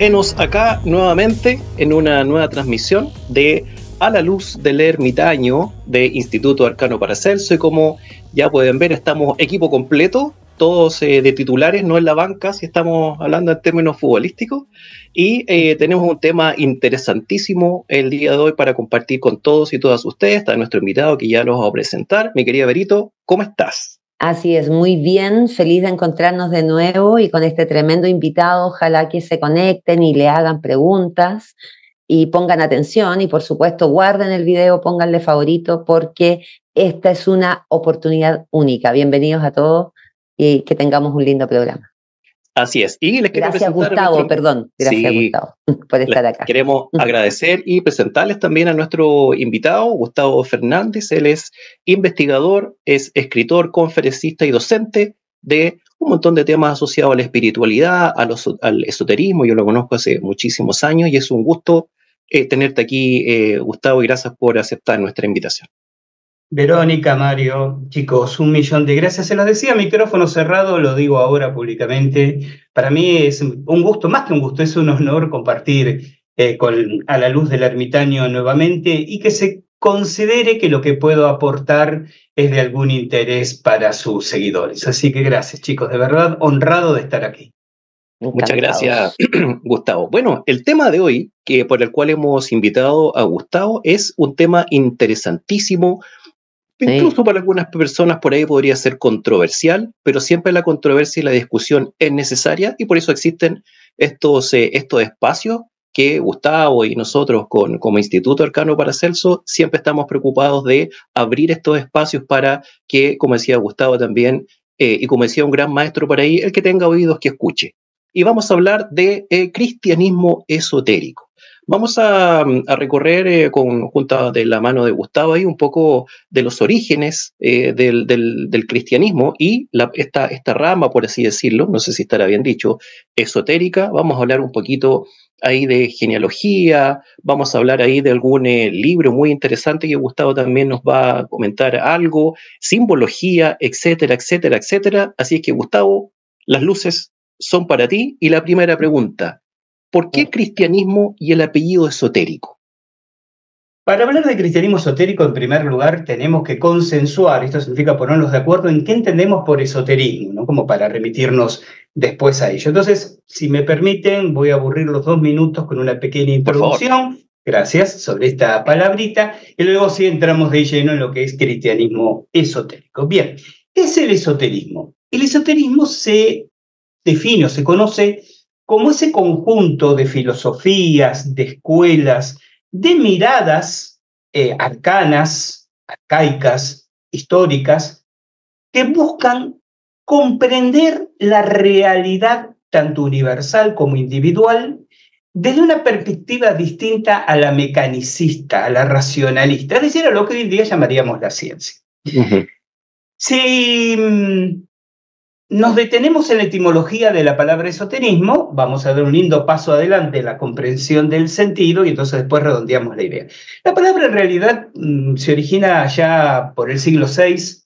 Enos acá nuevamente en una nueva transmisión de A la luz del ermitaño de Instituto Arcano Paracelso y como ya pueden ver estamos equipo completo, todos eh, de titulares, no en la banca si estamos hablando en términos futbolísticos y eh, tenemos un tema interesantísimo el día de hoy para compartir con todos y todas ustedes. Está nuestro invitado que ya los va a presentar. Mi querida Berito, ¿cómo estás? Así es, muy bien, feliz de encontrarnos de nuevo y con este tremendo invitado, ojalá que se conecten y le hagan preguntas y pongan atención y por supuesto guarden el video, pónganle favorito porque esta es una oportunidad única. Bienvenidos a todos y que tengamos un lindo programa. Así es. Y les Gracias, Gustavo, perdón. Gracias, Gustavo, por estar acá. Queremos agradecer y presentarles también a nuestro invitado, Gustavo Fernández. Él es investigador, es escritor, conferencista y docente de un montón de temas asociados a la espiritualidad, a al esoterismo. Yo lo conozco hace muchísimos años y es un gusto eh, tenerte aquí, eh, Gustavo, y gracias por aceptar nuestra invitación. Verónica, Mario, chicos, un millón de gracias. Se los decía, micrófono cerrado, lo digo ahora públicamente. Para mí es un gusto, más que un gusto, es un honor compartir eh, con, a la luz del ermitaño nuevamente y que se considere que lo que puedo aportar es de algún interés para sus seguidores. Así que gracias, chicos, de verdad, honrado de estar aquí. Muchas gracias, Gustavo. Bueno, el tema de hoy, que por el cual hemos invitado a Gustavo, es un tema interesantísimo, Incluso para algunas personas por ahí podría ser controversial, pero siempre la controversia y la discusión es necesaria y por eso existen estos, eh, estos espacios que Gustavo y nosotros con, como Instituto Arcano Paracelso siempre estamos preocupados de abrir estos espacios para que, como decía Gustavo también, eh, y como decía un gran maestro por ahí, el que tenga oídos que escuche. Y vamos a hablar de eh, cristianismo esotérico. Vamos a, recorrer eh, con, junto de la mano de Gustavo ahí un poco de los orígenes eh, del, cristianismo y esta, esta rama, por así decirlo, no sé si estará bien dicho, esotérica. Vamos a hablar un poquito ahí de genealogía, vamos a hablar ahí de algún eh, libro muy interesante que Gustavo también nos va a comentar algo, simbología, etcétera, etcétera, etcétera. Así es que Gustavo, las luces son para ti y la primera pregunta, ¿Por qué cristianismo y el apellido esotérico? Para hablar de cristianismo esotérico, en primer lugar, tenemos que consensuar, esto significa ponernos de acuerdo en qué entendemos por esoterismo, ¿no? Como para remitirnos después a ello. Entonces, si me permiten, voy a aburrir los dos minutos con una pequeña introducción, gracias, sobre esta palabrita, y luego sí entramos de lleno en lo que es cristianismo esotérico. Bien, ¿qué es el esoterismo? El esoterismo se define o se conoce como ese conjunto de filosofías, de escuelas, de miradas eh, arcanas, arcaicas, históricas, que buscan comprender la realidad tanto universal como individual desde una perspectiva distinta a la mecanicista, a la racionalista, es decir, a lo que hoy en día llamaríamos la ciencia. Si mm, nos detenemos en la etimología de la palabra esoterismo, vamos a dar un lindo paso adelante en la comprensión del sentido y entonces después redondeamos la idea. La palabra en realidad mm, se origina ya por el siglo VI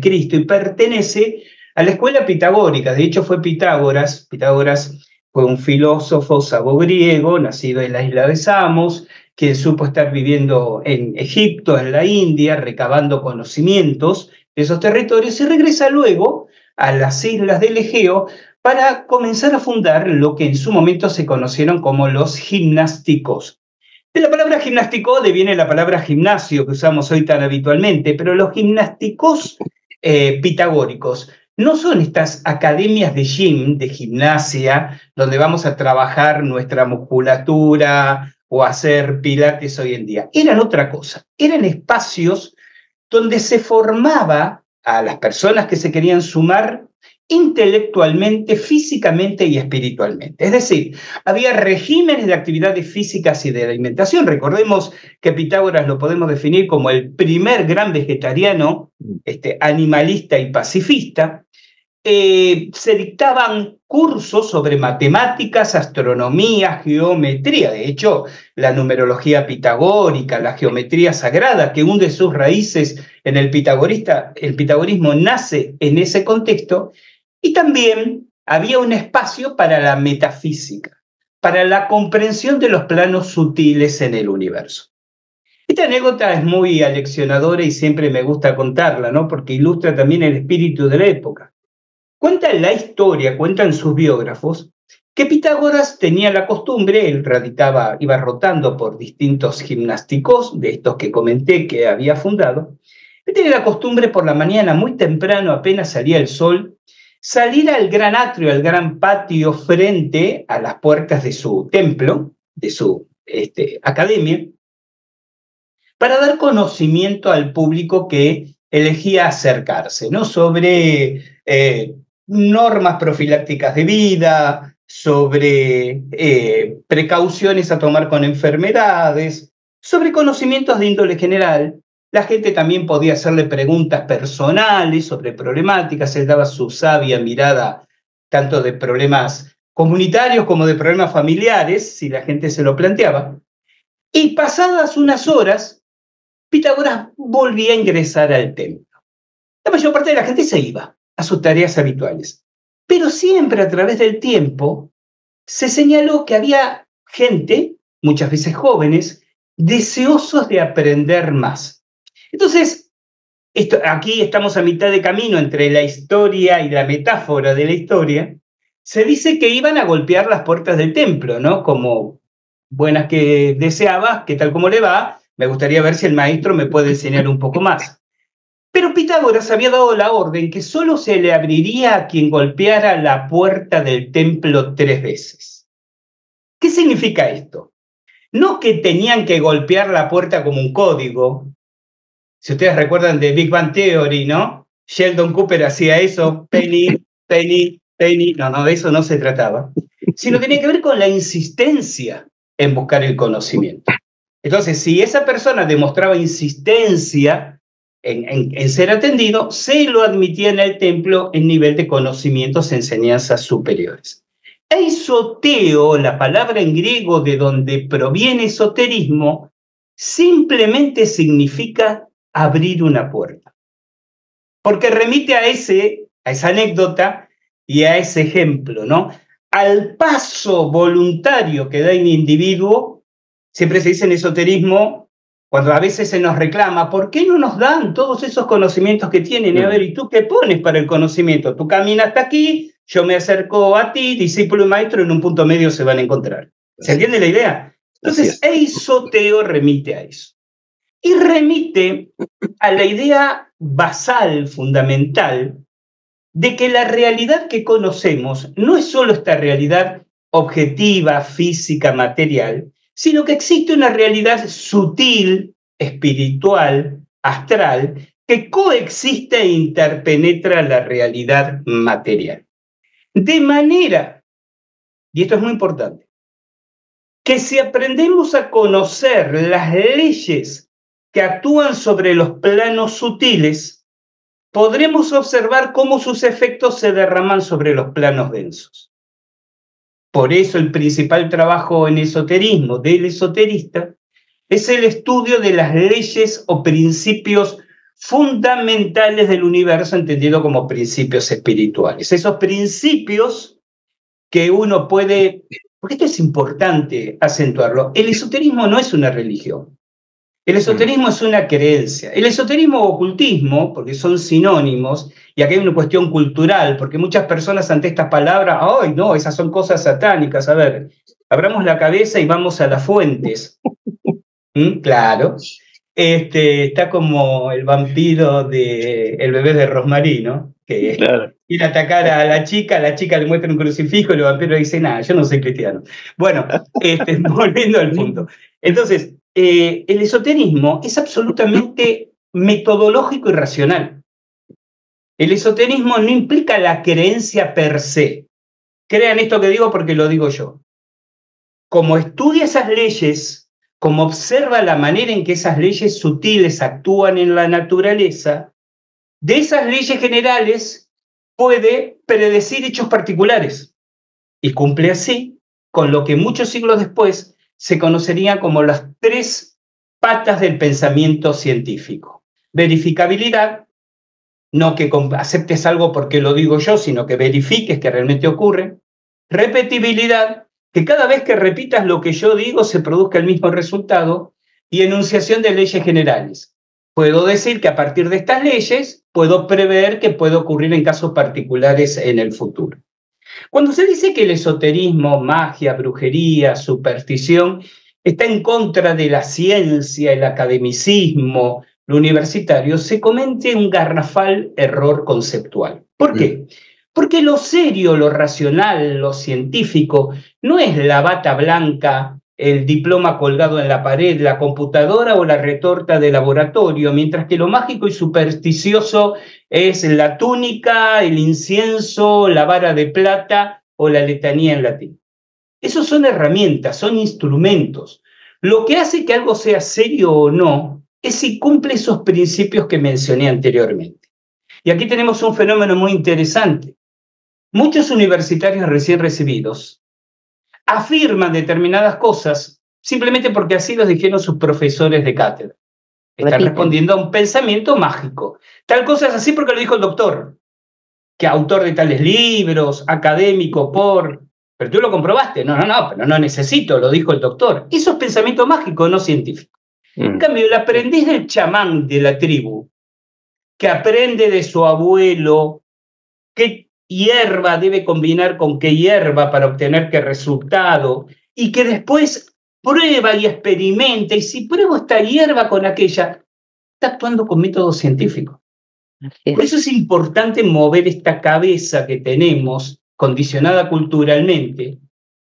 Cristo y pertenece a la escuela pitagórica. De hecho fue Pitágoras, Pitágoras fue un filósofo sabo-griego nacido en la isla de Samos, que supo estar viviendo en Egipto, en la India, recabando conocimientos de esos territorios y regresa luego a las islas del Egeo para comenzar a fundar lo que en su momento se conocieron como los gimnásticos. De la palabra gimnástico deviene la palabra gimnasio que usamos hoy tan habitualmente, pero los gimnásticos eh, pitagóricos no son estas academias de gym, de gimnasia, donde vamos a trabajar nuestra musculatura o hacer pilates hoy en día. Eran otra cosa, eran espacios donde se formaba a las personas que se querían sumar intelectualmente, físicamente y espiritualmente. Es decir, había regímenes de actividades físicas y de alimentación. Recordemos que Pitágoras lo podemos definir como el primer gran vegetariano, este, animalista y pacifista. Eh, se dictaban cursos sobre matemáticas, astronomía, geometría. De hecho, la numerología pitagórica, la geometría sagrada, que hunde sus raíces en el pitagorista, el pitagorismo nace en ese contexto. Y también había un espacio para la metafísica. para la comprensión de los planos sutiles en el universo. Esta anécdota es muy aleccionadora y siempre me gusta contarla, ¿no? Porque ilustra también el espíritu de la época. Cuenta la historia, cuentan sus biógrafos, que Pitágoras tenía la costumbre, él radicaba, iba rotando por distintos gimnásticos, de estos que comenté que había fundado, él tenía la costumbre por la mañana, muy temprano, apenas salía el sol, salir al gran atrio, al gran patio frente a las puertas de su templo, de su este, academia, para dar conocimiento al público que elegía acercarse, ¿no? Sobre eh, normas profilácticas de vida, sobre eh, precauciones a tomar con enfermedades, sobre conocimientos de índole general. La gente también podía hacerle preguntas personales sobre problemáticas, él daba su sabia mirada tanto de problemas comunitarios como de problemas familiares, si la gente se lo planteaba. Y pasadas unas horas, Pitágoras volvía a ingresar al templo. La mayor parte de la gente se iba a sus tareas habituales. Pero siempre a través del tiempo se señaló que había gente, muchas veces jóvenes, deseosos de aprender más. Entonces, aquí estamos a mitad de camino entre la historia y la metáfora de la historia. Se dice que iban a golpear las puertas del templo, ¿no? Como buenas que deseaba, que tal como le va, me gustaría ver si el maestro me puede enseñar un poco más. Pero Pitágoras había dado la orden que solo se le abriría a quien golpeara la puerta del templo tres veces. ¿Qué significa esto? No que tenían que golpear la puerta como un código. Si ustedes recuerdan de Big Bang Theory, ¿no? Sheldon Cooper hacía eso, Penny, Penny, Penny. No, no, de eso no se trataba. Sino tenía que ver con la insistencia en buscar el conocimiento. Entonces, si esa persona demostraba insistencia en, ser atendido, se lo admitía en el templo en nivel de conocimientos, enseñanzas superiores. Eisoteo, la palabra en griego de donde proviene esoterismo, simplemente significa abrir una puerta. Porque remite a, ese, a esa anécdota y a ese ejemplo, ¿no? Al paso voluntario que da un individuo Siempre se dice en esoterismo, cuando a veces se nos reclama, ¿por qué no nos dan todos esos conocimientos que tienen? a ver, ¿y tú qué pones para el conocimiento? Tú caminas hasta aquí, yo me acerco a ti, discípulo y maestro, en un punto medio se van a encontrar. ¿Se entiende la idea? Entonces, eisoteo remite a eso. Y remite a la idea basal, fundamental, de que la realidad que conocemos no es solo esta realidad objetiva, física, material, sino que existe una realidad sutil, espiritual, astral, que coexiste e interpenetra la realidad material. De manera, y esto es muy importante, que si aprendemos a conocer las leyes que actúan sobre los planos sutiles, podremos observar cómo sus efectos se derraman sobre los planos densos. Por eso el principal trabajo en esoterismo del esoterista es el estudio de las leyes o principios fundamentales del universo, entendido como principios espirituales. Esos principios que uno puede, porque esto es importante acentuarlo, el esoterismo no es una religión. El esoterismo es una creencia. El esoterismo o ocultismo, porque son sinónimos, y aquí hay una cuestión cultural, porque muchas personas ante estas palabras, ¡ay, no! Esas son cosas satánicas. A ver, abramos la cabeza y vamos a las fuentes. ¿Mm? Claro. Este, está como el vampiro de el bebé de Rosmarie, ¿no? Que quiere atacar a la chica, la chica le muestra un crucifijo y el vampiro dice, nada, yo no soy cristiano. Bueno, este, volviendo al punto. Entonces, eh, el esoterismo es absolutamente metodológico y racional. El esoterismo no implica la creencia per se. Crean esto que digo porque lo digo yo. Como estudia esas leyes, como observa la manera en que esas leyes sutiles actúan en la naturaleza, de esas leyes generales puede predecir hechos particulares y cumple así con lo que muchos siglos después se conocería como las tres patas del pensamiento científico. Verificabilidad, no que aceptes algo porque lo digo yo, sino que verifiques que realmente ocurre. Repetibilidad, que cada vez que repitas lo que yo digo se produzca el mismo resultado y enunciación de leyes generales. Puedo decir que a partir de estas leyes puedo prever que puede ocurrir en casos particulares en el futuro. Cuando se dice que el esoterismo, magia, brujería, superstición, está en contra de la ciencia, el academicismo, lo universitario, se comete un garrafal error conceptual. ¿Por qué? Porque lo serio, lo racional, lo científico, no es la bata blanca, el diploma colgado en la pared, la computadora o la retorta de laboratorio, mientras que lo mágico y supersticioso es la túnica, el incienso, la vara de plata o la letanía en latín. Esos son herramientas, son instrumentos. Lo que hace que algo sea serio o no es si cumple esos principios que mencioné anteriormente. Y aquí tenemos un fenómeno muy interesante. Muchos universitarios recién recibidos afirman determinadas cosas simplemente porque así los dijeron sus profesores de cátedra. Están respondiendo a un pensamiento mágico. Tal cosa es así porque lo dijo el doctor, que autor de tales libros, académico por... Pero tú lo comprobaste. No, no, no, pero no necesito, lo dijo el doctor. Eso es pensamiento mágico, no científico. En mm. cambio, el aprendiz del chamán de la tribu, que aprende de su abuelo qué hierba debe combinar con qué hierba para obtener qué resultado, y que después prueba y experimenta, y si pruebo esta hierba con aquella, está actuando con método científico. Por eso es importante mover esta cabeza que tenemos, condicionada culturalmente,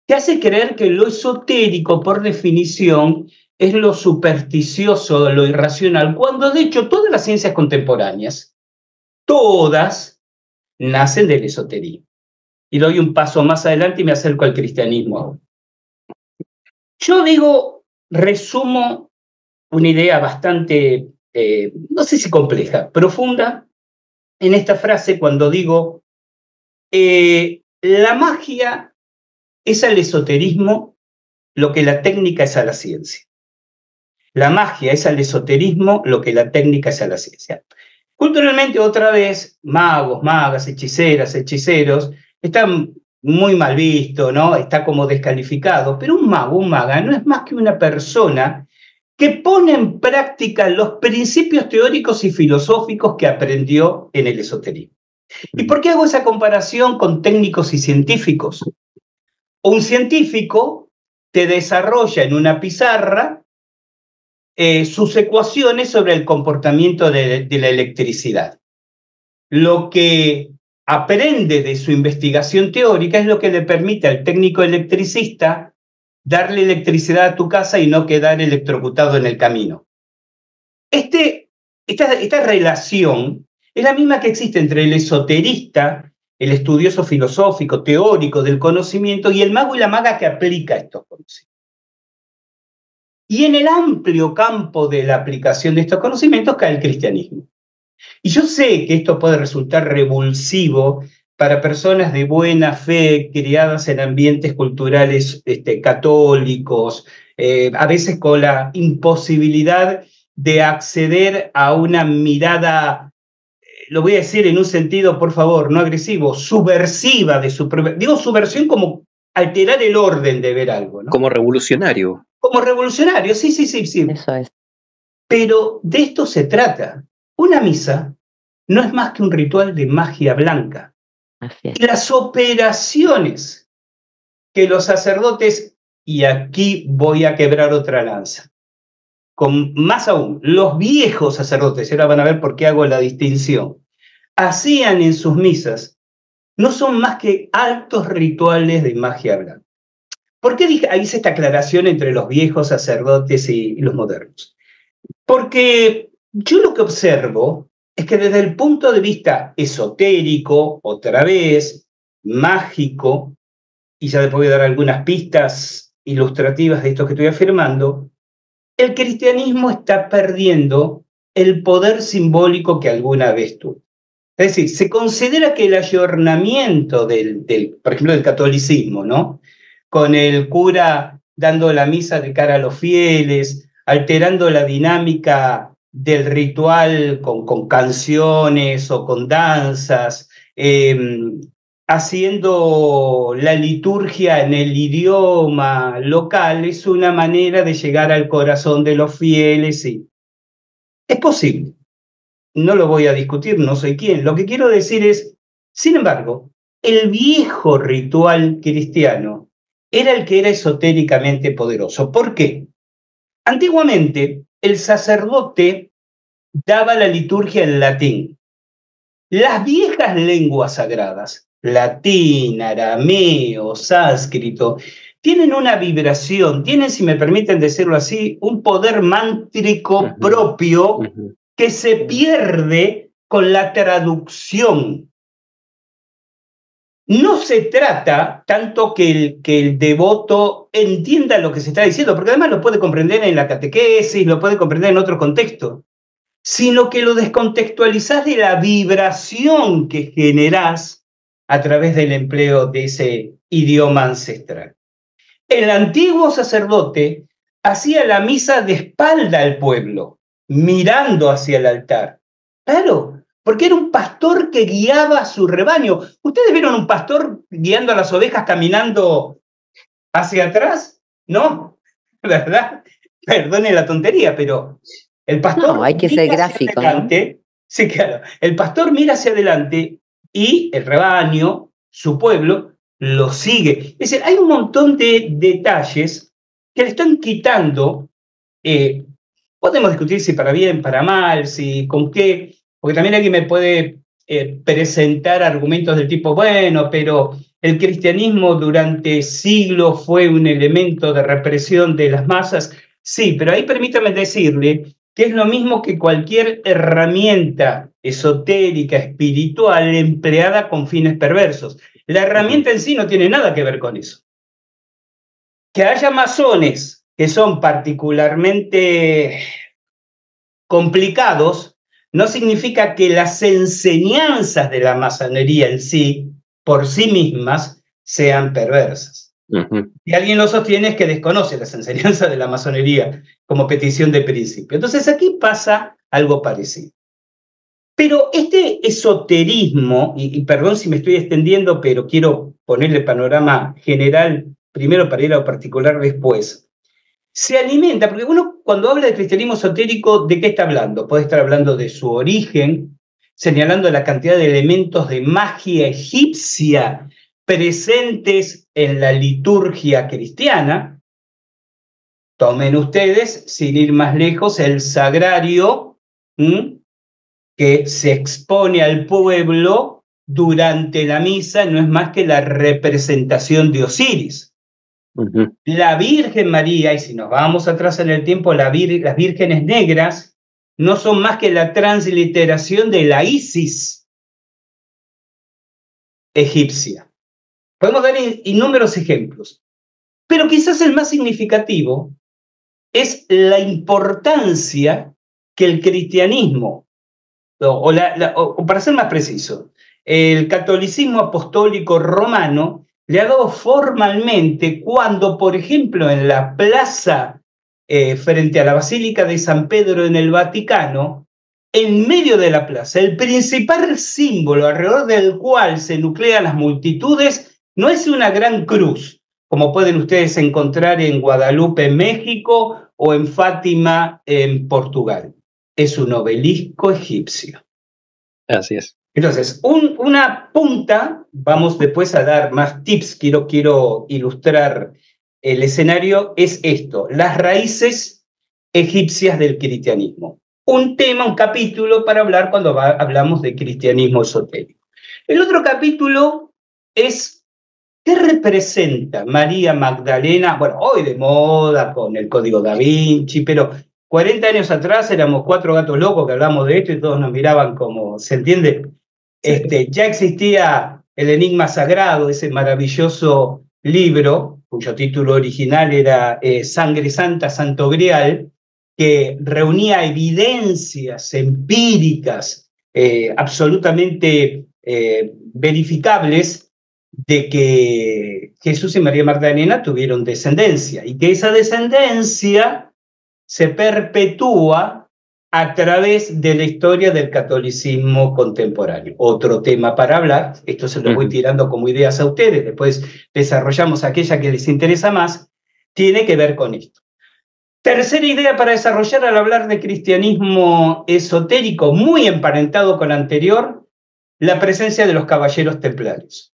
que hace creer que lo esotérico, por definición, es lo supersticioso, lo irracional, cuando de hecho todas las ciencias contemporáneas, todas nacen del esoterismo. Y doy un paso más adelante y me acerco al cristianismo Yo digo, resumo una idea bastante, eh, no sé si compleja, profunda, en esta frase cuando digo, eh, la magia es al esoterismo lo que la técnica es a la ciencia. La magia es al esoterismo lo que la técnica es a la ciencia. Culturalmente, otra vez, magos, magas, hechiceras, hechiceros, están muy mal visto, ¿no? Está como descalificado, pero un mago, un maga, no es más que una persona que pone en práctica los principios teóricos y filosóficos que aprendió en el esoterismo. ¿Y por qué hago esa comparación con técnicos y científicos? Un científico te desarrolla en una pizarra eh, sus ecuaciones sobre el comportamiento de, la electricidad. Lo que aprende de su investigación teórica es lo que le permite al técnico electricista darle electricidad a tu casa y no quedar electrocutado en el camino. Este, esta, esta relación es la misma que existe entre el esoterista, el estudioso filosófico, teórico del conocimiento, y el mago y la maga que aplica estos conocimientos. Y en el amplio campo de la aplicación de estos conocimientos cae el cristianismo. Y yo sé que esto puede resultar revulsivo para personas de buena fe, criadas en ambientes culturales este, católicos, eh, a veces con la imposibilidad de acceder a una mirada, eh, lo voy a decir en un sentido, por favor, no agresivo, subversiva de su propia... Digo subversión como alterar el orden de ver algo. Como revolucionario. Como revolucionario, sí, sí, sí, sí. Eso es. Pero de esto se trata. Una misa no es más que un ritual de magia blanca. Las operaciones que los sacerdotes, y aquí voy a quebrar otra lanza, con más aún, los viejos sacerdotes, y ahora van a ver por qué hago la distinción, hacían en sus misas no son más que altos rituales de magia blanca. ¿Por qué hice esta aclaración entre los viejos sacerdotes y los modernos? Porque yo lo que observo es que desde el punto de vista esotérico, otra vez, mágico, y ya les voy a dar algunas pistas ilustrativas de esto que estoy afirmando, el cristianismo está perdiendo el poder simbólico que alguna vez tuvo. Es decir, se considera que el ayornamiento del, por ejemplo, del catolicismo, ¿no? Con el cura dando la misa de cara a los fieles, alterando la dinámica del ritual con, canciones o con danzas, em, haciendo la liturgia en el idioma local es una manera de llegar al corazón de los fieles y es posible. No lo voy a discutir, no soy quien. Lo que quiero decir es, sin embargo, el viejo ritual cristiano era el que era esotéricamente poderoso. ¿Por qué? Antiguamente, el sacerdote daba la liturgia en latín. Las viejas lenguas sagradas, latín, arameo, sánscrito, tienen una vibración, tienen, si me permiten decirlo así, un poder mántrico propio que se pierde con la traducción. No se trata tanto que el, que el devoto entienda lo que se está diciendo, porque además lo puede comprender en la catequesis, lo puede comprender en otro contexto, sino que lo descontextualizás de la vibración que generás a través del empleo de ese idioma ancestral. El antiguo sacerdote hacía la misa de espalda al pueblo, mirando hacia el altar. Claro, porque era un pastor que guiaba a su rebaño. ¿Ustedes vieron un pastor guiando a las ovejas caminando hacia atrás? No, ¿verdad? Perdone la tontería, pero el pastor. No, hay que ser gráfico. Sí, claro. El pastor mira hacia adelante y el rebaño, su pueblo, lo sigue. Es decir, hay un montón de detalles que le están quitando. Eh, podemos discutir si para bien, para mal, si con qué, porque también alguien me puede eh, presentar argumentos del tipo, bueno, pero el cristianismo durante siglos fue un elemento de represión de las masas. Sí, pero ahí permítame decirle que es lo mismo que cualquier herramienta esotérica, espiritual, empleada con fines perversos. La herramienta en sí no tiene nada que ver con eso. Que haya masones que son particularmente complicados, no significa que las enseñanzas de la masonería en sí, por sí mismas, sean perversas. Si alguien lo sostiene es que desconoce las enseñanzas de la masonería como petición de principio. Entonces aquí pasa algo parecido. Pero este esoterismo, y, perdón si me estoy extendiendo, pero quiero ponerle el panorama general primero para ir a lo particular después, se alimenta, porque uno cuando habla de cristianismo esotérico, ¿de qué está hablando? Puede estar hablando de su origen, señalando la cantidad de elementos de magia egipcia presentes en la liturgia cristiana. Tomen ustedes, sin ir más lejos, el sagrario, que se expone al pueblo durante la misa no es más que la representación de Osiris. La Virgen María, y si nos vamos atrás en el tiempo, las vírgenes negras no son más que la transliteración de la Isis egipcia. Podemos dar innúmeros ejemplos, pero quizás el más significativo es la importancia que el cristianismo o, para ser más preciso, el catolicismo apostólico romano le ha dado formalmente cuando, por ejemplo, en la plaza eh, frente a la Basílica de San Pedro en el Vaticano, en medio de la plaza, el principal símbolo alrededor del cual se nuclean las multitudes no es una gran cruz, como pueden ustedes encontrar en Guadalupe, México, o en Fátima, en Portugal es un obelisco egipcio. Así es. Entonces, una punta, vamos después a dar más tips, quiero, quiero ilustrar el escenario, es esto, las raíces egipcias del cristianismo. Un tema, un capítulo para hablar cuando hablamos de cristianismo esotérico. El otro capítulo es, ¿qué representa María Magdalena? Bueno, hoy de moda con el código da Vinci, pero 40 años atrás éramos cuatro gatos locos que hablamos de esto y todos nos miraban como, ¿se entiende? Este, ya existía El Enigma Sagrado, ese maravilloso libro, cuyo título original era eh, Sangre Santa, Santo Grial, que reunía evidencias empíricas eh, absolutamente eh, verificables de que Jesús y María Magdalena tuvieron descendencia y que esa descendencia se perpetúa a través de la historia del catolicismo contemporáneo. Otro tema para hablar, esto se lo voy tirando como ideas a ustedes, después desarrollamos aquella que les interesa más, tiene que ver con esto. Tercera idea para desarrollar al hablar de cristianismo esotérico, muy emparentado con la anterior, la presencia de los caballeros templarios.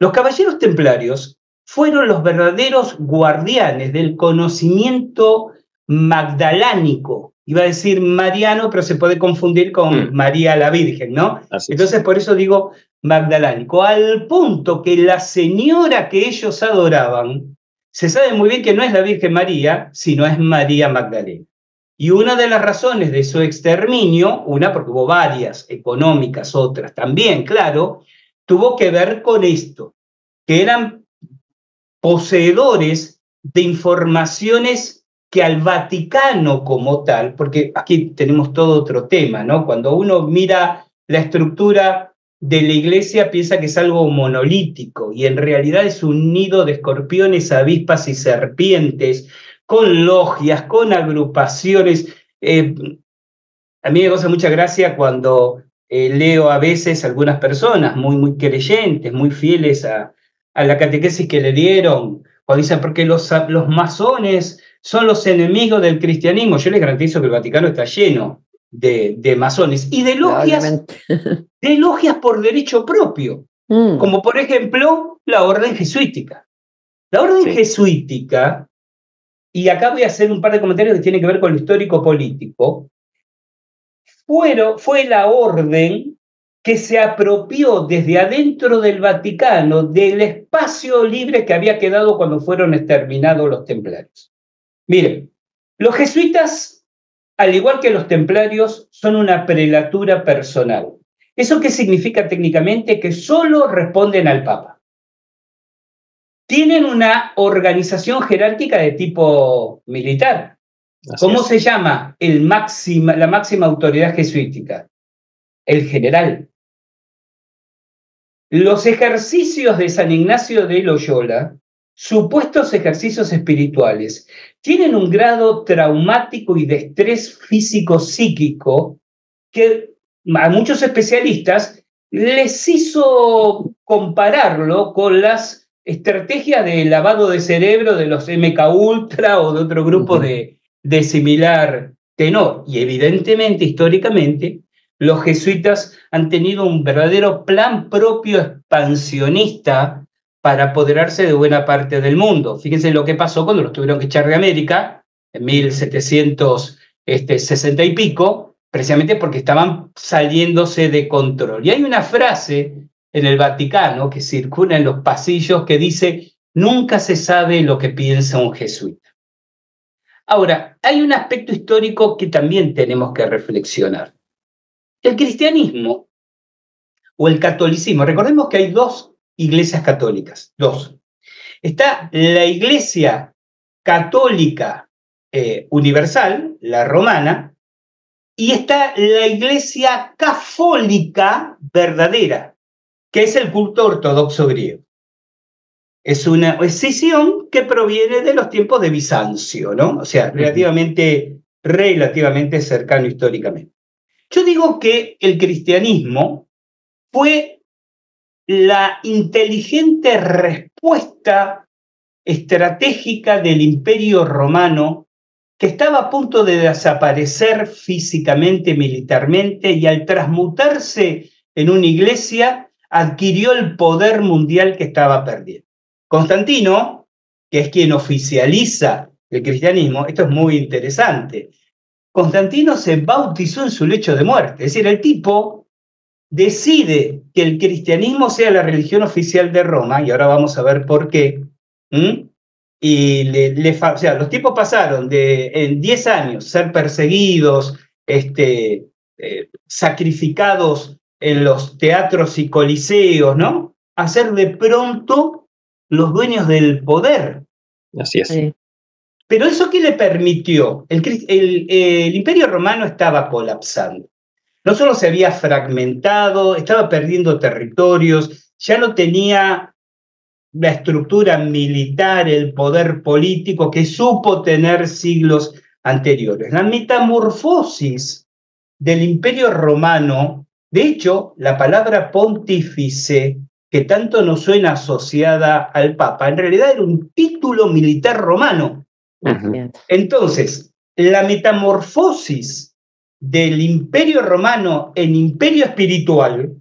Los caballeros templarios fueron los verdaderos guardianes del conocimiento magdalánico. Iba a decir mariano, pero se puede confundir con mm. María la Virgen, ¿no? Entonces, por eso digo magdalánico, al punto que la señora que ellos adoraban, se sabe muy bien que no es la Virgen María, sino es María Magdalena. Y una de las razones de su exterminio, una porque hubo varias, económicas, otras también, claro, tuvo que ver con esto, que eran poseedores de informaciones que al Vaticano como tal, porque aquí tenemos todo otro tema, ¿no? Cuando uno mira la estructura de la iglesia piensa que es algo monolítico y en realidad es un nido de escorpiones, avispas y serpientes, con logias, con agrupaciones. Eh, a mí me causa mucha gracia cuando eh, leo a veces algunas personas muy, muy creyentes, muy fieles a, a la catequesis que le dieron, cuando dicen, porque los, los masones son los enemigos del cristianismo. Yo les garantizo que el Vaticano está lleno de, de masones y de logias, de logias por derecho propio, mm. como por ejemplo la orden jesuítica. La orden jesuítica, y acá voy a hacer un par de comentarios que tienen que ver con lo histórico político, fueron, fue la orden que se apropió desde adentro del Vaticano del espacio libre que había quedado cuando fueron exterminados los templarios. Miren, los jesuitas, al igual que los templarios, son una prelatura personal. ¿Eso qué significa técnicamente? Que solo responden al Papa. Tienen una organización jerárquica de tipo militar. ¿Cómo se llama el máxima, la máxima autoridad jesuítica? El general. Los ejercicios de San Ignacio de Loyola, supuestos ejercicios espirituales, tienen un grado traumático y de estrés físico-psíquico que a muchos especialistas les hizo compararlo con las estrategias de lavado de cerebro de los MK Ultra o de otro grupo de, de similar tenor. Y evidentemente, históricamente, los jesuitas han tenido un verdadero plan propio expansionista para apoderarse de buena parte del mundo. Fíjense lo que pasó cuando los tuvieron que echar de América en 1760 este, y pico, precisamente porque estaban saliéndose de control. Y hay una frase en el Vaticano que circula en los pasillos que dice, nunca se sabe lo que piensa un jesuita. Ahora, hay un aspecto histórico que también tenemos que reflexionar. El cristianismo o el catolicismo, recordemos que hay dos iglesias católicas, dos. Está la iglesia católica eh, universal, la romana, y está la iglesia católica verdadera, que es el culto ortodoxo griego. Es una escisión que proviene de los tiempos de Bizancio, ¿no? O sea, relativamente, relativamente cercano históricamente. Yo digo que el cristianismo fue la inteligente respuesta estratégica del imperio romano que estaba a punto de desaparecer físicamente, militarmente, y al transmutarse en una iglesia, adquirió el poder mundial que estaba perdiendo. Constantino, que es quien oficializa el cristianismo, esto es muy interesante, Constantino se bautizó en su lecho de muerte. Es decir, el tipo decide que el cristianismo sea la religión oficial de Roma, y ahora vamos a ver por qué. Y le, o sea, los tipos pasaron de en 10 años ser perseguidos, este, eh, sacrificados en los teatros y coliseos, ¿no? A ser de pronto los dueños del poder. Así es. Pero eso qué le permitió? El, imperio romano estaba colapsando. No solo se había fragmentado, estaba perdiendo territorios, ya no tenía la estructura militar, el poder político que supo tener siglos anteriores. La metamorfosis del imperio romano, de hecho, la palabra pontífice, que tanto nos suena asociada al Papa, en realidad era un título militar romano. Entonces, la metamorfosis del imperio romano en imperio espiritual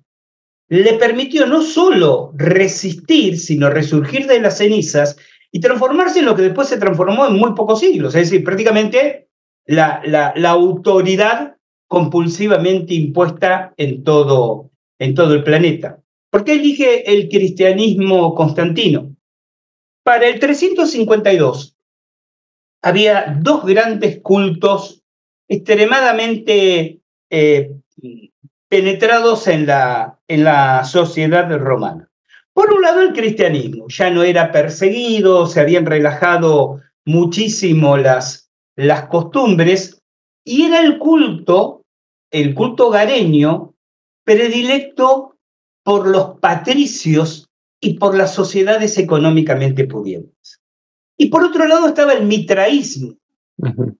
le permitió no solo resistir, sino resurgir de las cenizas y transformarse en lo que después se transformó en muy pocos siglos, es decir, prácticamente la, la, autoridad compulsivamente impuesta en todo, en todo el planeta. ¿Por qué elige el cristianismo Constantino? Para el 352 había dos grandes cultos extremadamente eh, penetrados en la, en la sociedad romana. Por un lado, el cristianismo ya no era perseguido, se habían relajado muchísimo las, las costumbres y era el culto, el culto gareño, predilecto por los patricios y por las sociedades económicamente pudientes. Y por otro lado estaba el mitraísmo,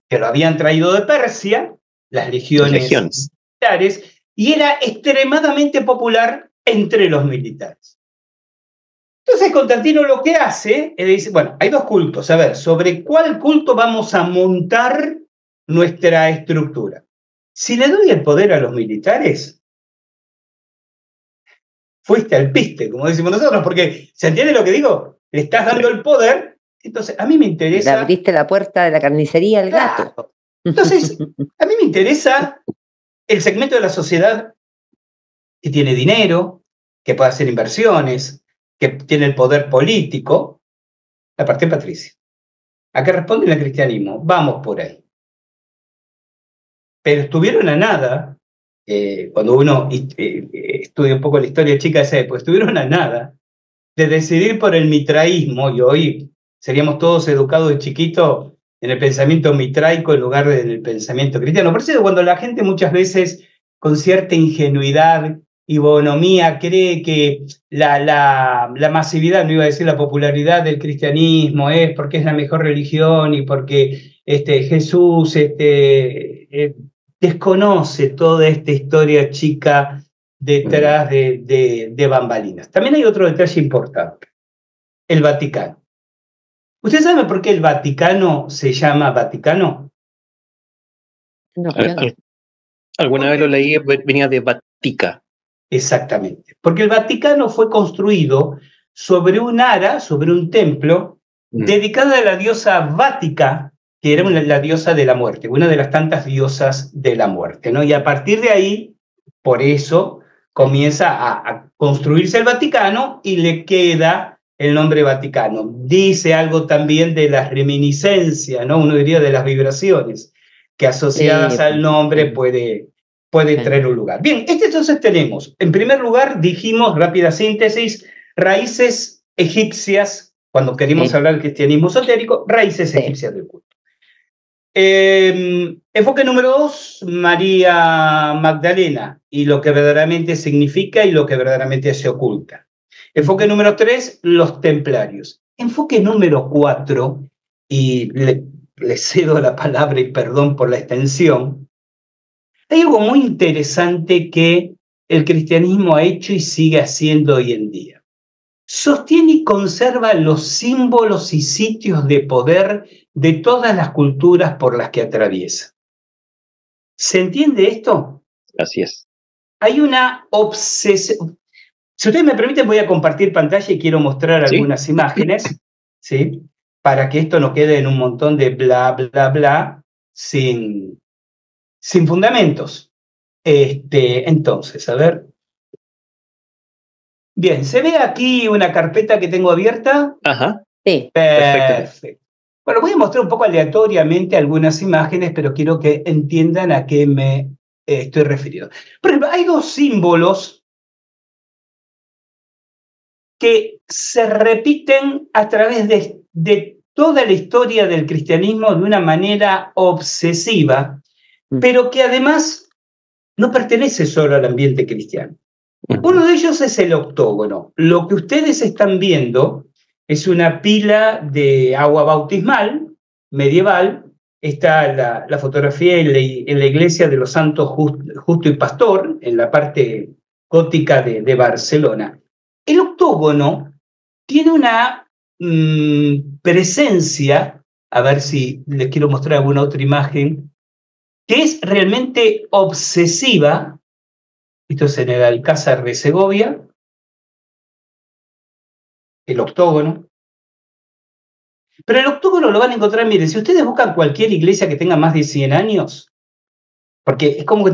que lo habían traído de Persia, las legiones, militares, y era extremadamente popular entre los militares. Entonces Constantino lo que hace es decir, bueno, hay dos cultos, a ver, ¿sobre cuál culto vamos a montar nuestra estructura? Si le doy el poder a los militares, fuiste al piste, como decimos nosotros, porque ¿se entiende lo que digo? Le estás dando el poder, entonces a mí me interesa... Le abriste la puerta de la carnicería al gato. Entonces, a mí me interesa el segmento de la sociedad que tiene dinero, que puede hacer inversiones, que tiene el poder político, la parte patricia. ¿A qué responde el cristianismo? Vamos por ahí. Pero estuvieron a nada, eh, cuando uno eh, estudia un poco la historia chica de esa época, estuvieron a nada de decidir por el mitraísmo, y hoy seríamos todos educados de chiquito en el pensamiento mitraico en lugar del pensamiento cristiano. Por eso cuando la gente muchas veces con cierta ingenuidad y bonomía cree que la, la, la, masividad, no iba a decir la popularidad del cristianismo, es porque es la mejor religión y porque este, Jesús este, eh, desconoce toda esta historia chica detrás de, de, de bambalinas. También hay otro detalle importante, el Vaticano. ¿Usted sabe por qué el Vaticano se llama Vaticano? No, Alguna vez lo leí, venía de Vatica. Exactamente. Porque el Vaticano fue construido sobre un ara, sobre un templo, mm. dedicado a la diosa Vática, que era la diosa de la muerte, una de las tantas diosas de la muerte. ¿no? Y a partir de ahí, por eso, comienza a, a construirse el Vaticano y le queda el nombre Vaticano. Dice algo también de la reminiscencia, ¿no? Uno diría de las vibraciones, que asociadas al nombre puede, puede traer un lugar. Bien, este entonces tenemos, en primer lugar, dijimos, rápida síntesis, raíces egipcias, cuando queremos hablar del cristianismo esotérico, raíces egipcias del culto. Em, enfoque número dos, María Magdalena y lo que verdaderamente significa y lo que verdaderamente se oculta. Enfoque número tres, los templarios. Enfoque número cuatro, y le, cedo la palabra y perdón por la extensión, hay algo muy interesante que el cristianismo ha hecho y sigue haciendo hoy en día. Sostiene y conserva los símbolos y sitios de poder de todas las culturas por las que atraviesa. ¿Se entiende esto? Así es. Hay una obsesión, si ustedes me permiten, voy a compartir pantalla y quiero mostrar algunas imágenes, ¿sí? Para que esto no quede en un montón de bla, bla, bla, sin, sin fundamentos. Este, entonces, a ver. Bien, ¿se ve aquí una carpeta que tengo abierta? Ajá. Sí. Perfecto. Bueno, voy a mostrar un poco aleatoriamente algunas imágenes, pero quiero que entiendan a qué me eh, estoy refiriendo. Por ejemplo, hay dos símbolos que se repiten a través de, de toda la historia del cristianismo de una manera obsesiva, mm. pero que además no pertenece solo al ambiente cristiano. Uno de ellos es el octógono. Lo que ustedes están viendo es una pila de agua bautismal medieval está la, fotografía en la, iglesia de los santos Justo y Pastor, en la parte gótica de, Barcelona. El octógono tiene una mm, presencia, a ver si les quiero mostrar alguna otra imagen, que es realmente obsesiva. Esto es en el Alcázar de Segovia, el octógono. Pero el octógono lo van a encontrar, miren, si ustedes buscan cualquier iglesia que tenga más de 100 años, porque es como,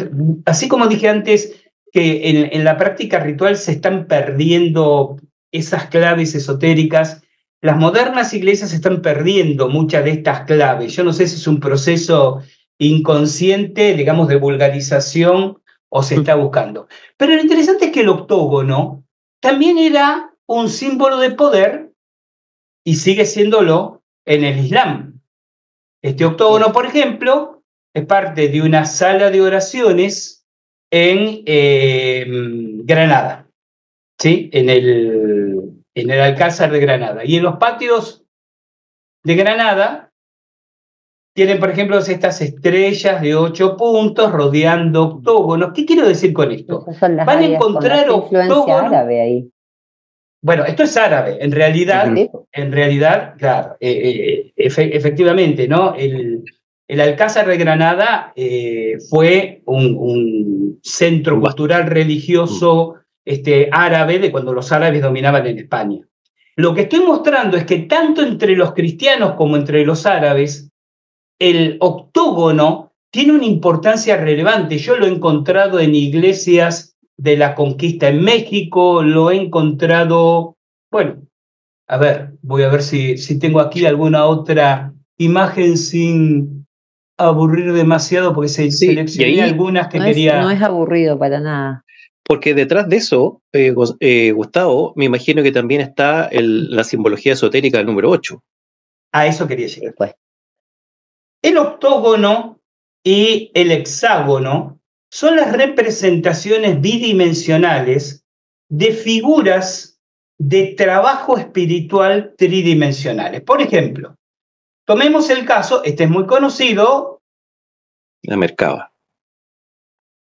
así como dije antes, que en, la práctica ritual se están perdiendo esas claves esotéricas, las modernas iglesias están perdiendo muchas de estas claves. Yo no sé si es un proceso inconsciente, digamos, de vulgarización o se está buscando. Pero lo interesante es que el octógono también era un símbolo de poder y sigue siéndolo en el Islam. Este octógono, por ejemplo, es parte de una sala de oraciones en eh, Granada, ¿sí? En el, en el Alcázar de Granada. Y en los patios de Granada tienen, por ejemplo, estas estrellas de ocho puntos rodeando octógonos. ¿Qué quiero decir con esto? Van a encontrar octógonos. ahí. Bueno, esto es árabe. En realidad, en realidad, claro, eh, eh, efectivamente, ¿no? El, el, Alcázar de Granada eh, fue un, centro cultural religioso este, árabe de cuando los árabes dominaban en España. Lo que estoy mostrando es que tanto entre los cristianos como entre los árabes, el octógono tiene una importancia relevante. Yo lo he encontrado en iglesias de la conquista en México, lo he encontrado, bueno, a ver, voy a ver si, si tengo aquí alguna otra imagen sin aburrir demasiado, porque se, seleccioné algunas que quería... no es aburrido para nada. Porque detrás de eso, eh, eh, Gustavo, me imagino que también está la simbología esotérica del número 8. A eso quería llegar. Pues. El octógono y el hexágono son las representaciones bidimensionales de figuras de trabajo espiritual tridimensionales. Por ejemplo, tomemos el caso, este es muy conocido. La Mercaba.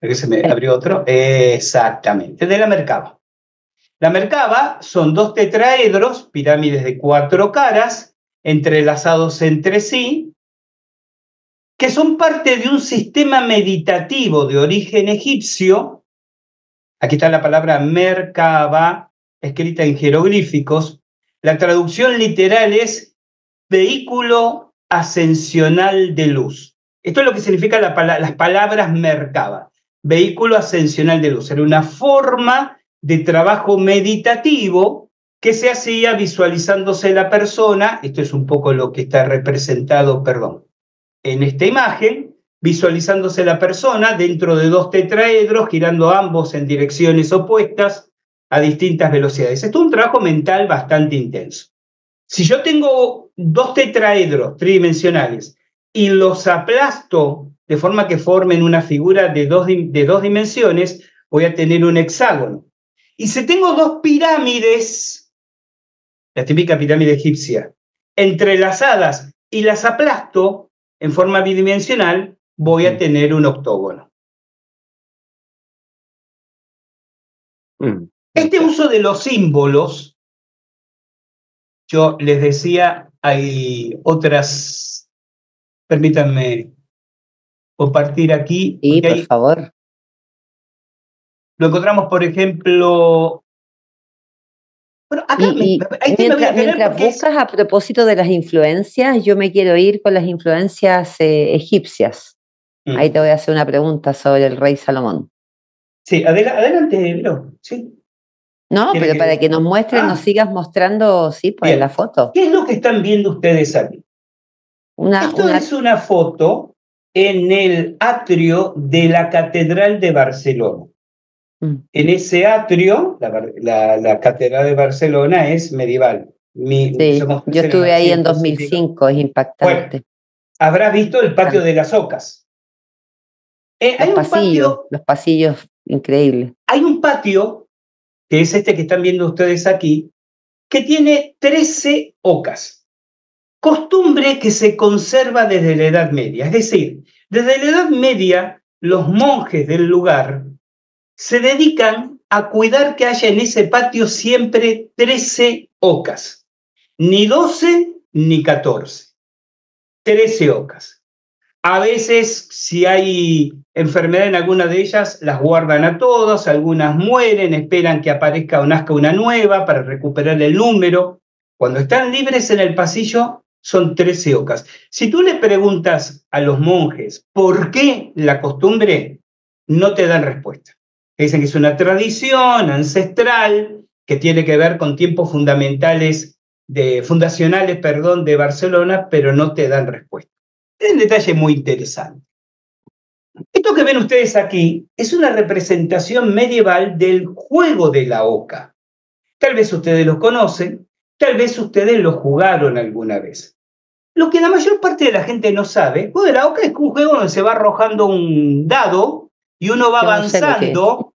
Que se me abrió otro. Exactamente, de la Mercaba. La Mercaba son dos tetraedros, pirámides de cuatro caras, entrelazados entre sí, que son parte de un sistema meditativo de origen egipcio. Aquí está la palabra Merkaba, escrita en jeroglíficos. La traducción literal es vehículo ascensional de luz. Esto es lo que significa las palabras Merkaba, vehículo ascensional de luz. Era una forma de trabajo meditativo que se hacía visualizándose la persona. Esto es un poco lo que está representado, perdón, en esta imagen, visualizándose la persona dentro de dos tetraedros, girando ambos en direcciones opuestas a distintas velocidades. Esto es un trabajo mental bastante intenso. Si yo tengo dos tetraedros tridimensionales y los aplasto de forma que formen una figura de dos, de dos dimensiones, voy a tener un hexágono. Y si tengo dos pirámides, la típica pirámide egipcia, entrelazadas y las aplasto, en forma bidimensional, voy a tener un octógono. Mm. Este uso de los símbolos, yo les decía, hay otras, permítanme compartir aquí. Sí, por favor. Lo encontramos, por ejemplo, bueno, mientras, buscas a propósito de las influencias, yo me quiero ir con las influencias eh, egipcias. Mm. Ahí te voy a hacer una pregunta sobre el rey Salomón. Sí, adelante, Sí. No, pero para que nos muestres, nos ah. sigas mostrando, sí, pues la foto. ¿Qué es lo que están viendo ustedes aquí? Una, Esto es una foto en el atrio de la Catedral de Barcelona. Mm. En ese atrio, la, Catedral de Barcelona es medieval. yo estuve ahí en 2005, es impactante. habrás visto el patio de las ocas. Eh, los, pasillos, los pasillos increíbles. Hay un patio, que es este que están viendo ustedes aquí, que tiene 13 ocas. costumbre que se conserva desde la Edad Media. Es decir, desde la Edad Media, los monjes del lugar se dedican a cuidar que haya en ese patio siempre 13 ocas, ni 12 ni 14, 13 ocas. A veces, si hay enfermedad en alguna de ellas, las guardan a todas, algunas mueren, esperan que aparezca o nazca una nueva para recuperar el número. Cuando están libres en el pasillo, son 13 ocas. Si tú le preguntas a los monjes por qué la costumbre, no te dan respuesta. Dicen que es una tradición ancestral que tiene que ver con tiempos fundamentales de fundacionales, perdón, de Barcelona, pero no te dan respuesta. Es un detalle muy interesante. Esto que ven ustedes aquí es una representación medieval del juego de la oca. Tal vez ustedes lo conocen, tal vez ustedes lo jugaron alguna vez. Lo que la mayor parte de la gente no sabe, el juego de la oca es un juego donde se va arrojando un dado y uno va avanzando.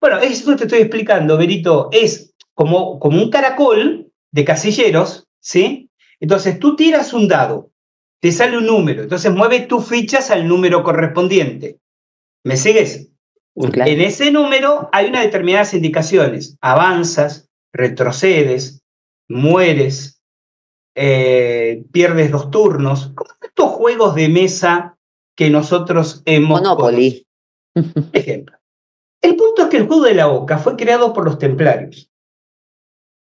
Bueno, eso te estoy explicando, Berito. Es como, como un caracol de casilleros, ¿sí? Entonces tú tiras un dado, te sale un número, entonces mueves tus fichas al número correspondiente. ¿Me sigues? En ese número hay unas determinadas indicaciones. Avanzas, retrocedes, mueres, eh, pierdes dos turnos. Como estos juegos de mesa que nosotros hemos... Monopoly. Ejemplo. El punto es que el juego de la oca fue creado por los templarios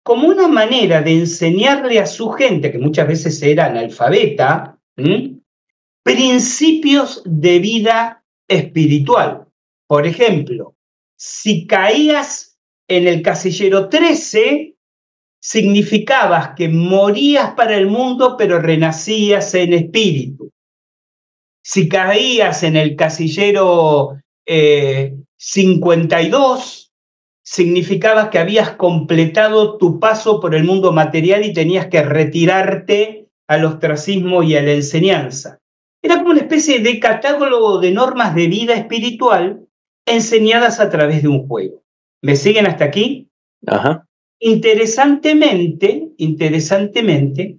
como una manera de enseñarle a su gente, que muchas veces era analfabeta, principios de vida espiritual. Por ejemplo, si caías en el casillero 13, significabas que morías para el mundo, pero renacías en espíritu. Si caías en el casillero 52 eh, significaba que habías completado tu paso por el mundo material y tenías que retirarte al ostracismo y a la enseñanza. Era como una especie de catálogo de normas de vida espiritual enseñadas a través de un juego. ¿Me siguen hasta aquí? Ajá. Interesantemente, interesantemente,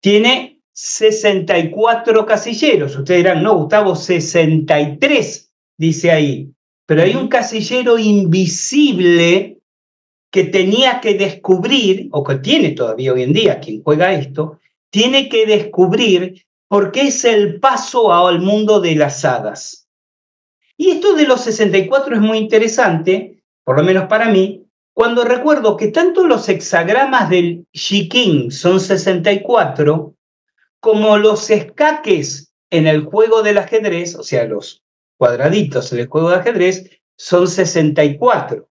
tiene 64 casilleros. Ustedes dirán, no, Gustavo, 63 dice ahí, pero hay un casillero invisible que tenía que descubrir, o que tiene todavía hoy en día quien juega esto, tiene que descubrir por qué es el paso al mundo de las hadas. Y esto de los 64 es muy interesante, por lo menos para mí, cuando recuerdo que tanto los hexagramas del Shikin son 64, como los escaques en el juego del ajedrez, o sea, los cuadraditos en el juego de ajedrez son 64.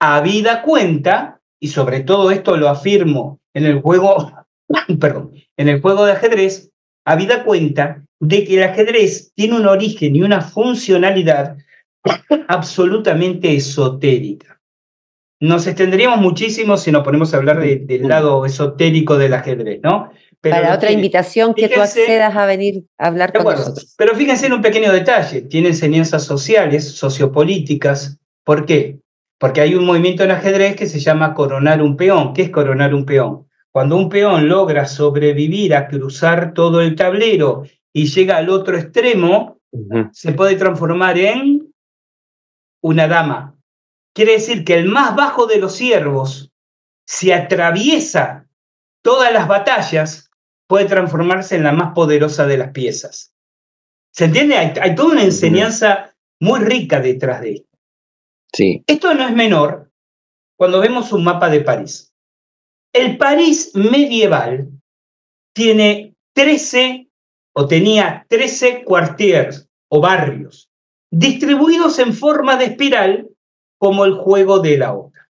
Habida cuenta, y sobre todo esto lo afirmo en el juego, perdón, en el juego de ajedrez, habida cuenta de que el ajedrez tiene un origen y una funcionalidad absolutamente esotérica. Nos extenderíamos muchísimo si nos ponemos a hablar del lado esotérico del ajedrez, ¿no? Para otra invitación que tú accedas a venir a hablar con nosotros. Pero fíjense en un pequeño detalle, tiene enseñanzas sociales, sociopolíticas. ¿Por qué? Porque hay un movimiento en ajedrez que se llama coronar un peón. ¿Qué es coronar un peón? Cuando un peón logra sobrevivir a cruzar todo el tablero y llega al otro extremo, se puede transformar en una dama. Quiere decir que el más bajo de los siervos, si atraviesa todas las batallas, puede transformarse en la más poderosa de las piezas. ¿Se entiende? Hay, toda una enseñanza muy rica detrás de esto. Sí. Esto no es menor cuando vemos un mapa de París. El París medieval tiene 13 o tenía 13 cuartiers o barrios distribuidos en forma de espiral como el juego de la otra.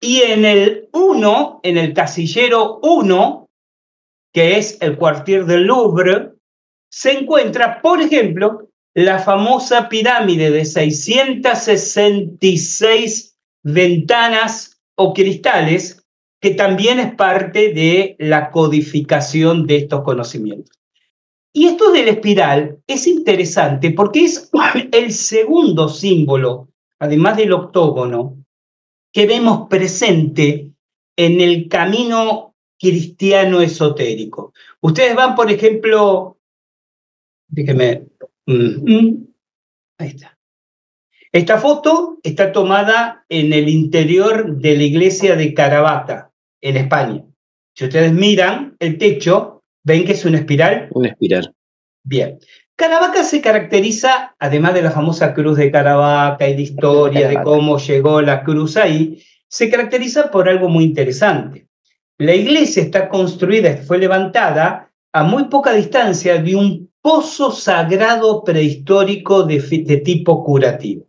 Y en el 1, en el casillero 1, que es el cuartier del Louvre, se encuentra, por ejemplo, la famosa pirámide de 666 ventanas o cristales, que también es parte de la codificación de estos conocimientos. Y esto del espiral es interesante porque es el segundo símbolo, además del octógono, que vemos presente en el camino cristiano esotérico. Ustedes van, por ejemplo, déjenme, mm, mm, ahí está. Esta foto está tomada en el interior de la iglesia de Carabata, en España. Si ustedes miran el techo, ven que es una espiral. Una espiral. Bien. Caravaca se caracteriza, además de la famosa cruz de Caravaca y de historia de cómo llegó la cruz ahí, se caracteriza por algo muy interesante. La iglesia está construida, fue levantada a muy poca distancia de un pozo sagrado prehistórico de, de tipo curativo.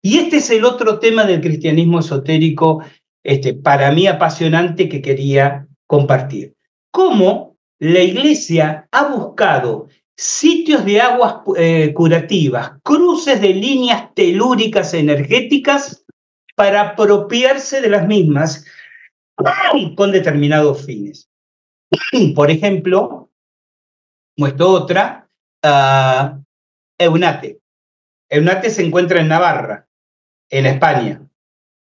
Y este es el otro tema del cristianismo esotérico, este, para mí apasionante, que quería compartir. Cómo la iglesia ha buscado sitios de aguas eh, curativas, cruces de líneas telúricas energéticas para apropiarse de las mismas con determinados fines. Por ejemplo, muestro otra, uh, Eunate. Eunate se encuentra en Navarra, en España.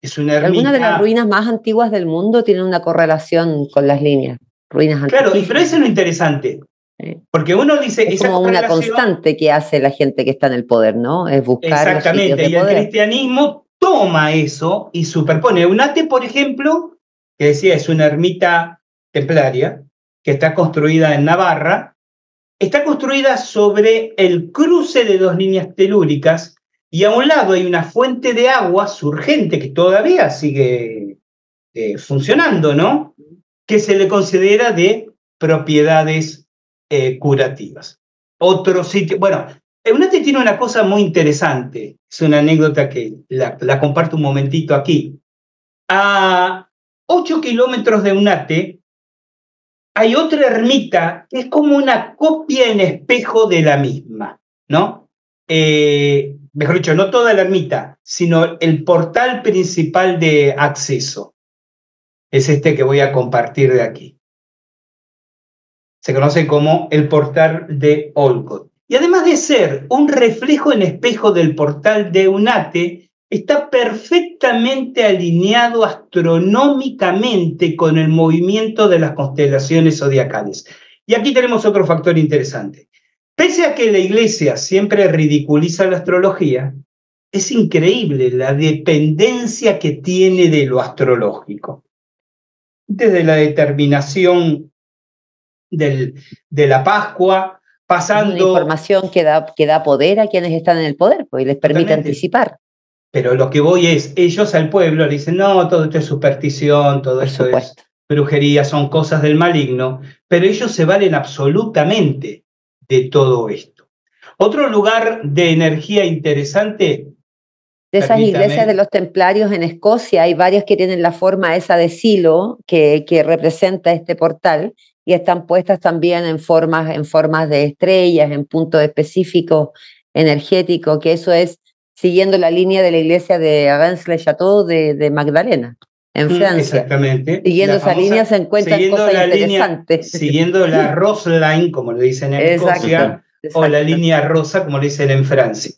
Es una Algunas de las ruinas más antiguas del mundo tienen una correlación con las líneas. Ruinas Claro, pero eso es lo interesante. Porque uno dice. Es como una constante que hace la gente que está en el poder, ¿no? Es buscar. Exactamente, y el cristianismo toma eso y superpone. Unate, por ejemplo, que decía es una ermita templaria que está construida en Navarra, está construida sobre el cruce de dos líneas telúricas y a un lado hay una fuente de agua surgente que todavía sigue eh, funcionando, ¿no? Que se le considera de propiedades eh, curativas. Otro sitio, bueno, Eunate tiene una cosa muy interesante, es una anécdota que la, comparto un momentito aquí. A 8 kilómetros de Eunate hay otra ermita que es como una copia en espejo de la misma, ¿no? Eh, mejor dicho, no toda la ermita, sino el portal principal de acceso. Es este que voy a compartir de aquí se conoce como el portal de Olcott. Y además de ser un reflejo en espejo del portal de Unate, está perfectamente alineado astronómicamente con el movimiento de las constelaciones zodiacales. Y aquí tenemos otro factor interesante. Pese a que la iglesia siempre ridiculiza la astrología, es increíble la dependencia que tiene de lo astrológico. Desde la determinación del, de la Pascua, pasando... Una información que da, que da poder a quienes están en el poder, pues, y les permite anticipar. Pero lo que voy es, ellos al pueblo le dicen, no, todo esto es superstición, todo eso es brujería, son cosas del maligno, pero ellos se valen absolutamente de todo esto. Otro lugar de energía interesante. De esas iglesias de los templarios en Escocia, hay varias que tienen la forma esa de silo que, que representa este portal, y están puestas también en formas, en formas de estrellas, en puntos específicos energéticos, que eso es siguiendo la línea de la iglesia de Reims-le-Château de, Magdalena, en Francia. Exactamente. Siguiendo esa línea se encuentran cosas interesantes. siguiendo la Rose Line, como le dicen en Escocia, o la línea rosa, como le dicen en Francia.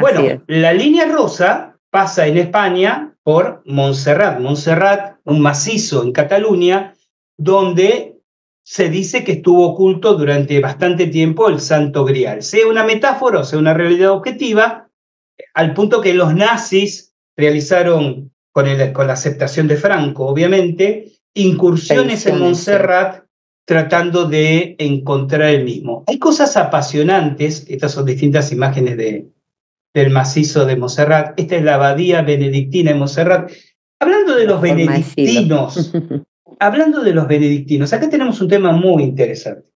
bueno, la línea rosa pasa en España por Montserrat. Montserrat, un macizo en Cataluña, donde se dice que estuvo oculto durante bastante tiempo el Santo Grial, sea una metáfora o sea una realidad objetiva, al punto que los nazis realizaron, con, con la aceptación de Franco, obviamente, incursiones en Montserrat tratando de encontrar el mismo. Hay cosas apasionantes, estas son distintas imágenes de, del macizo de Montserrat, esta es la abadía benedictina de Montserrat. Hablando de los benedictinos, hablando de los benedictinos, acá tenemos un tema muy interesante.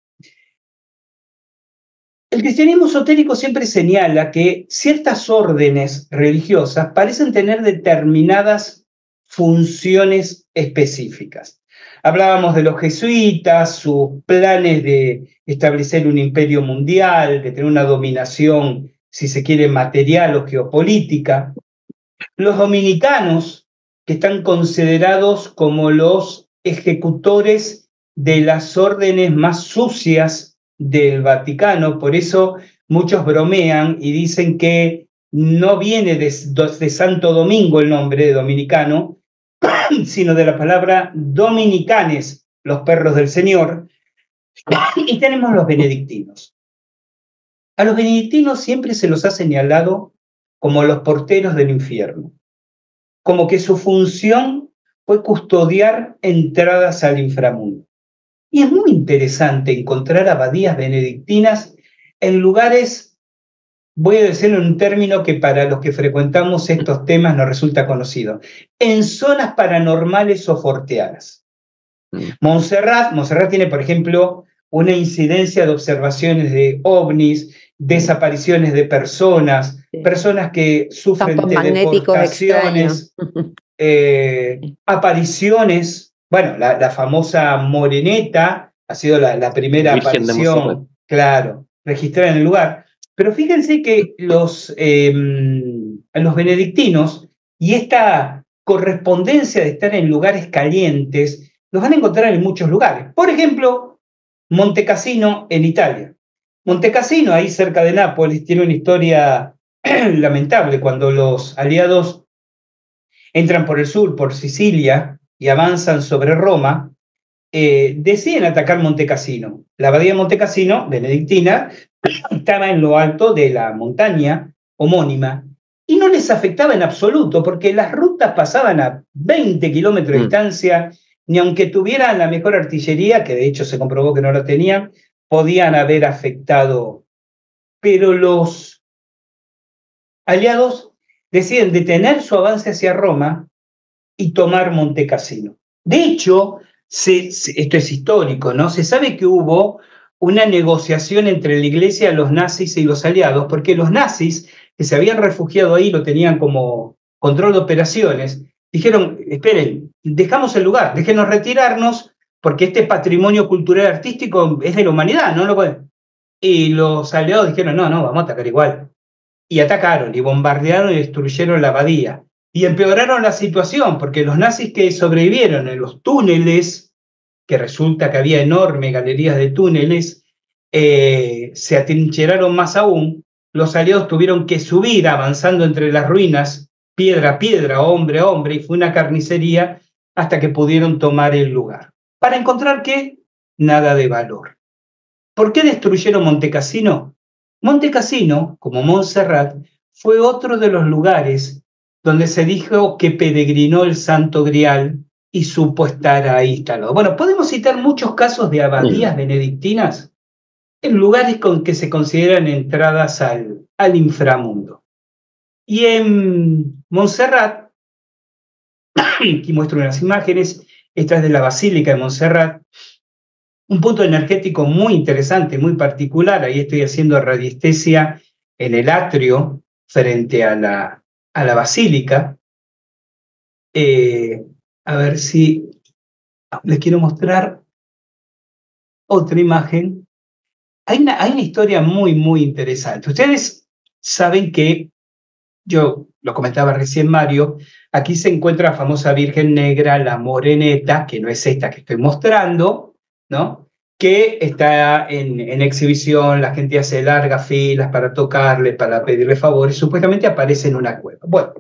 El cristianismo esotérico siempre señala que ciertas órdenes religiosas parecen tener determinadas funciones específicas. Hablábamos de los jesuitas, sus planes de establecer un imperio mundial, de tener una dominación, si se quiere, material o geopolítica. Los dominicanos, que están considerados como los ejecutores de las órdenes más sucias del Vaticano. Por eso muchos bromean y dicen que no viene de, Santo Domingo el nombre de dominicano, sino de la palabra dominicanes, los perros del Señor, y tenemos los benedictinos. A los benedictinos siempre se los ha señalado como los porteros del infierno, como que su función fue custodiar entradas al inframundo. Y es muy interesante encontrar abadías benedictinas en lugares, voy a decir un término que para los que frecuentamos estos temas nos resulta conocido, en zonas paranormales o forteanas. Mm. Montserrat, Montserrat tiene, por ejemplo, una incidencia de observaciones de ovnis, desapariciones de personas, personas que sufren de deportaciones, eh, apariciones. Bueno, la, famosa Moreneta ha sido la, primera aparición, claro, registrada en el lugar. Pero fíjense que los, em, los benedictinos y esta correspondencia de estar en lugares calientes, los van a encontrar en muchos lugares. Por ejemplo, Montecassino en Italia. Montecassino, ahí cerca de Nápoles, tiene una historia lamentable cuando los aliados entran por el sur, por Sicilia, y avanzan sobre Roma, eh, deciden atacar Montecassino. La abadía de Montecassino, benedictina, estaba en lo alto de la montaña homónima y no les afectaba en absoluto porque las rutas pasaban a 20 kilómetros de mm. distancia ni aunque tuvieran la mejor artillería, que de hecho se comprobó que no la tenían, podían haber afectado. Pero los aliados deciden detener su avance hacia Roma y tomar Montecassino. De hecho, esto es histórico, ¿no? Se sabe que hubo una negociación entre la iglesia, los nazis y los aliados, porque los nazis que se habían refugiado ahí lo tenían como control de operaciones, dijeron, esperen, dejamos el lugar, déjenos retirarnos, porque este patrimonio cultural artístico es de la humanidad, no lo. Y los aliados dijeron, no, no, vamos a atacar igual. Y atacaron, y bombardearon y destruyeron la abadía. Y empeoraron la situación, porque los nazis que sobrevivieron en los túneles, que resulta que había enormes galerías de túneles, eh, se atrincheraron más aún. Los aliados tuvieron que subir avanzando entre las ruinas piedra a piedra, hombre a hombre, y fue una carnicería hasta que pudieron tomar el lugar. Para encontrar que nada de valor. ¿Por qué destruyeron Montecassino? Montecassino, como Montserrat, fue otro de los lugares donde se dijo que peregrinó el Santo Grial y supo estar ahí instalado. Bueno, podemos citar muchos casos de abadías benedictinas en lugares con que se consideran entradas al, al inframundo. Y en Montserrat, aquí muestro unas imágenes, esta es de la Basílica de Montserrat, un punto energético muy interesante, muy particular, ahí estoy haciendo radiestesia en el atrio frente a la, a la basílica. Eh, a ver si les quiero mostrar otra imagen. Hay una, hay una historia muy, muy interesante. Ustedes saben que yo lo comentaba recién Mario, aquí se encuentra la famosa Virgen Negra, la Moreneta, que no es esta que estoy mostrando, ¿no? Que está en, exhibición, la gente hace largas filas para tocarle, para pedirle favores, supuestamente aparece en una cueva. Bueno,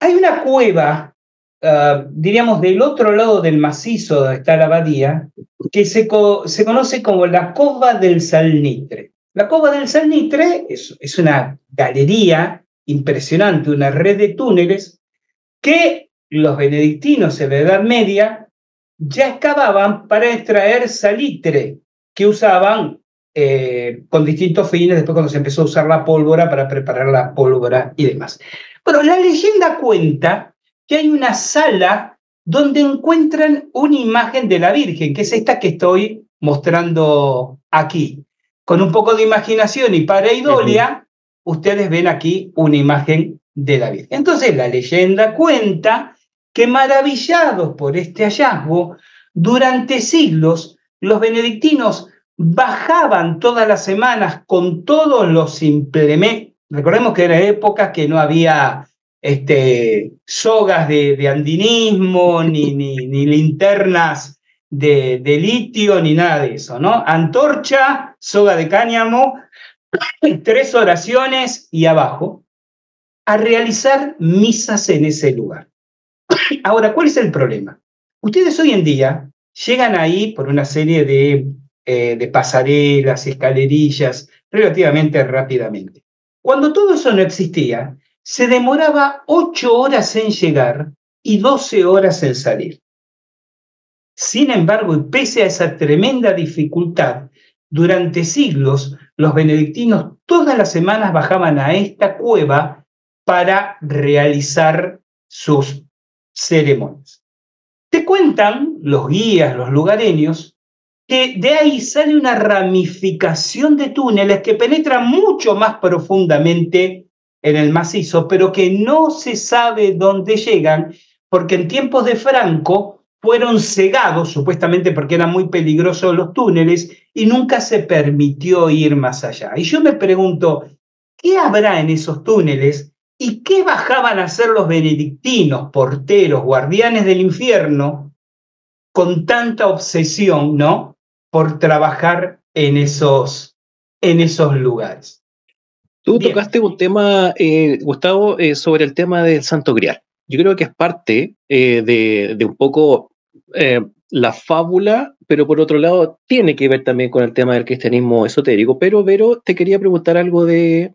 hay una cueva, ah, diríamos, del otro lado del macizo donde está la abadía, que se, se conoce como la Cova del Salnitre. La Cova del Salnitre es, es una galería impresionante, una red de túneles que los benedictinos en la Edad Media ya excavaban para extraer salitre que usaban eh, con distintos fines después cuando se empezó a usar la pólvora para preparar la pólvora y demás. Bueno, la leyenda cuenta que hay una sala donde encuentran una imagen de la Virgen, que es esta que estoy mostrando aquí con un poco de imaginación y pareidolia, ustedes ven aquí una imagen de la Virgen. Entonces la leyenda cuenta que maravillados por este hallazgo, durante siglos los benedictinos bajaban todas las semanas con todos los implementos. Recordemos que era época que no había este, sogas de, andinismo ni, ni, ni linternas de, litio ni nada de eso, ¿no? Antorcha, soga de cáñamo, tres oraciones y abajo, a realizar misas en ese lugar. Ahora, ¿cuál es el problema? Ustedes hoy en día llegan ahí por una serie de, eh, de pasarelas, escalerillas, relativamente rápidamente. Cuando todo eso no existía, se demoraba ocho horas en llegar y doce horas en salir. Sin embargo, y pese a esa tremenda dificultad, durante siglos los benedictinos todas las semanas bajaban a esta cueva para realizar sus ceremonias. Te cuentan los guías, los lugareños, que de ahí sale una ramificación de túneles que penetran mucho más profundamente en el macizo, pero que no se sabe dónde llegan, porque en tiempos de Franco fueron cegados, supuestamente porque eran muy peligrosos los túneles, y nunca se permitió ir más allá. Y yo me pregunto, ¿qué habrá en esos túneles y qué bajaban a hacer los benedictinos, porteros, guardianes del infierno, con tanta obsesión, ¿no? Por trabajar en esos, en esos lugares. Tú tocaste un tema, eh, Gustavo, eh, sobre el tema del Santo Grial. Yo creo que es parte eh, de, un poco la fábula, pero por otro lado tiene que ver también con el tema del cristianismo esotérico. Pero, Vero, te quería preguntar algo de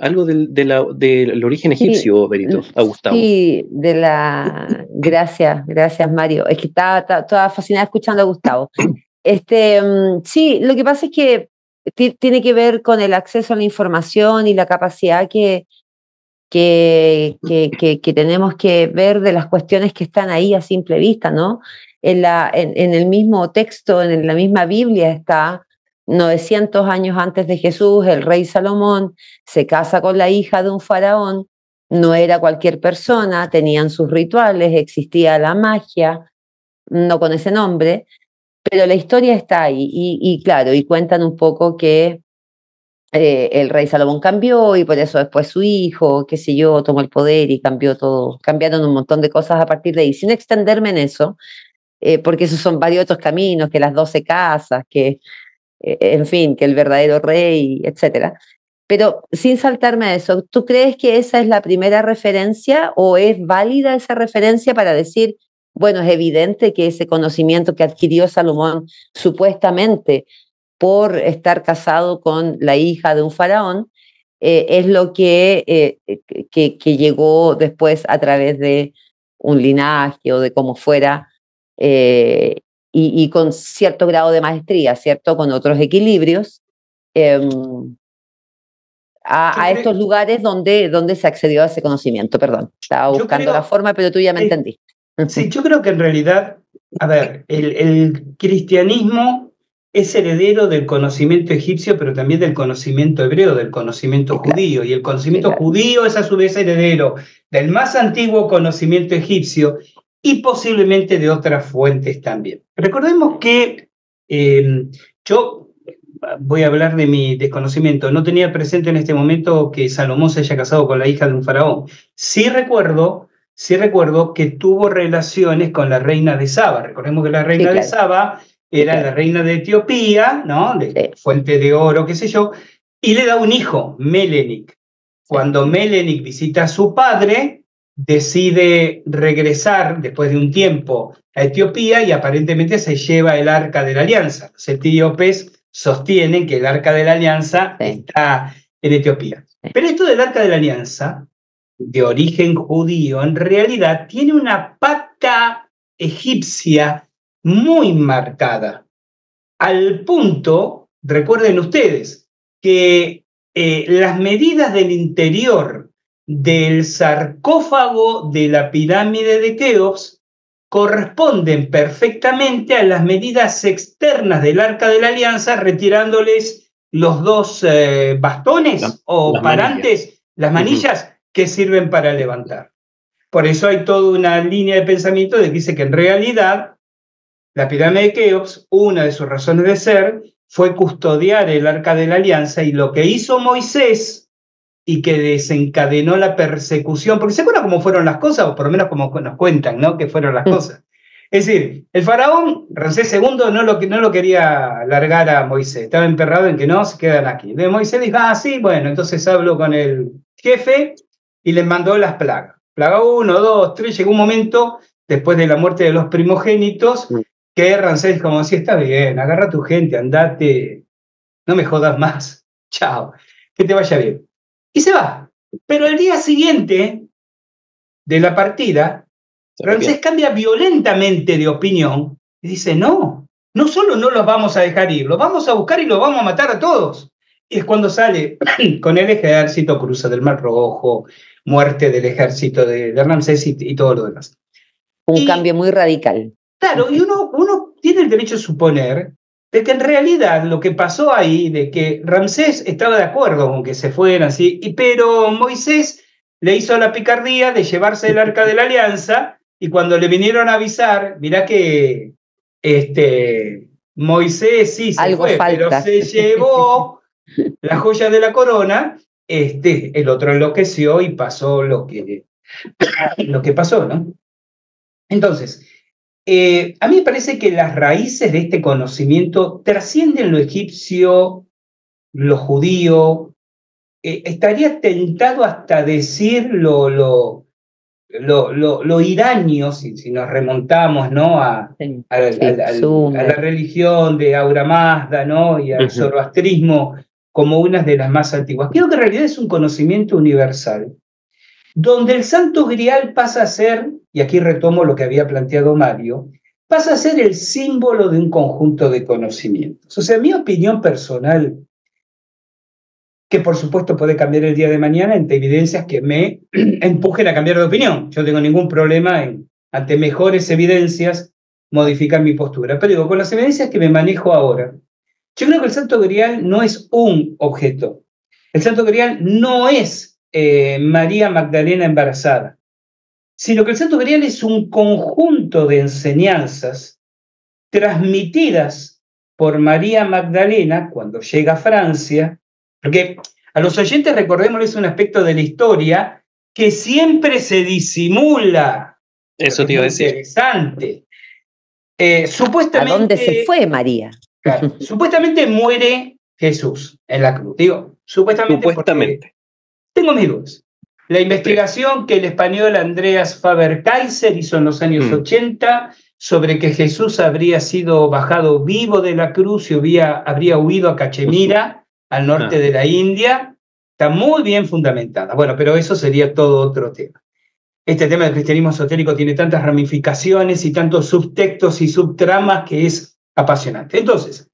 algo del, del, origen egipcio, Berito, a Gustavo. Sí, de la... Gracias, gracias, Mario. Es que estaba, estaba fascinada escuchando a Gustavo. Este, mm, sí, lo que pasa es que tiene que ver con el acceso a la información y la capacidad que, que, que, tenemos que ver de las cuestiones que están ahí a simple vista, ¿no? En, la, en, el mismo texto, en la misma Biblia está 900 años antes de Jesús, el rey Salomón se casa con la hija de un faraón, no era cualquier persona, tenían sus rituales, existía la magia, no con ese nombre, pero la historia está ahí. Y, claro, y cuentan un poco que eh, el rey Salomón cambió y por eso después su hijo, qué sé yo, tomó el poder y cambió todo, cambiaron un montón de cosas a partir de ahí, sin extenderme en eso, eh, porque esos son varios otros caminos, que las doce casas, que, en fin, que el verdadero rey, etcétera. Pero sin saltarme a eso, ¿tú crees que esa es la primera referencia o es válida esa referencia para decir bueno, es evidente que ese conocimiento que adquirió Salomón supuestamente por estar casado con la hija de un faraón, eh, es lo que, eh, que, llegó después a través de un linaje o de cómo fuera, eh, y, con cierto grado de maestría, ¿cierto? Con otros equilibrios, em, a, estos lugares donde, donde se accedió a ese conocimiento. Perdón, estaba buscando la forma, pero tú ya me entendiste. Sí, yo creo que en realidad, a ver, el, cristianismo es heredero del conocimiento egipcio, pero también del conocimiento hebreo, del conocimiento judío. Y el conocimiento judío es a su vez heredero del más antiguo conocimiento egipcio y posiblemente de otras fuentes también. Recordemos que em, yo voy a hablar de mi desconocimiento. No tenía presente en este momento que Salomón se haya casado con la hija de un faraón. Sí recuerdo sí recuerdo que tuvo relaciones con la reina de Saba. Recordemos que la reina de Saba era la reina de Etiopía, ¿no? De fuente de oro, qué sé yo, y le da un hijo, Melenik. Cuando Melenik visita a su padre, decide regresar después de un tiempo a Etiopía y aparentemente se lleva el arca de la alianza. Los etíopes sostienen que el arca de la alianza está en Etiopía. Pero esto del arca de la alianza de origen judío, en realidad tiene una pata egipcia muy marcada, al punto, recuerden ustedes, que eh, las medidas del interior del sarcófago de la pirámide de Keops corresponden perfectamente a las medidas externas del arca de la alianza, retirándoles los dos eh, bastones o parantes, las manillas, que sirven para levantar. Por eso hay toda una línea de pensamiento de que dice que en realidad la pirámide de Keops, una de sus razones de ser, fue custodiar el arca de la alianza y lo que hizo Moisés y que desencadenó la persecución, porque se acuerdan cómo fueron las cosas, o por lo menos como nos cuentan, ¿no? Que fueron las mm. cosas. Es decir, el faraón, Ramsés II, no lo, no lo quería largar a Moisés, estaba emperrado en que no, se quedan aquí. De Moisés dijo, ah, sí, bueno, entonces hablo con el jefe y les mandó las plagas. Plaga 1, 2, 3, llegó un momento, después de la muerte de los primogénitos, mm. que Ramsés como está bien, agarra tu gente, andate, no me jodas más, chao, que te vaya bien. Y se va. Pero el día siguiente de la partida, Ramsés cambia violentamente de opinión y dice, no, no solo no los vamos a dejar ir, los vamos a buscar y los vamos a matar a todos. Y es cuando sale con el ejército, cruza del Mar Rojo, muerte del ejército de, Ramsés y, todo lo demás. Un cambio muy radical. Claro, y uno, uno tiene el derecho a suponer de que en realidad lo que pasó ahí, de que Ramsés estaba de acuerdo con que se fueran así, pero Moisés le hizo la picardía de llevarse el arca de la alianza y cuando le vinieron a avisar, mirá que este, Moisés sí se fue, pero se llevó la joya de la corona, este, el otro enloqueció y pasó lo que, lo que pasó, ¿no? Entonces, eh, a mí me parece que las raíces de este conocimiento trascienden lo egipcio, lo judío. Eh, estaría tentado hasta decir lo, lo, lo, iranio, si, nos remontamos ¿no? a, a, la religión de Aura Mazda ¿no? y al zoroastrismo como una de las más antiguas. Creo que en realidad es un conocimiento universal donde el santo grial pasa a ser, y aquí retomo lo que había planteado Mario, pasa a ser el símbolo de un conjunto de conocimientos. O sea, mi opinión personal, que por supuesto puede cambiar el día de mañana ante evidencias que me empujen a cambiar de opinión. Yo no tengo ningún problema en, ante mejores evidencias, modificar mi postura. Pero digo, con las evidencias que me manejo ahora, yo creo que el santo grial no es un objeto. El santo grial no es eh, María Magdalena embarazada, sino que el Santo Grial es un conjunto de enseñanzas transmitidas por María Magdalena cuando llega a Francia, porque a los oyentes recordémosles un aspecto de la historia que siempre se disimula. Eso te iba a decir. Interesante. Eh, supuestamente, ¿A dónde se fue María? supuestamente muere Jesús en la cruz. Digo, supuestamente. Supuestamente. Tengo mis dudas. La investigación que el español Andreas Faber-Kaiser hizo en los años 80 mm. sobre que Jesús habría sido bajado vivo de la cruz y había, habría huido a Cachemira, al norte ah. de la India, está muy bien fundamentada. Bueno, pero eso sería todo otro tema. Este tema del cristianismo esotérico tiene tantas ramificaciones y tantos subtextos y subtramas que es apasionante. Entonces,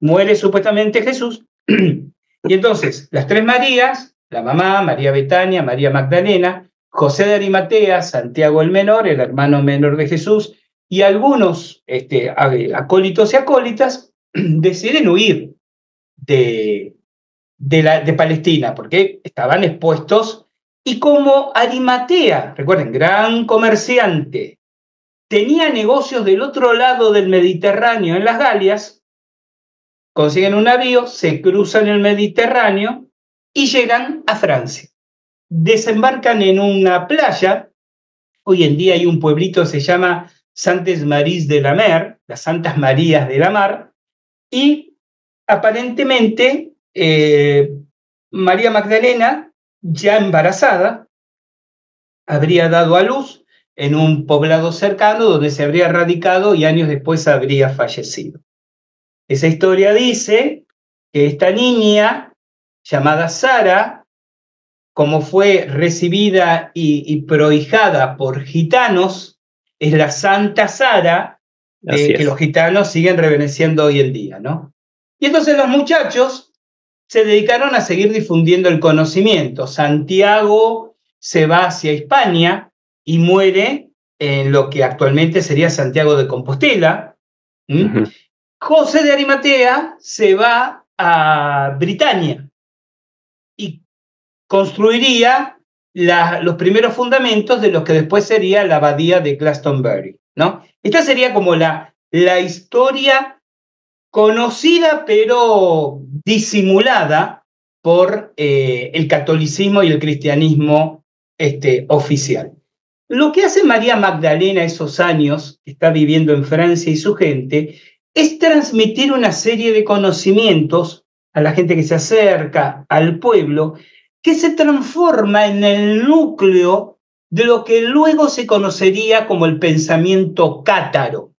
muere supuestamente Jesús y entonces las tres Marías la mamá, María Betania, María Magdalena, José de Arimatea, Santiago el Menor, el hermano menor de Jesús, y algunos este, acólitos y acólitas deciden huir de, de, la, de Palestina, porque estaban expuestos, y como Arimatea, recuerden, gran comerciante, tenía negocios del otro lado del Mediterráneo, en las Galias, consiguen un navío, se cruzan el Mediterráneo, y llegan a Francia. Desembarcan en una playa, hoy en día hay un pueblito que se llama Santes Maries de la Mer, las Santas Marías de la Mar, y aparentemente eh, María Magdalena, ya embarazada, habría dado a luz en un poblado cercano donde se habría radicado y años después habría fallecido. Esa historia dice que esta niña llamada Sara, como fue recibida y, prohijada por gitanos, es la Santa Sara eh, que los gitanos siguen reverenciando hoy en día, ¿no? Y entonces los muchachos se dedicaron a seguir difundiendo el conocimiento. Santiago se va hacia España y muere en lo que actualmente sería Santiago de Compostela. José de Arimatea se va a Britania construiría los primeros fundamentos de lo que después sería la abadía de Glastonbury. ¿no? Esta sería como la, la historia conocida pero disimulada por eh, el catolicismo y el cristianismo este, oficial. Lo que hace María Magdalena esos años, está viviendo en Francia y su gente, es transmitir una serie de conocimientos a la gente que se acerca al pueblo, que se transforma en el núcleo de lo que luego se conocería como el pensamiento cátaro.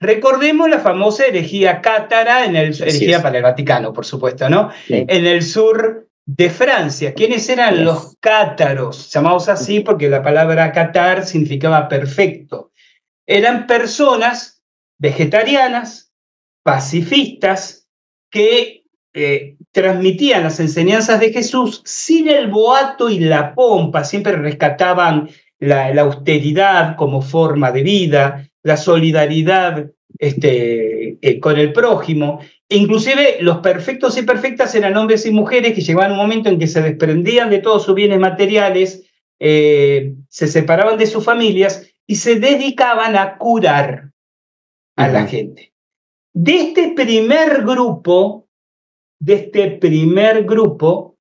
Recordemos la famosa herejía cátara, en el, herejía para el Vaticano, por supuesto, ¿no? En el sur de Francia. ¿Quiénes eran los cátaros? Llamados así porque la palabra catar significaba perfecto. Eran personas vegetarianas, pacifistas, que eh, transmitían las enseñanzas de Jesús sin el boato y la pompa, siempre rescataban la, austeridad como forma de vida, la solidaridad este, eh, con el prójimo. E inclusive los perfectos y perfectas eran hombres y mujeres que llegaban un momento en que se desprendían de todos sus bienes materiales, eh, se separaban de sus familias y se dedicaban a curar a la gente. De este primer grupo de este primer grupo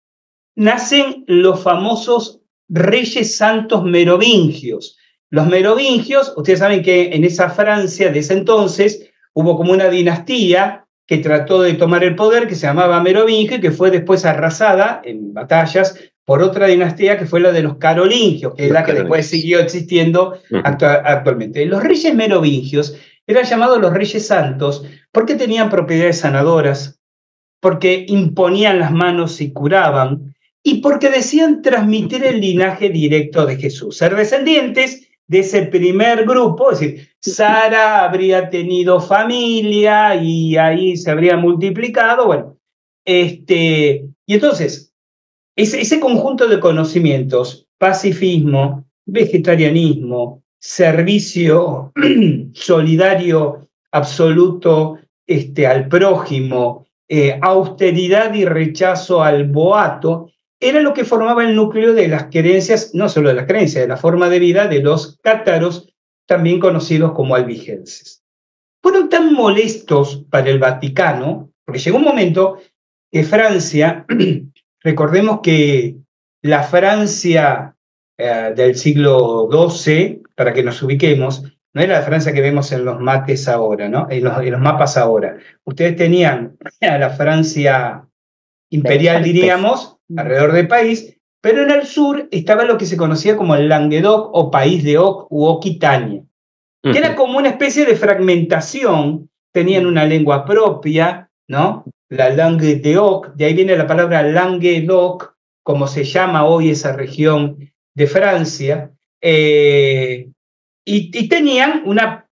nacen los famosos reyes santos merovingios. Los merovingios, ustedes saben que en esa Francia de ese entonces hubo como una dinastía que trató de tomar el poder, que se llamaba Merovingio, y que fue después arrasada en batallas por otra dinastía que fue la de los carolingios, que es la que después siguió existiendo actualmente. Los reyes merovingios eran llamados los reyes santos porque tenían propiedades sanadoras, porque imponían las manos y curaban, y porque decían transmitir el linaje directo de Jesús, ser descendientes de ese primer grupo, es decir, Sara habría tenido familia y ahí se habría multiplicado, bueno, este, y entonces, ese, ese conjunto de conocimientos, pacifismo, vegetarianismo, servicio solidario absoluto este, al prójimo, eh, austeridad y rechazo al boato, era lo que formaba el núcleo de las creencias, no solo de las creencias, de la forma de vida de los cátaros, también conocidos como albigenses. Fueron tan molestos para el Vaticano, porque llegó un momento que Francia, recordemos que la Francia eh, del siglo XII, para que nos ubiquemos, no era la Francia que vemos en los mates ahora, ¿no? En los, mapas ahora. Ustedes tenían a la Francia imperial, diríamos, alrededor del país, pero en el sur estaba lo que se conocía como el Languedoc o País de Oc u Occitania, que era como una especie de fragmentación, tenían una lengua propia, ¿no? La langue de Oc, de ahí viene la palabra Languedoc, como se llama hoy esa región de Francia, eh, y, tenían una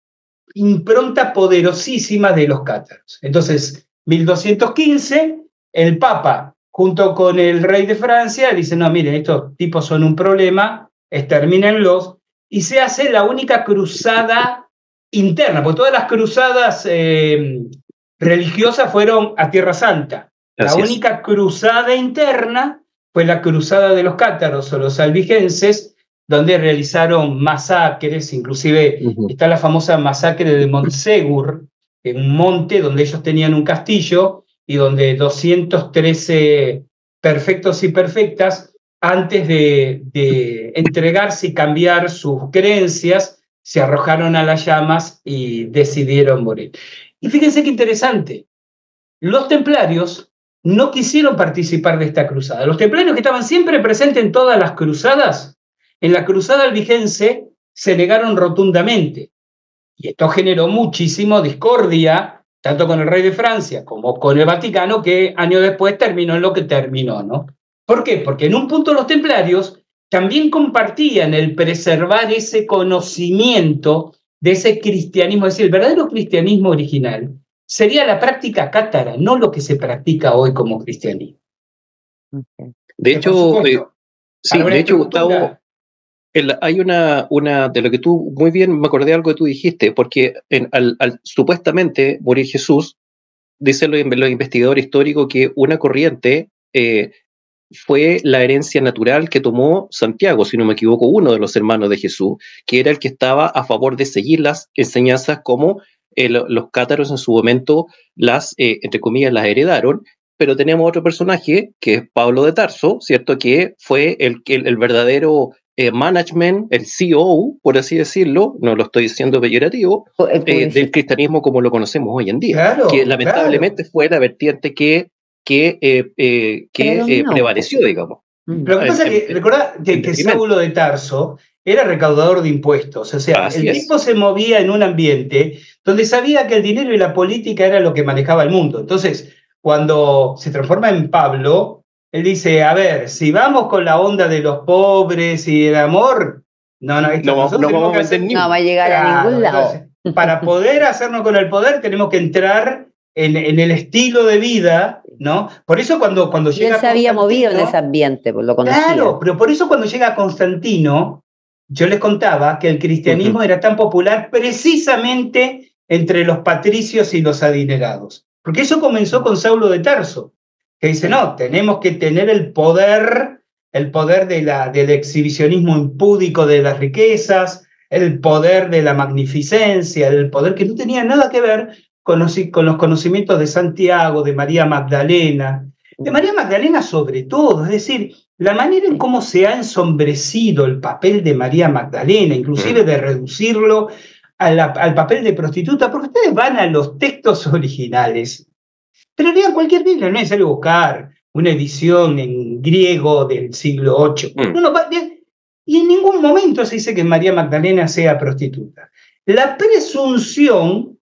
impronta poderosísima de los cátaros. Entonces, 1215, el Papa, junto con el rey de Francia, dice, no, miren, estos tipos son un problema, extermínenlos, y se hace la única cruzada interna, porque todas las cruzadas eh, religiosas fueron a Tierra Santa. la única cruzada interna fue la cruzada de los cátaros o los albigenses, donde realizaron masacres, inclusive está la famosa masacre de Montsegur, en un monte donde ellos tenían un castillo y donde 213 perfectos y perfectas, antes de, de entregarse y cambiar sus creencias, se arrojaron a las llamas y decidieron morir. Y fíjense qué interesante, los templarios no quisieron participar de esta cruzada. Los templarios que estaban siempre presentes en todas las cruzadas, en la cruzada albigense se negaron rotundamente. Y esto generó muchísimo discordia, tanto con el rey de Francia como con el Vaticano, que años después terminó en lo que terminó, ¿no? ¿Por qué? Porque en un punto los templarios también compartían el preservar ese conocimiento de ese cristianismo, es decir, el verdadero cristianismo original sería la práctica cátara, no lo que se practica hoy como cristianismo. De hecho, eh, sí, de hecho, Gustavo, hay una, una, de lo que tú, muy bien, me acordé de algo que tú dijiste, porque al, supuestamente morir Jesús, dicen los, los investigadores históricos que una corriente eh, fue la herencia natural que tomó Santiago, si no me equivoco, uno de los hermanos de Jesús, que era el que estaba a favor de seguir las enseñanzas como eh, los cátaros en su momento las, eh, entre comillas, las heredaron, pero tenemos otro personaje, que es Pablo de Tarso, ¿cierto? Que fue el, el, el verdadero eh, management, el CEO, por así decirlo, no lo estoy diciendo peyorativo, eh, del cristianismo como lo conocemos hoy en día, que lamentablemente fue la vertiente que, que, eh, que prevaleció, digamos. Mm. Lo que pasa es que, recuerda que, que Saulo de Tarso era recaudador de impuestos, o sea, el tipo se movía en un ambiente donde sabía que el dinero y la política era lo que manejaba el mundo. Entonces, cuando se transforma en Pablo, él dice, a ver, si vamos con la onda de los pobres y el amor, no, no, no, va a llegar a ningún lado. para poder hacernos con el poder tenemos que entrar en, el estilo de vida, ¿no? Por eso cuando, cuando llega... Él se había movido en ese ambiente, por lo conocía. Claro, pero por eso cuando llega Constantino, yo les contaba que el cristianismo era tan popular precisamente entre los patricios y los adinerados. Porque eso comenzó con Saulo de Tarso, que dice, no, tenemos que tener el poder, el poder de la, del exhibicionismo impúdico de las riquezas, el poder de la magnificencia, el poder que no tenía nada que ver con los, con los conocimientos de Santiago, de María Magdalena, de María Magdalena sobre todo, es decir, la manera en cómo se ha ensombrecido el papel de María Magdalena, inclusive de reducirlo al papel de prostituta, porque ustedes van a los textos originales, pero lean cualquier Biblia, no es necesario buscar una edición en griego del siglo VIII. Mm. y en ningún momento se dice que María Magdalena sea prostituta. La presunción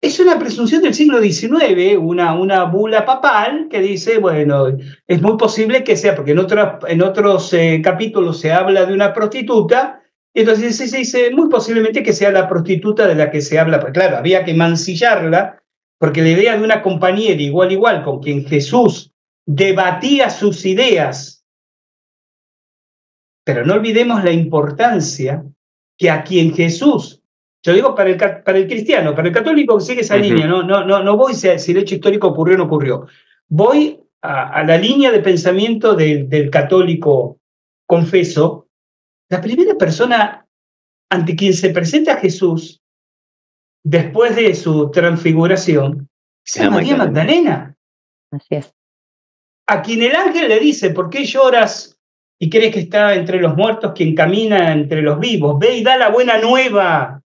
es una presunción del siglo XIX, una, una bula papal que dice, bueno, es muy posible que sea, porque en, en otros eh, capítulos se habla de una prostituta, entonces se dice muy posiblemente que sea la prostituta de la que se habla, pues claro, había que mancillarla, porque la idea de una compañera igual igual con quien Jesús debatía sus ideas, pero no olvidemos la importancia que a quien Jesús, yo digo para el, para el cristiano, para el católico sigue esa línea, no, no, no, no voy si, el hecho histórico ocurrió o no ocurrió, voy a, la línea de pensamiento del, del católico confeso, la primera persona ante quien se presenta Jesús después de su transfiguración es María Magdalena. Así es. A quien el ángel le dice, ¿por qué lloras y crees que está entre los muertos quien camina entre los vivos? Ve y da la buena nueva.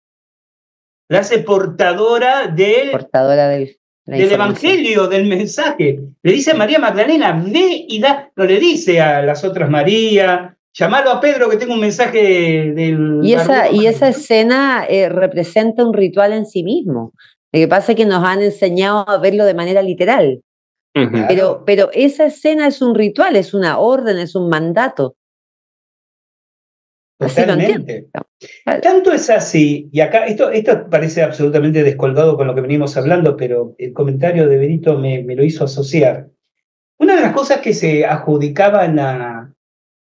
La hace portadora del, portadora del, del evangelio, del mensaje. Le dice a María Magdalena, ve y da, no le dice a las otras María, Llamalo a Pedro que tengo un mensaje del... Y esa, y esa escena eh, representa un ritual en sí mismo. Lo que pasa es que nos han enseñado a verlo de manera literal. pero, pero esa escena es un ritual, es una orden, es un mandato. Totalmente. Tanto es así, y acá esto, esto parece absolutamente descolgado con lo que venimos hablando, pero el comentario de Benito me, me lo hizo asociar. Una de las cosas que se adjudicaban a,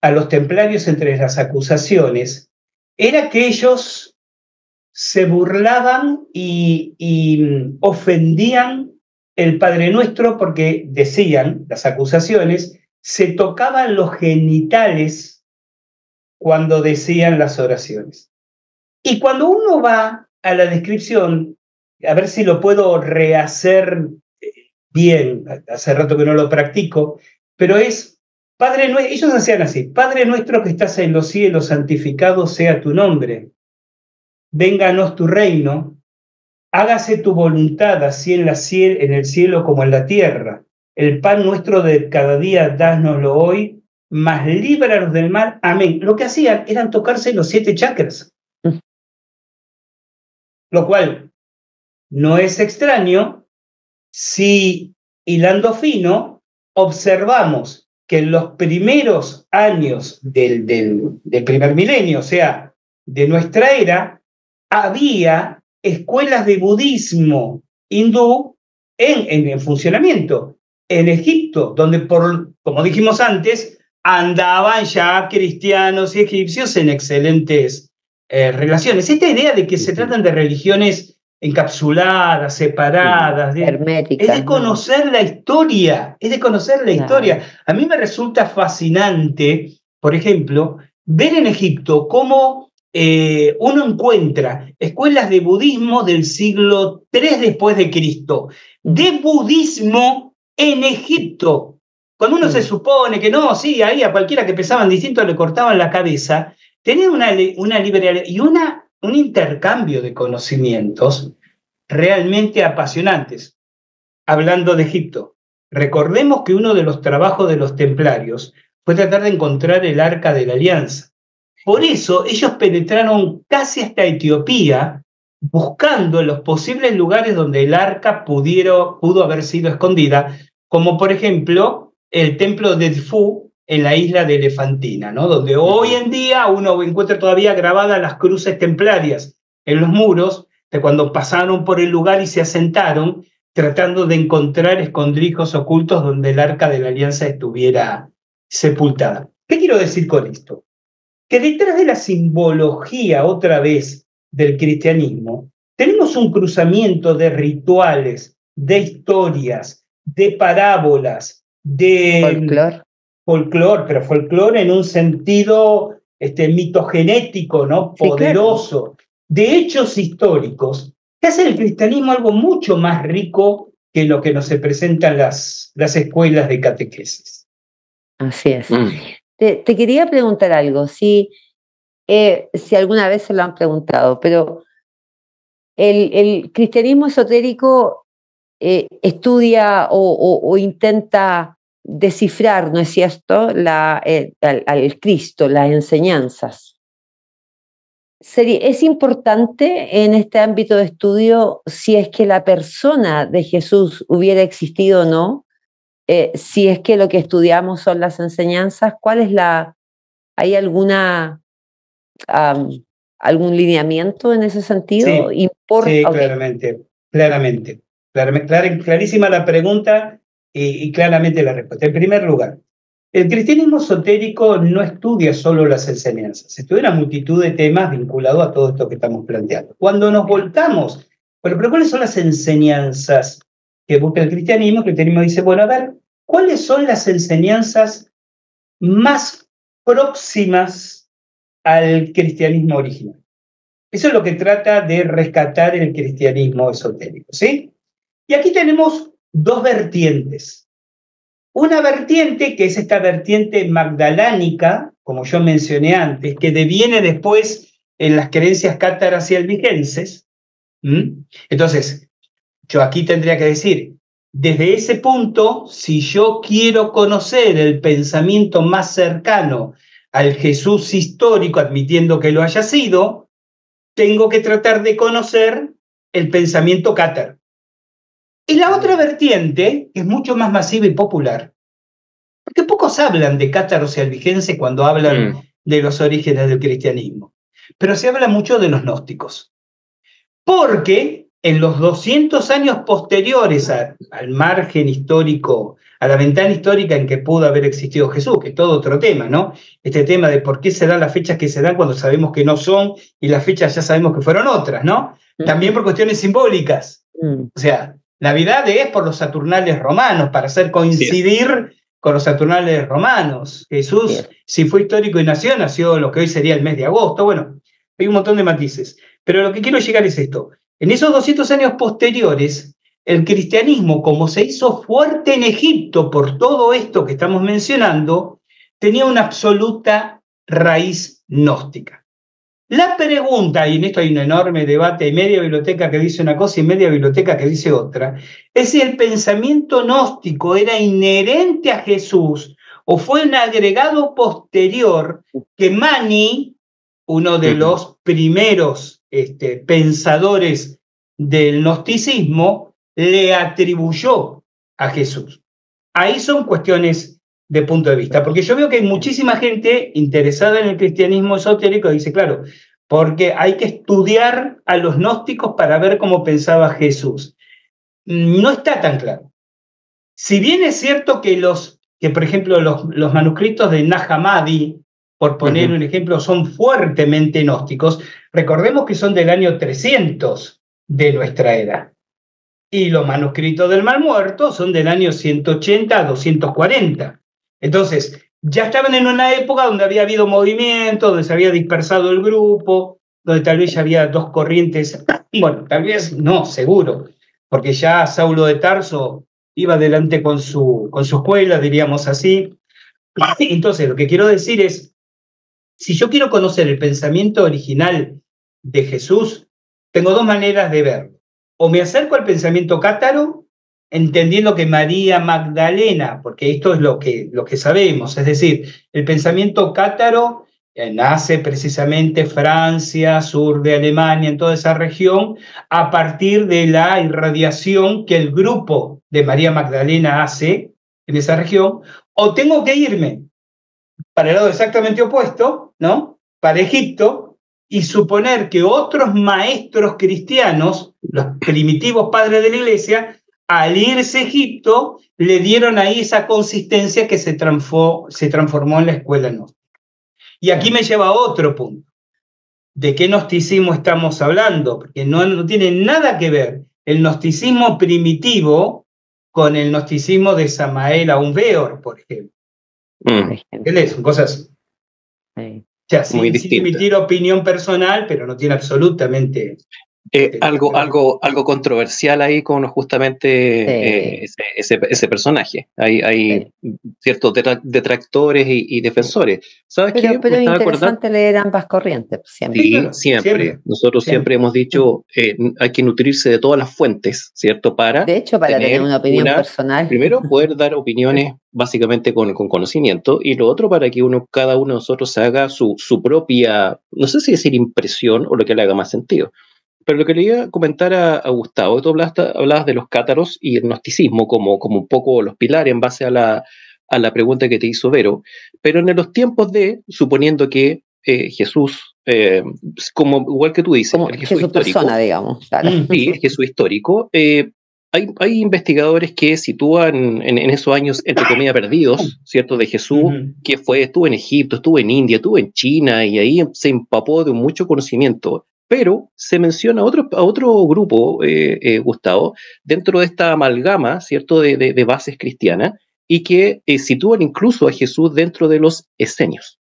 a los templarios entre las acusaciones era que ellos se burlaban y, mm, ofendían el Padre Nuestro porque decían, las acusaciones, se tocaban los genitales cuando decían las oraciones. Y cuando uno va a la descripción, a ver si lo puedo rehacer eh, bien, hace rato que no lo practico, pero es Padre ellos hacían así, Padre nuestro que estás en los cielos, santificado sea tu nombre. Vénganos tu reino, hágase tu voluntad así en, la en el cielo como en la tierra. El pan nuestro de cada día, dánoslo hoy, mas líbranos del mal. Amén. Lo que hacían eran tocarse los siete chakras. Lo cual no es extraño si, hilando fino, observamos que en los primeros años del, del, primer milenio, o sea, de nuestra era, había escuelas de budismo hindú en, en, funcionamiento. En Egipto, donde, por, como dijimos antes, andaban ya cristianos y egipcios en excelentes eh, relaciones. Esta idea de que se tratan de religiones encapsuladas, separadas, Herméticas, es de conocer la historia, es de conocer la historia. A mí me resulta fascinante, por ejemplo, ver en Egipto cómo eh, uno encuentra escuelas de budismo del siglo III después de Cristo, de budismo en Egipto. Cuando uno se supone que no, sí, ahí a cualquiera que pesaban distinto le cortaban la cabeza, tenía una, una liberalidad y una un intercambio de conocimientos realmente apasionantes. Hablando de Egipto, recordemos que uno de los trabajos de los templarios fue tratar de encontrar el arca de la alianza. Por eso ellos penetraron casi hasta Etiopía buscando los posibles lugares donde el arca pudo haber sido escondida, como por ejemplo el templo de Edfu en la isla de Elefantina, ¿no? donde hoy en día uno encuentra todavía grabadas las cruces templarias en los muros de cuando pasaron por el lugar y se asentaron tratando de encontrar escondrijos ocultos donde el arca de la alianza estuviera sepultada. ¿Qué quiero decir con esto? Que detrás de la simbología, otra vez, del cristianismo, tenemos un cruzamiento de rituales, de historias, de parábolas, de folclore, folclor, pero folclore en un sentido este, mitogenético, ¿no? Poderoso, de hechos históricos, que hacen el cristianismo algo mucho más rico que lo que nos se presentan las, las escuelas de catequesis. Así es. Mm. Te, quería preguntar algo, si, eh, si alguna vez se lo han preguntado, pero el, cristianismo esotérico eh, estudia o, intenta descifrar, ¿no es cierto?, la, eh, al, Cristo, las enseñanzas. ¿Es importante en este ámbito de estudio si es que la persona de Jesús hubiera existido o no? Eh, si es que lo que estudiamos son las enseñanzas, ¿cuál es la, hay alguna, algún lineamiento en ese sentido? Sí, claramente, claramente, claramente. clarísima la pregunta y, claramente la respuesta. En primer lugar, el cristianismo esotérico no estudia solo las enseñanzas, estudia una multitud de temas vinculados a todo esto que estamos planteando. Cuando nos voltamos, bueno, pero ¿cuáles son las enseñanzas que busca el cristianismo, el cristianismo dice, bueno, a ver, ¿cuáles son las enseñanzas más próximas al cristianismo original? Eso es lo que trata de rescatar el cristianismo esotérico, ¿sí? Y aquí tenemos dos vertientes. Una vertiente, que es esta vertiente magdalánica, como yo mencioné antes, que deviene después en las creencias cátaras y albigenses. Entonces, yo aquí tendría que decir, desde ese punto, si yo quiero conocer el pensamiento más cercano al Jesús histórico, admitiendo que lo haya sido, tengo que tratar de conocer el pensamiento cátar. Y la otra vertiente, que es mucho más masiva y popular, porque pocos hablan de cátaros y albigenses cuando hablan mm. de los orígenes del cristianismo, pero se habla mucho de los gnósticos. Porque en los 200 años posteriores al margen histórico, a la ventana histórica en que pudo haber existido Jesús, que es todo otro tema, ¿no? Este tema de por qué se dan las fechas que se dan cuando sabemos que no son y las fechas ya sabemos que fueron otras, ¿no? También por cuestiones simbólicas. Mm. O sea, Navidad es por los saturnales romanos, para hacer coincidir con los saturnales romanos. Jesús, si fue histórico y nació, nació lo que hoy sería el mes de agosto. Bueno, hay un montón de matices. Pero lo que quiero llegar es esto. En esos 200 años posteriores, el cristianismo, como se hizo fuerte en Egipto por todo esto que estamos mencionando, tenía una absoluta raíz gnóstica. La pregunta, y en esto hay un enorme debate, hay media biblioteca que dice una cosa y media biblioteca que dice otra, es si el pensamiento gnóstico era inherente a Jesús o fue un agregado posterior que Mani, uno de los primeros este, pensadores del gnosticismo le atribuyó a Jesús. Ahí son cuestiones de punto de vista, porque yo veo que hay muchísima gente interesada en el cristianismo esotérico y dice, claro, porque hay que estudiar a los gnósticos para ver cómo pensaba Jesús. No está tan claro. Si bien es cierto que los, que por ejemplo los, los manuscritos de Nahamadi, por poner un ejemplo, son fuertemente gnósticos. Recordemos que son del año 300 de nuestra era. Y los manuscritos del Mal Muerto son del año 180 a 240. Entonces, ya estaban en una época donde había habido movimiento, donde se había dispersado el grupo, donde tal vez ya había dos corrientes. Bueno, tal vez no, seguro, porque ya Saulo de Tarso iba adelante con su, con escuela, diríamos así. Entonces, lo que quiero decir es, si yo quiero conocer el pensamiento original de Jesús, tengo dos maneras de verlo. O me acerco al pensamiento cátaro, entendiendo que María Magdalena, porque esto es lo que, lo que sabemos, es decir, el pensamiento cátaro nace precisamente Francia, sur de Alemania, en toda esa región, a partir de la irradiación que el grupo de María Magdalena hace en esa región, o tengo que irme para el lado exactamente opuesto, ¿no? Para Egipto, y suponer que otros maestros cristianos, los primitivos padres de la iglesia, al irse a Egipto, le dieron ahí esa consistencia que se transformó, se transformó en la escuela gnóstica. Y aquí me lleva a otro punto. ¿De qué gnosticismo estamos hablando? Porque no, no tiene nada que ver el gnosticismo primitivo con el gnosticismo de Samael Aumbeor, por ejemplo. Mm. Son cosas ya, Muy sin emitir opinión personal, pero no tiene absolutamente eh, algo, algo, algo controversial ahí con justamente eh, ese, personaje. Hay, hay ciertos detractores y, defensores. ¿Sabes pero, qué? Pero es interesante leer ambas corrientes. Siempre. Sí, siempre. Nosotros siempre, hemos dicho eh, hay que nutrirse de todas las fuentes, ¿cierto? Para. De hecho, para tener, una opinión personal. Primero, poder dar opiniones básicamente con, con, conocimiento y lo otro para que uno, cada uno de nosotros haga su, su propia, no sé si decir impresión o lo que le haga más sentido. Pero lo que le iba a comentar a, Gustavo, tú hablabas, de los cátaros y el gnosticismo como, como un poco los pilares en base a la, a la pregunta que te hizo Vero, pero en los tiempos de, suponiendo que eh, Jesús, eh, como igual que tú dices, como el Jesús, persona, digamos. Sí, el Jesús histórico. Eh, hay, hay, investigadores que sitúan en, esos años, entre comillas, perdidos, ¿cierto? De Jesús, que fue, estuvo en Egipto, estuvo en India, estuvo en China, y ahí se empapó de mucho conocimiento pero se menciona a otro, a otro grupo, eh, eh, Gustavo, dentro de esta amalgama, ¿cierto?, de, bases cristianas, y que eh, sitúan incluso a Jesús dentro de los esenios.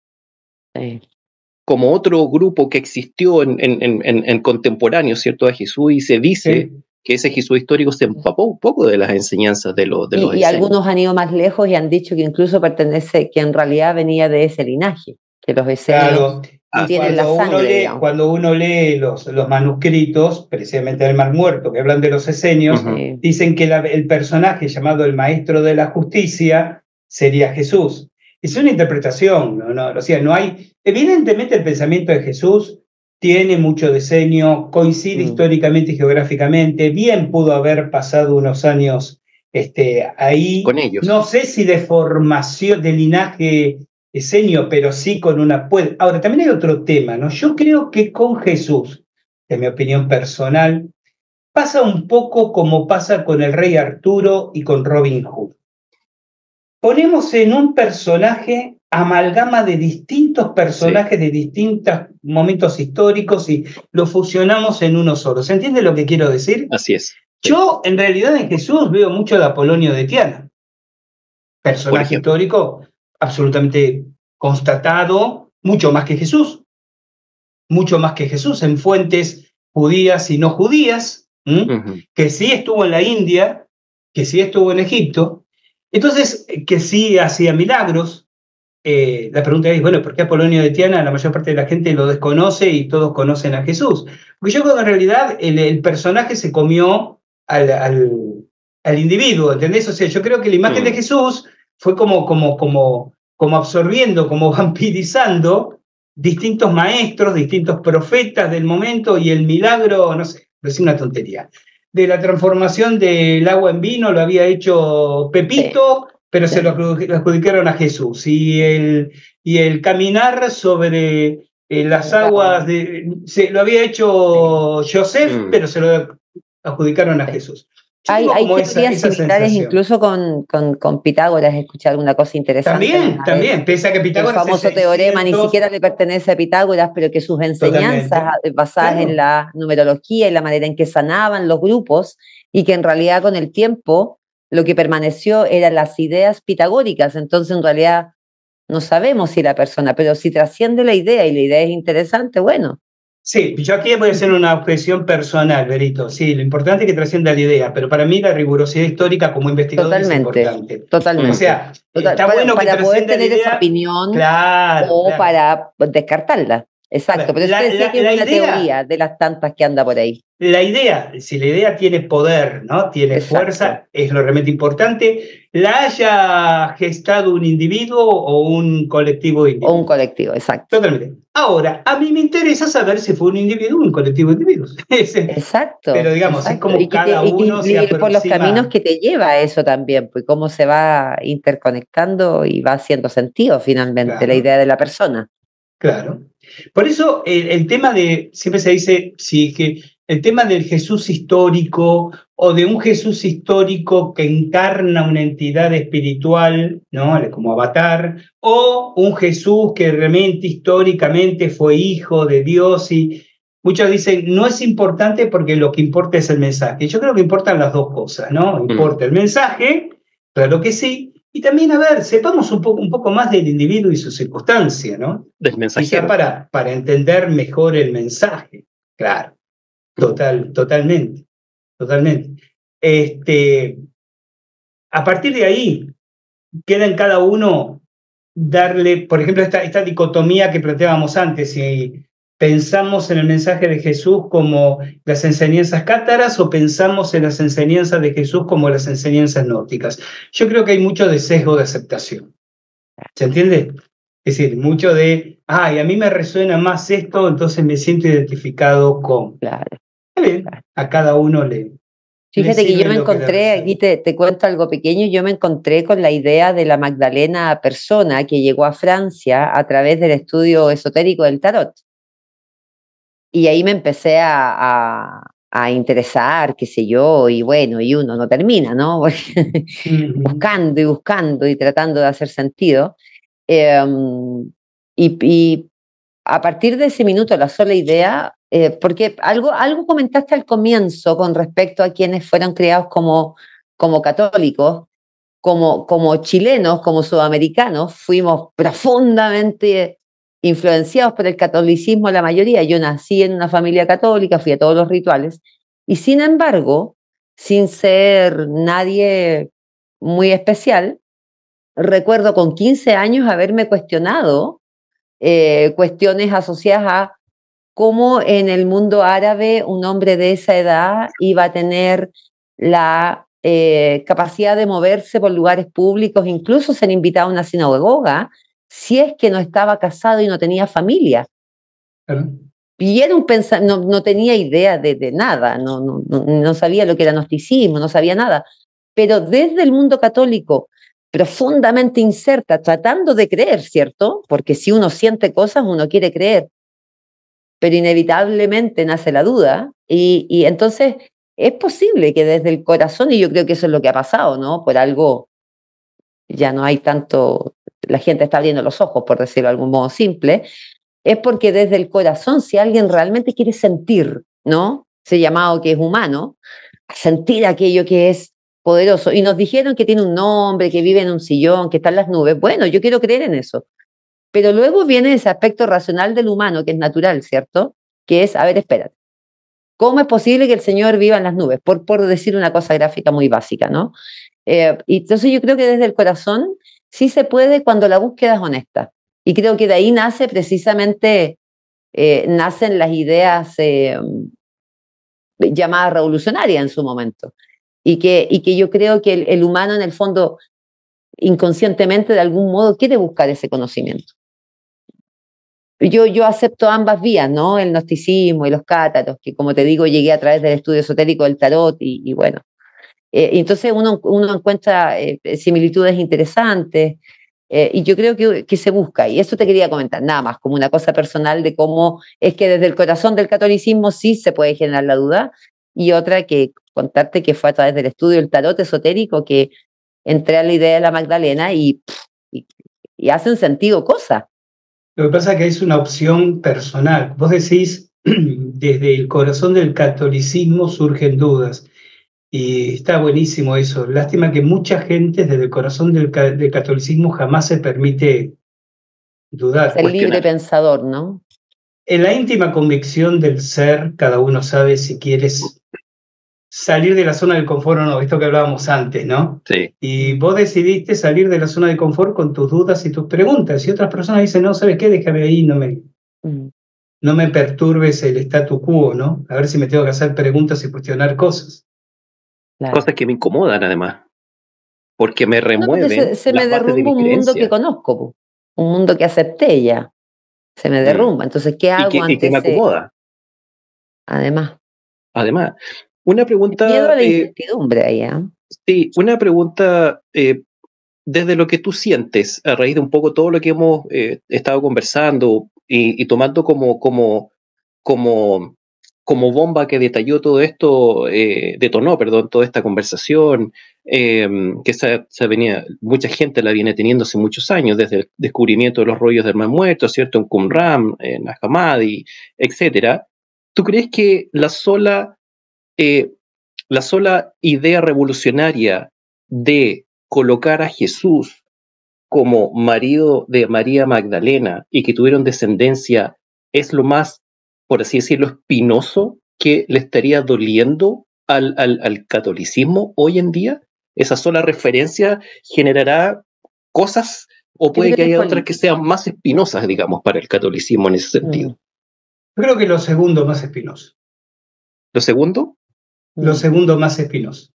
Como otro grupo que existió en, en, contemporáneo, ¿cierto?, a Jesús, y se dice que ese Jesús histórico se empapó un poco de las enseñanzas de, los de los y, algunos han ido más lejos y han dicho que incluso pertenece, que en realidad venía de ese linaje, que los esenios cuando, uno lee, cuando uno lee los, los manuscritos, precisamente del Mar Muerto, que hablan de los esenios, dicen que el personaje llamado el Maestro de la Justicia sería Jesús. Es una interpretación, ¿no? no o sea, no hay. Evidentemente, el pensamiento de Jesús tiene mucho diseño, coincide mm. históricamente y geográficamente, bien pudo haber pasado unos años este, ahí. Con ellos. No sé si de formación, de linaje Esenio, pero sí con una... Ahora, también hay otro tema, ¿no? Yo creo que con Jesús, en mi opinión personal, pasa un poco como pasa con el rey Arturo y con Robin Hood. Ponemos en un personaje amalgama de distintos personajes de distintos momentos históricos y lo fusionamos en uno solo. ¿Se entiende lo que quiero decir? Así es. Yo, en realidad, en Jesús veo mucho de Apolonio de Tiana, personaje histórico absolutamente constatado, mucho más que Jesús, mucho más que Jesús en fuentes judías y no judías, que sí estuvo en la India, que sí estuvo en Egipto, entonces que sí hacía milagros. Eh, la pregunta es, bueno, ¿por qué Apolonio de Tiana la mayor parte de la gente lo desconoce y todos conocen a Jesús? Porque yo creo que en realidad el, personaje se comió al, al, individuo, ¿entendés? O sea, yo creo que la imagen de mm. Jesús fue como, como, como, como absorbiendo, como vampirizando distintos maestros, distintos profetas del momento y el milagro, no sé, es una tontería. De la transformación del agua en vino lo había hecho Pepito, pero se lo adjudicaron a Jesús. Y el, y el caminar sobre eh, las aguas, de, se, lo había hecho Joseph, mm. pero se lo adjudicaron a Jesús. Hay, hay teorías similares incluso con, con, con, Pitágoras, escuché alguna cosa interesante. También, también, pese a que Pitágoras. El famoso teorema ni siquiera le pertenece a Pitágoras, pero que sus enseñanzas basadas en la numerología y la manera en que sanaban los grupos, y que en realidad con el tiempo lo que permaneció eran las ideas pitagóricas. Entonces, en realidad, no sabemos si la persona, pero si trasciende la idea y la idea es interesante, bueno, Sí, yo aquí voy a hacer una objeción personal, Berito. Sí, lo importante es que trascienda la idea, pero para mí la rigurosidad histórica como investigador es importante. Totalmente. O sea, está para, bueno para poder tener esa opinión claro, o para descartarla. Exacto, pero la, es una teoría de las tantas que anda por ahí. La idea, si la idea tiene poder, ¿no? Tiene fuerza, es lo realmente importante, la haya gestado un individuo o un colectivo individuo. O un colectivo, exacto. Totalmente. Ahora, a mí me interesa saber si fue un individuo o un colectivo de individuos. exacto. Pero digamos, es como cada uno y, se por los caminos que te lleva a eso también, pues cómo se va interconectando y va haciendo sentido finalmente la idea de la persona. Claro. Por eso el, tema de, siempre se dice, sí, que el tema del Jesús histórico o de un Jesús histórico que encarna una entidad espiritual, ¿no? Como avatar, o un Jesús que realmente históricamente fue hijo de Dios y muchos dicen, no es importante porque lo que importa es el mensaje. Yo creo que importan las dos cosas, ¿no? Mm. Importa el mensaje, claro que sí, y también, a ver, sepamos un poco, un poco más del individuo y su circunstancia, ¿no? Del mensaje. para, para entender mejor el mensaje, claro. Total, totalmente, totalmente. Este, a partir de ahí, queda en cada uno darle, por ejemplo, esta, esta dicotomía que planteábamos antes, si pensamos en el mensaje de Jesús como las enseñanzas cátaras o pensamos en las enseñanzas de Jesús como las enseñanzas nórdicas. Yo creo que hay mucho de sesgo de aceptación. ¿Se entiende? Es decir, mucho de, ay, a mí me resuena más esto, entonces me siento identificado con. Claro. A cada uno le. Fíjate que yo me encontré, aquí te, te, cuento algo pequeño, yo me encontré con la idea de la Magdalena persona que llegó a Francia a través del estudio esotérico del tarot. Y ahí me empecé a, a, interesar, qué sé yo, y bueno, y uno no termina, ¿no? buscando y buscando y tratando de hacer sentido. Em, y, a partir de ese minuto, la sola idea, eh, porque algo, algo comentaste al comienzo con respecto a quienes fueron criados como, como católicos, como, como chilenos, como sudamericanos, fuimos profundamente influenciados por el catolicismo la mayoría. Yo nací en una familia católica, fui a todos los rituales, y sin embargo, sin ser nadie muy especial, recuerdo con 15 años haberme cuestionado eh, cuestiones asociadas a cómo en el mundo árabe un hombre de esa edad iba a tener la eh, capacidad de moverse por lugares públicos, incluso ser invitado a una sinagoga, si es que no estaba casado y no tenía familia. Y era un no, no tenía idea de, nada, no, no, no, sabía lo que era gnosticismo, no sabía nada. Pero desde el mundo católico, profundamente inserta, tratando de creer, ¿cierto? Porque si uno siente cosas, uno quiere creer. Pero inevitablemente nace la duda. Y, y entonces es posible que desde el corazón, y yo creo que eso es lo que ha pasado, ¿no? Por algo ya no hay tanto la gente está abriendo los ojos, por decirlo de algún modo simple, es porque desde el corazón, si alguien realmente quiere sentir, ¿no? Ese llamado que es humano, sentir aquello que es poderoso. Y nos dijeron que tiene un nombre, que vive en un sillón, que está en las nubes. Bueno, yo quiero creer en eso. Pero luego viene ese aspecto racional del humano, que es natural, ¿cierto? Que es, a ver, espérate. ¿Cómo es posible que el Señor viva en las nubes? Por, por decir una cosa gráfica muy básica, ¿no? Eh, y entonces yo creo que desde el corazón sí se puede cuando la búsqueda es honesta. Y creo que de ahí nace precisamente, eh, nacen las ideas eh, llamadas revolucionarias en su momento. Y que, y que yo creo que el, humano en el fondo, inconscientemente, de algún modo, quiere buscar ese conocimiento. Yo, yo acepto ambas vías, ¿no? El gnosticismo y los cátaros, que como te digo, llegué a través del estudio esotérico del tarot y bueno, eh, entonces uno, uno encuentra eh, similitudes interesantes eh, y yo creo que, que, se busca. Y eso te quería comentar, nada más, como una cosa personal de cómo es que desde el corazón del catolicismo sí se puede generar la duda. Y otra que contarte que fue a través del estudio del tarot esotérico que entré a la idea de la Magdalena y, y, y hacen sentido cosas. Lo que pasa es que es una opción personal. Vos decís, desde el corazón del catolicismo surgen dudas. Y está buenísimo eso. Lástima que mucha gente desde el corazón del, catolicismo jamás se permite dudar. El libre pensador, ¿no? En la íntima convicción del ser, cada uno sabe si quieres salir de la zona del confort o no, esto que hablábamos antes, ¿no? Sí. Y vos decidiste salir de la zona de confort con tus dudas y tus preguntas, y otras personas dicen, no, ¿sabes qué? Déjame ahí, no me... Mm. no me perturbes el statu quo, ¿no? A ver si me tengo que hacer preguntas y cuestionar cosas. Cosas que me incomodan además, porque me remueven. se, me derrumba un mundo que conozco, un mundo que acepté ya. Se me mm. derrumba. Entonces, ¿qué hago y que, me acomoda. Además. Además, una pregunta. Miedo a la eh, incertidumbre ahí, ¿eh? Sí, una pregunta eh, desde lo que tú sientes, a raíz de un poco todo lo que hemos eh, estado conversando y, tomando como, como, como, como bomba que detalló todo esto, eh, detonó, perdón, toda esta conversación, em, que se, venía, mucha gente la viene teniendo hace muchos años, desde el descubrimiento de los rollos del mar muerto, ¿cierto? En Qumran, en Ahmadi, etcétera. ¿Tú crees que la sola, eh, la sola idea revolucionaria de colocar a Jesús como marido de María Magdalena y que tuvieron descendencia es lo más, por así decirlo, espinoso que le estaría doliendo al, al, catolicismo hoy en día? ¿Esa sola referencia generará cosas o puede que haya otras que sean más espinosas, digamos, para el catolicismo en ese sentido? Mm. creo que lo segundo más espinoso. ¿Lo segundo? Lo segundo más espinoso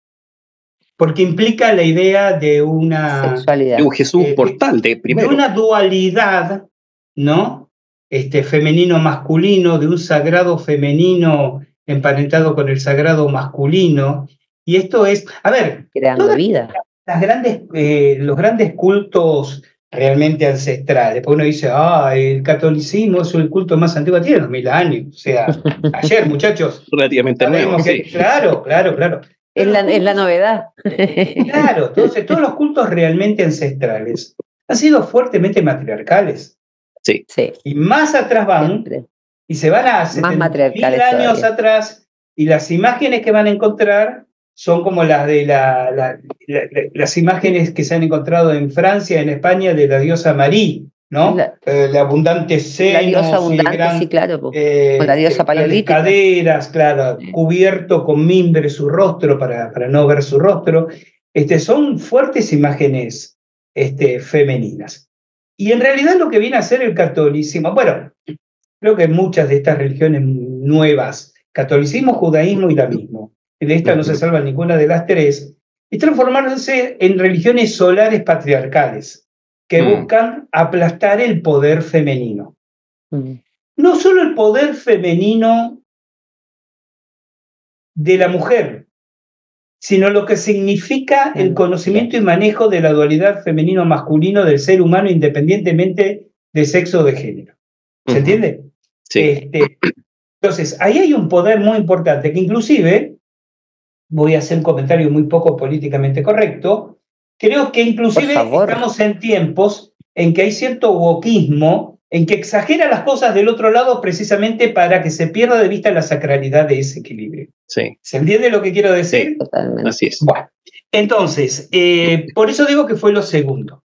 porque implica la idea de una de un Jesús eh, portal de primero. De una dualidad, ¿no? Este femenino masculino, de un sagrado femenino emparentado con el sagrado masculino. Y esto es, a ver, creando vida. Las grandes, eh, los grandes cultos realmente ancestrales. Porque uno dice, ah, el catolicismo es el culto más antiguo, tiene mil años. O sea, ayer, muchachos. Relativamente nuevo. Claro, claro, claro. Es la, es la, novedad. Claro, entonces todos los cultos realmente ancestrales han sido fuertemente matriarcales. Sí. sí. Y más atrás van, y se van a más mil años atrás, y las imágenes que van a encontrar son como las de la, las imágenes que se han encontrado en Francia, en España, de la diosa María, ¿no? La, eh, abundante La diosa abundante, sí, claro. Eh, la diosa paleolítica. caderas, claro, cubierto con mimbre su rostro para, para no ver su rostro. Este, son fuertes imágenes este, femeninas. Y en realidad lo que viene a ser el catolicismo, bueno, creo que muchas de estas religiones nuevas, catolicismo, judaísmo y mismo de esta no se salva ninguna de las tres, es transformándose en religiones solares patriarcales que mm. buscan aplastar el poder femenino. Mm. No solo el poder femenino de la mujer, sino lo que significa el conocimiento y manejo de la dualidad femenino-masculino del ser humano independientemente de sexo o de género. ¿Se entiende? Sí. Este, entonces, ahí hay un poder muy importante que inclusive, voy a hacer un comentario muy poco políticamente correcto, Creo que inclusive estamos en tiempos en que hay cierto wokismo, en que exagera las cosas del otro lado precisamente para que se pierda de vista la sacralidad de ese equilibrio. Sí. ¿Se entiende lo que quiero decir? totalmente. Así es. Bueno, entonces, eh, por eso digo que fue lo segundo.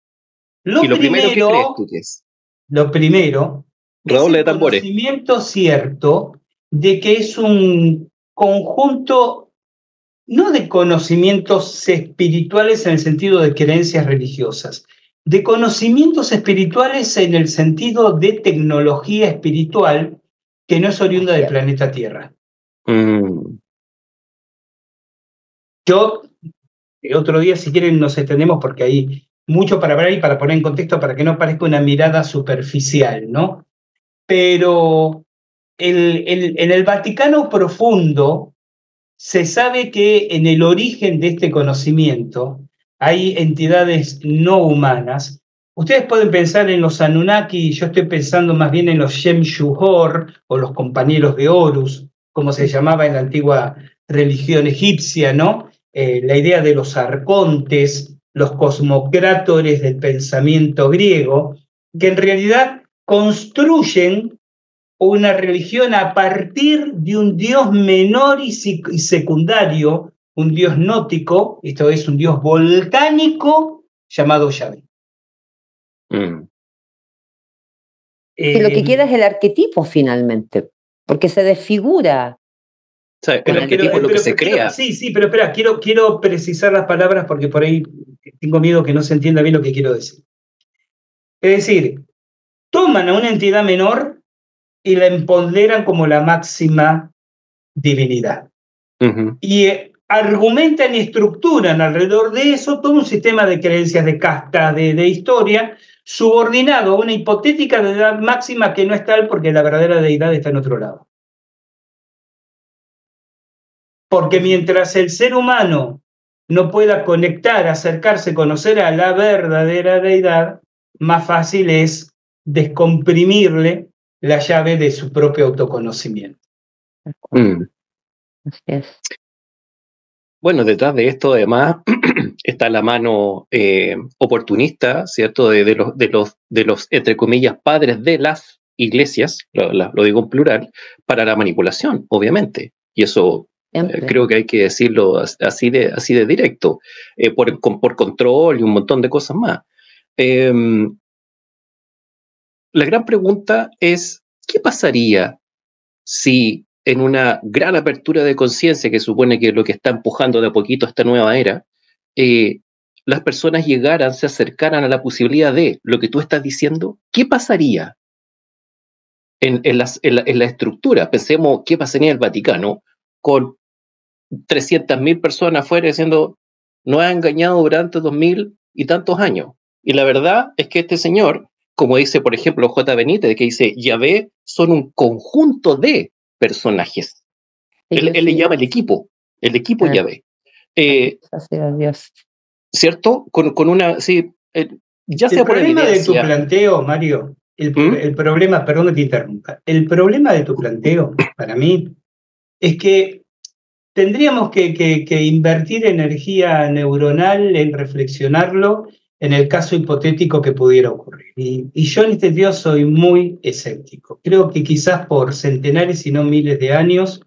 Lo, ¿Y lo primero, ¿qué crees tú que es? Lo primero es el conocimiento cierto de que es un conjunto no de conocimientos espirituales en el sentido de creencias religiosas, de conocimientos espirituales en el sentido de tecnología espiritual que no es oriunda del planeta Tierra. Mm. Yo, el otro día, si quieren, nos extendemos porque hay mucho para ver y para poner en contexto para que no parezca una mirada superficial, ¿no? Pero en el Vaticano profundo, se sabe que en el origen de este conocimiento hay entidades no humanas. Ustedes pueden pensar en los Anunnaki, yo estoy pensando más bien en los Shem Shuhor o los compañeros de Horus, como se llamaba en la antigua religión egipcia, ¿no? Eh, la idea de los arcontes, los cosmocrátores del pensamiento griego, que en realidad construyen una religión a partir de un dios menor y, secundario, un dios nótico, esto es un dios volcánico llamado Yahvé. Mm. que lo que queda es el arquetipo finalmente, porque se desfigura. El arquetipo es lo que se crea. Sí, sí, pero espera, quiero, quiero precisar las palabras porque por ahí tengo miedo que no se entienda bien lo que quiero decir. Es decir, toman a una entidad menor y la empoderan como la máxima divinidad. Y eh, argumentan y estructuran alrededor de eso todo un sistema de creencias de casta, de, de historia, subordinado a una hipotética deidad máxima que no es tal porque la verdadera deidad está en otro lado. Porque mientras el ser humano no pueda conectar, acercarse, conocer a la verdadera deidad, más fácil es descomprimirle la llave de su propio autoconocimiento. Mm. Bueno, detrás de esto además está la mano eh, oportunista, ¿cierto? De, los, de, los, de los, entre comillas, padres de las iglesias, lo, digo en plural, para la manipulación, obviamente. Y eso eh, creo que hay que decirlo así de, así de directo, eh, por, por, control y un montón de cosas más. Em, la gran pregunta es, ¿qué pasaría si en una gran apertura de conciencia, que supone que es lo que está empujando de a poquito esta nueva era, eh, las personas llegaran, se acercaran a la posibilidad de lo que tú estás diciendo, ¿qué pasaría en, la, estructura? Pensemos qué pasaría en el Vaticano con 300.000 personas afuera diciendo, no ha engañado durante dos mil y tantos años. Y la verdad es que este señor, como dice, por ejemplo, J. Benítez, que dice, Yahvé son un conjunto de personajes. Él, le llama el equipo, el equipo ya ve. Eh, Dios. ¿Cierto? Con, con una, sí, eh, ya sea el por problema de tu planteo, Mario, el, ¿Mm? el, problema, perdón que te interrumpa, el problema de tu planteo, para mí, es que tendríamos que, que, que invertir energía neuronal en reflexionarlo en el caso hipotético que pudiera ocurrir. Y, yo en este Dios soy muy escéptico. Creo que quizás por centenares y no miles de años,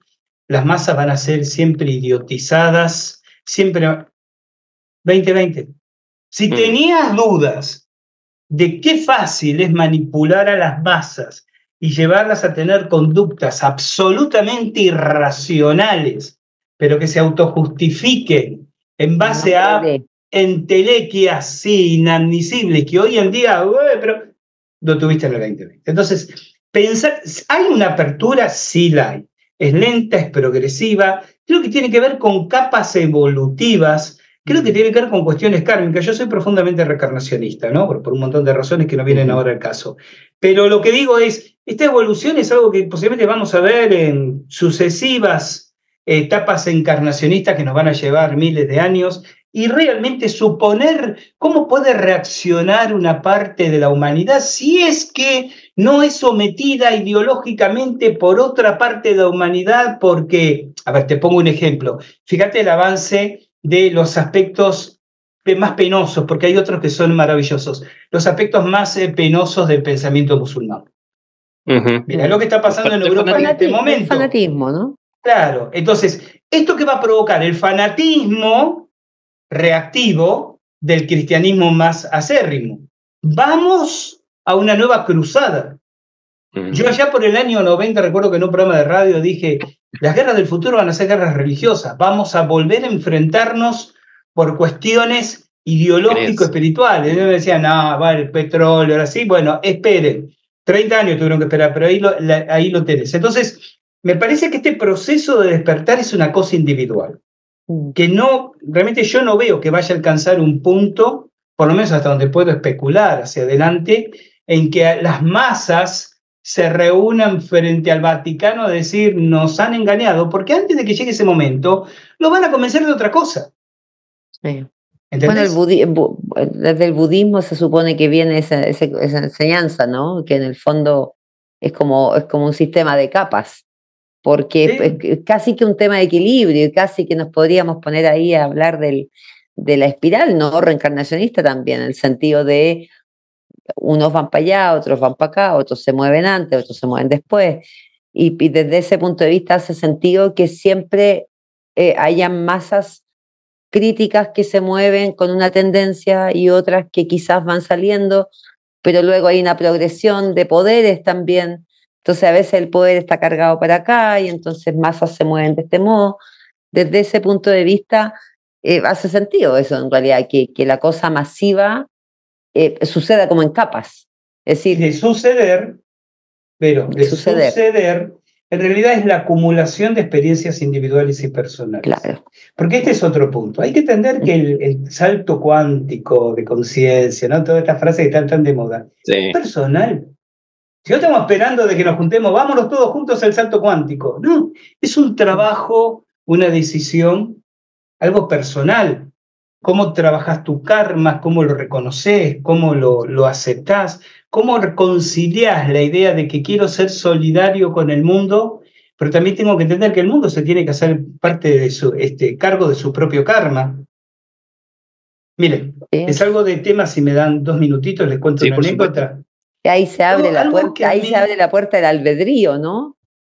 las masas van a ser siempre idiotizadas, siempre 2020. Si mm. tenías dudas de qué fácil es manipular a las masas y llevarlas a tener conductas absolutamente irracionales, pero que se autojustifiquen en base a entelequias, sí, inadmisibles, que hoy en día, pero lo tuviste en el 2020. Entonces, pensar, ¿hay una apertura? Sí la hay. Es lenta, es progresiva, creo que tiene que ver con capas evolutivas, creo que tiene que ver con cuestiones kármicas. Yo soy profundamente recarnacionista, ¿no? Por, por un montón de razones que no vienen ahora al caso. Pero lo que digo es, esta evolución es algo que posiblemente vamos a ver en sucesivas etapas encarnacionistas que nos van a llevar miles de años y realmente suponer cómo puede reaccionar una parte de la humanidad si es que no es sometida ideológicamente por otra parte de la humanidad, porque, a ver, te pongo un ejemplo, fíjate el avance de los aspectos más penosos, porque hay otros que son maravillosos, los aspectos más eh, penosos del pensamiento musulmán. Mira lo que está pasando en Europa en este momento. El fanatismo, ¿no? Claro, entonces, ¿esto qué va a provocar? El fanatismo reactivo del cristianismo más acérrimo. Vamos a una nueva cruzada. Yo allá por el año 90 recuerdo que en un programa de radio dije, las guerras del futuro van a ser guerras religiosas, vamos a volver a enfrentarnos por cuestiones ideológico-espirituales. Yo me decían, no, va el petróleo, ahora sí, bueno, esperen. 30 años tuvieron que esperar, pero ahí lo, ahí lo tenés. Entonces, me parece que este proceso de despertar es una cosa individual. Mm. que no, realmente yo no veo que vaya a alcanzar un punto, por lo menos hasta donde puedo especular hacia adelante, en que las masas se reúnan frente al Vaticano a decir nos han engañado, porque antes de que llegue ese momento, lo van a convencer de otra cosa. Bueno, desde el budismo se supone que viene esa, esa, enseñanza, ¿no? Que en el fondo es como, es como un sistema de capas porque es casi que un tema de equilibrio y casi que nos podríamos poner ahí a hablar del, de la espiral, no reencarnacionista también, en el sentido de unos van para allá, otros van para acá, otros se mueven antes, otros se mueven después. Y, desde ese punto de vista hace sentido que siempre eh, hayan masas críticas que se mueven con una tendencia y otras que quizás van saliendo, pero luego hay una progresión de poderes también entonces a veces el poder está cargado para acá y entonces masas se mueven de este modo. Desde ese punto de vista eh, hace sentido eso en realidad, que, que la cosa masiva eh, suceda como en capas. Es decir, de suceder, pero de suceder. en realidad es la acumulación de experiencias individuales y personales. Claro. Porque este es otro punto. Hay que entender que el, salto cuántico de conciencia, ¿no? Todas estas frases que están tan de moda, es personal. Si no estamos esperando de que nos juntemos, vámonos todos juntos al salto cuántico. No, es un trabajo, una decisión, algo personal. Cómo trabajas tu karma, cómo lo reconoces, cómo lo, lo aceptás, cómo reconcilias la idea de que quiero ser solidario con el mundo, pero también tengo que entender que el mundo se tiene que hacer parte de su este, cargo de su propio karma. Miren, es algo de tema, si me dan dos minutitos, les cuento una anécdota. Ahí se abre la puerta, ahí se abre la puerta del albedrío, ¿no?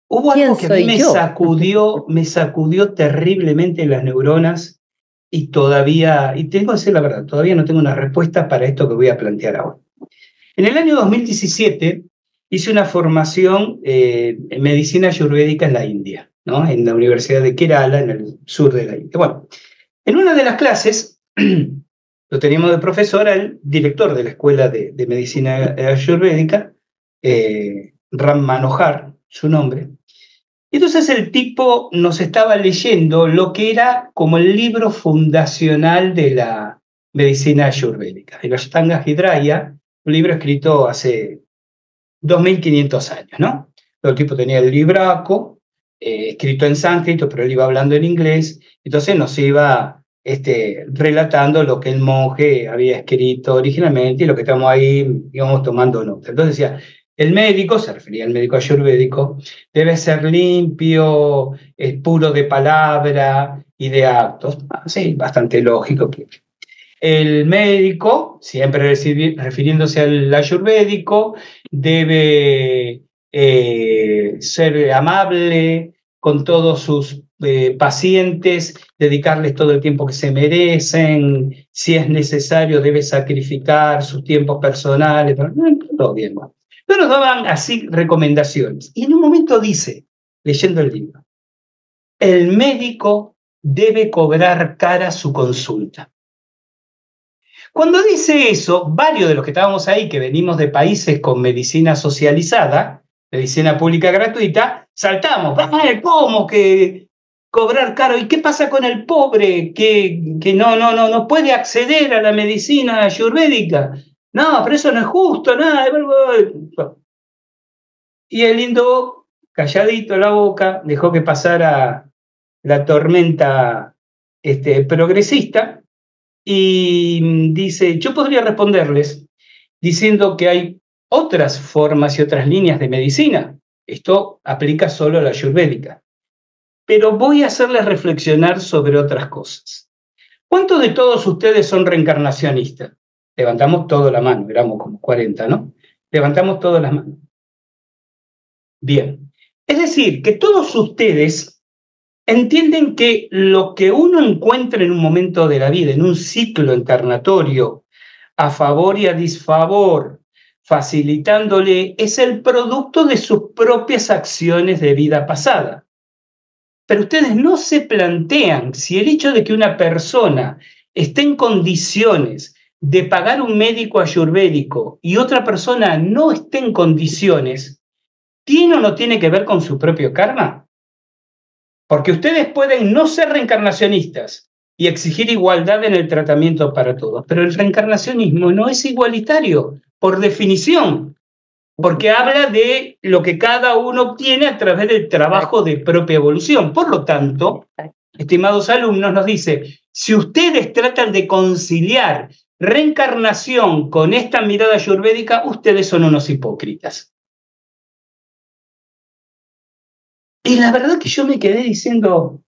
Hubo algo que a mí me sacudió, me sacudió terriblemente las neuronas y todavía, y tengo que decir la verdad, todavía no tengo una respuesta para esto que voy a plantear ahora. En el año 2017 hice una formación eh, en medicina ayurvédica en la India, ¿no? en la Universidad de Kerala, en el sur de la India. Bueno, en una de las clases lo teníamos de profesor al director de la Escuela de, Medicina Ayurvédica, eh, Ram Manohar, su nombre. Entonces el tipo nos estaba leyendo lo que era como el libro fundacional de la medicina ayurvédica, el Ashtanga Hidraya, un libro escrito hace 2500 años, ¿no? El tipo tenía el libraco, eh, escrito en sánscrito, pero él iba hablando en inglés, entonces nos iba este, relatando lo que el monje había escrito originalmente y lo que estamos ahí, íbamos tomando nota. Entonces decía, el médico, se refería al médico ayurvédico, debe ser limpio, es puro de palabra y de actos. Ah, sí, bastante lógico. El médico, siempre refiriéndose al ayurvédico, debe eh, ser amable con todos sus eh, pacientes, dedicarles todo el tiempo que se merecen, si es necesario debe sacrificar sus tiempos personales, todo bien. Pero nos daban así recomendaciones. Y en un momento dice, leyendo el libro, el médico debe cobrar cara su consulta. Cuando dice eso, varios de los que estábamos ahí, que venimos de países con medicina socializada, medicina pública gratuita, saltamos. ¿Cómo que cobrar caro? ¿Y qué pasa con el pobre que, que no, no, no, no puede acceder a la medicina ayurvédica? No, pero eso no es justo, nada. Y el lindo, calladito la boca, dejó que pasara la tormenta este, progresista y dice, yo podría responderles diciendo que hay otras formas y otras líneas de medicina. Esto aplica solo a la ayurvédica. Pero voy a hacerles reflexionar sobre otras cosas. ¿Cuántos de todos ustedes son reencarnacionistas? Levantamos toda la mano, éramos como 40, ¿no? Levantamos todas las manos. Bien. Es decir, que todos ustedes entienden que lo que uno encuentra en un momento de la vida, en un ciclo encarnatorio, a favor y a disfavor, facilitándole, es el producto de sus propias acciones de vida pasada. Pero ustedes no se plantean si el hecho de que una persona esté en condiciones de pagar un médico ayurvédico y otra persona no esté en condiciones, ¿tiene o no tiene que ver con su propio karma? Porque ustedes pueden no ser reencarnacionistas y exigir igualdad en el tratamiento para todos, pero el reencarnacionismo no es igualitario, por definición, porque habla de lo que cada uno obtiene a través del trabajo de propia evolución. Por lo tanto, estimados alumnos, nos dice, si ustedes tratan de conciliar reencarnación con esta mirada ayurvédica, ustedes son unos hipócritas. Y la verdad que yo me quedé diciendo,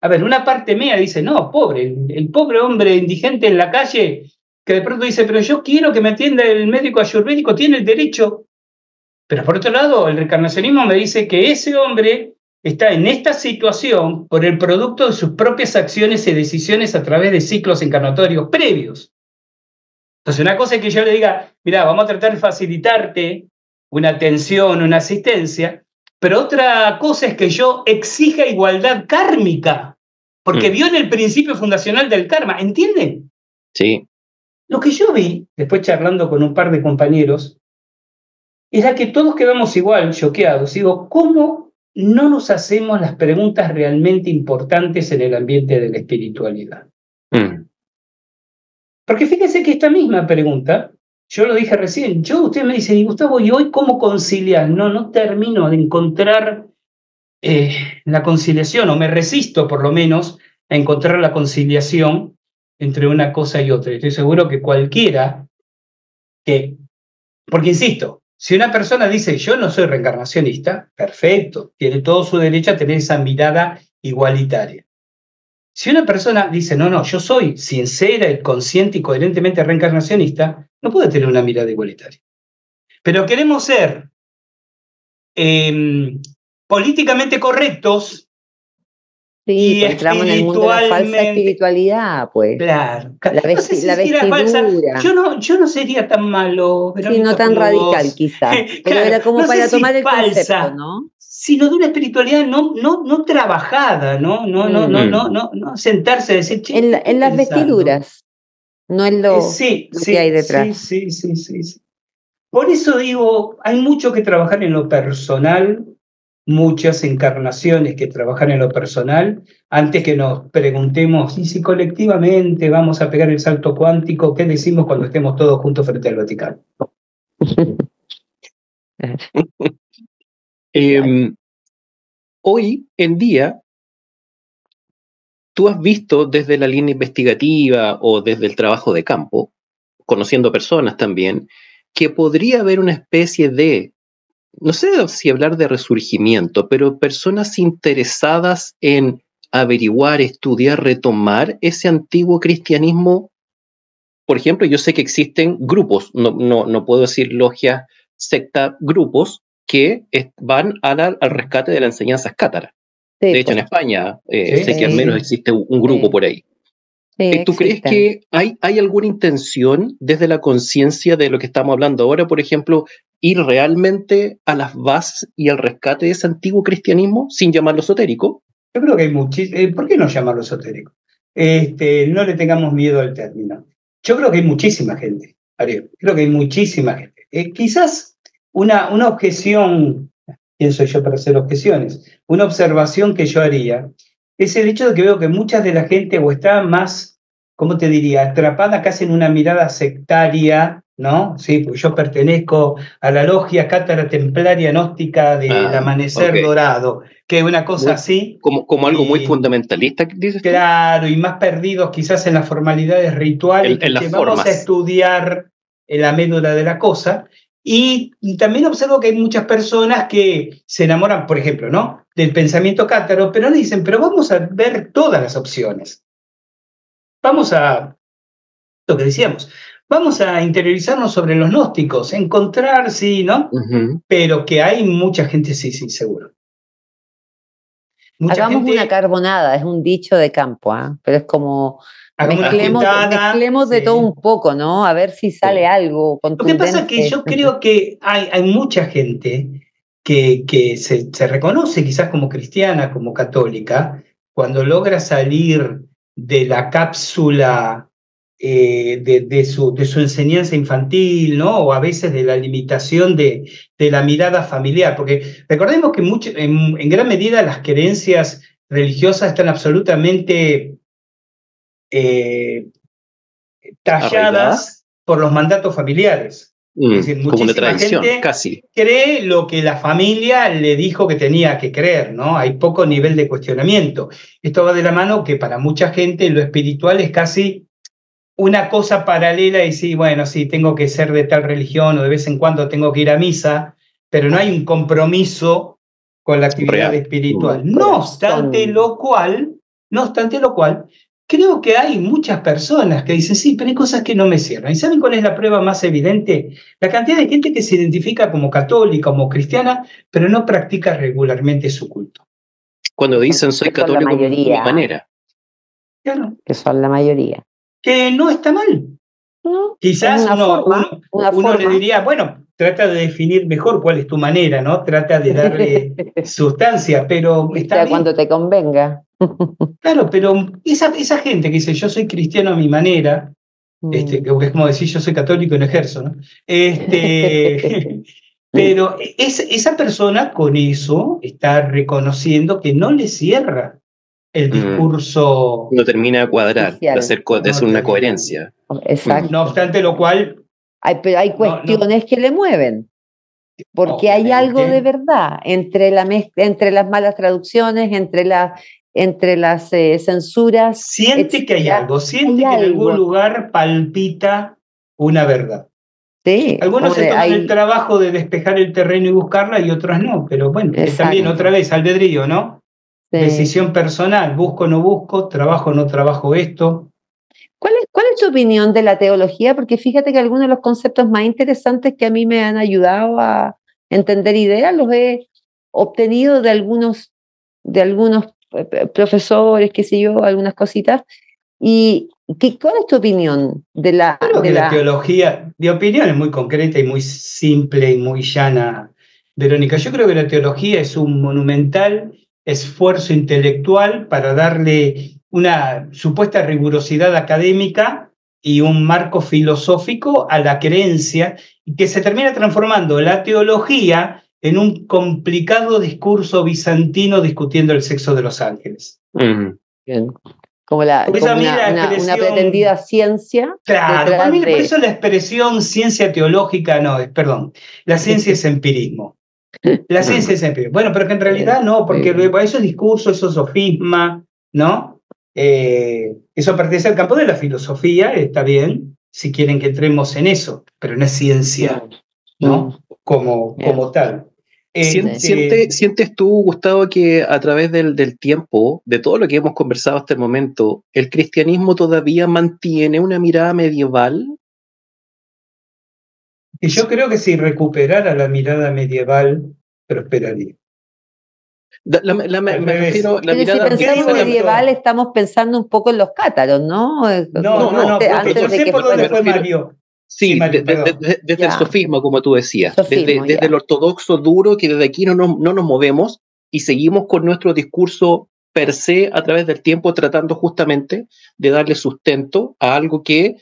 a ver, una parte mía dice, no, pobre, el, pobre hombre indigente en la calle, que de pronto dice, pero yo quiero que me atienda el médico ayurvédico, tiene el derecho. Pero por otro lado, el reencarnacionismo me dice que ese hombre está en esta situación por el producto de sus propias acciones y decisiones a través de ciclos encarnatorios previos. Entonces, una cosa es que yo le diga, mira, vamos a tratar de facilitarte una atención, una asistencia, pero otra cosa es que yo exija igualdad kármica, porque mm. vio en el principio fundacional del karma, ¿entienden? Sí. Lo que yo vi, después charlando con un par de compañeros, es la que todos quedamos igual, choqueados. Digo, ¿cómo no nos hacemos las preguntas realmente importantes en el ambiente de la espiritualidad? Mm. Porque fíjense que esta misma pregunta, yo lo dije recién, yo, usted me dice, y Gustavo, ¿y hoy cómo conciliar? No, no termino de encontrar eh, la conciliación, o me resisto por lo menos a encontrar la conciliación entre una cosa y otra. Estoy seguro que cualquiera que, porque insisto, si una persona dice yo no soy reencarnacionista, perfecto, tiene todo su derecho a tener esa mirada igualitaria. Si una persona dice no, no, yo soy sincera y consciente y coherentemente reencarnacionista, no puede tener una mirada igualitaria. Pero queremos ser em, políticamente correctos Sí, y entramos en el mundo de la falsa espiritualidad, pues. Claro. La, vestidura. Yo no, yo no sería tan malo. Sí, no tan radical quizás. Pero era como para tomar el falsa, concepto, ¿no? Sino de una espiritualidad no, no, no trabajada, ¿no? No, no, no, mm. no, no, no, sentarse a decir. En, en las vestiduras, no en lo, sí, lo sí, que hay detrás. Sí, sí, sí, sí. Por eso digo, hay mucho que trabajar en lo personal, muchas encarnaciones que trabajan en lo personal, antes que nos preguntemos, ¿y si colectivamente vamos a pegar el salto cuántico? ¿Qué decimos cuando estemos todos juntos frente al Vaticano? Em, hoy en día, tú has visto desde la línea investigativa o desde el trabajo de campo, conociendo personas también, que podría haber una especie de no sé si hablar de resurgimiento, pero personas interesadas en averiguar, estudiar, retomar ese antiguo cristianismo. Por ejemplo, yo sé que existen grupos, no, no, no puedo decir logias, secta, grupos que van al rescate de la enseñanza cátara. de hecho, en pues. España eh, sé que al menos existe un grupo por ahí. Eh, ¿Tú crees que hay, hay alguna intención desde la conciencia de lo que estamos hablando ahora, por ejemplo, ir realmente a las bases y al rescate de ese antiguo cristianismo sin llamarlo esotérico? Yo creo que hay muchísimo. Eh, ¿Por qué no llamarlo esotérico? Este, no le tengamos miedo al término. Yo creo que hay muchísima gente, Ariel. Creo que hay muchísima gente. Eh, quizás una, objeción, quién soy yo para hacer objeciones, una observación que yo haría es el hecho de que veo que mucha de la gente o está más, ¿cómo te diría?, atrapada casi en una mirada sectaria, ¿no? Sí, pues yo pertenezco a la logia cátara templaria gnóstica del ah, amanecer dorado, que es una cosa así. Como, como algo muy fundamentalista, dices Claro, y más perdidos quizás en las formalidades rituales, en, que vamos a estudiar en la médula de la cosa. Y también observo que hay muchas personas que se enamoran, por ejemplo, ¿no? Del pensamiento cátaro, pero no dicen, pero vamos a ver todas las opciones. Vamos a, lo que decíamos, vamos a interiorizarnos sobre los gnósticos, encontrar, sí, ¿no? Pero que hay mucha gente, sí, sí, seguro. Hagamos una carbonada, es un dicho de campo, ¿ah? pero es como Mezclemos, de todo un poco, ¿no? A ver si sale algo. Lo que pasa es que yo creo que hay, hay mucha gente que, que se, se, reconoce quizás como cristiana, como católica, cuando logra salir de la cápsula eh, de, de, su, de, su, enseñanza infantil, ¿no? O a veces de la limitación de, de la mirada familiar, porque recordemos que mucho, en, en gran medida las creencias religiosas están absolutamente eh, talladas por los mandatos familiares. Mm, es decir, como tradición, gente casi. cree lo que la familia le dijo que tenía que creer, ¿no? Hay poco nivel de cuestionamiento. Esto va de la mano que para mucha gente lo espiritual es casi una cosa paralela y sí, bueno, sí, tengo que ser de tal religión o de vez en cuando tengo que ir a misa, pero no hay un compromiso con la actividad espiritual. No obstante lo cual, no obstante lo cual, creo que hay muchas personas que dicen, sí, pero hay cosas que no me cierran. ¿Y saben cuál es la prueba más evidente? La cantidad de gente que se identifica como católica, como cristiana, pero no practica regularmente su culto. Cuando dicen soy católico de mi manera. Claro. Que son la mayoría. Que no está mal. Quizás uno, le diría, bueno, trata de definir mejor cuál es tu manera, ¿no? Trata de darle sustancia, pero está cuando te convenga. Claro, pero esa, esa gente que dice yo soy cristiano a mi manera, este, mm. que es como decir yo soy católico y no ejerzo, ¿no? Este, Pero es, esa persona con eso está reconociendo que no le cierra el mm. discurso. No termina de cuadrar, de hacer, una coherencia. Exacto. No obstante lo cual. Hay, pero hay cuestiones que le mueven. Porque hay algo de verdad entre, la entre las malas traducciones, entre, la, entre las eh, censuras. Siente que hay algo, siente que en algún lugar palpita una verdad. Sí, Algunos se toman el trabajo de despejar el terreno y buscarla y otros no, pero bueno, es también otra vez albedrío, ¿no? Decisión personal, busco o no busco, trabajo o no trabajo esto. ¿Cuál es, ¿Cuál es tu opinión de la teología? Porque fíjate que algunos de los conceptos más interesantes que a mí me han ayudado a entender ideas los he obtenido de algunos, de algunos eh, profesores, qué sé yo, algunas cositas. ¿Y qué, cuál es tu opinión de la, de la... teología? Mi opinión es muy concreta y muy simple y muy llana, Verónica. Yo creo que la teología es un monumental esfuerzo intelectual para darle una supuesta rigurosidad académica y un marco filosófico a la creencia y que se termina transformando la teología en un complicado discurso bizantino discutiendo el sexo de los ángeles. Como, la, una, pretendida ciencia. Claro, por eso la expresión ciencia teológica no, es, perdón, la ciencia es empirismo. La ciencia es empirismo. Bueno, pero que en realidad no, porque eso es discurso, eso es sofisma, ¿no? Eh, eso pertenece al campo de la filosofía, está bien, si quieren que entremos en eso, pero no es ciencia, ¿no? Como, como tal. Este ¿Sientes tú, Gustavo, que a través del, del, tiempo, de todo lo que hemos conversado hasta el momento, el cristianismo todavía mantiene una mirada medieval? Y yo creo que si recuperara la mirada medieval, prosperaría. La, la, me refiero, la mirada si pensamos medieval, estamos pensando un poco en los cátaros, ¿no? No, no, no, antes, de que por dónde fue Mario. Sí, desde el sofismo, como tú decías, desde, el ortodoxo duro, que desde aquí no nos, no nos movemos y seguimos con nuestro discurso per se a través del tiempo, tratando justamente de darle sustento a algo que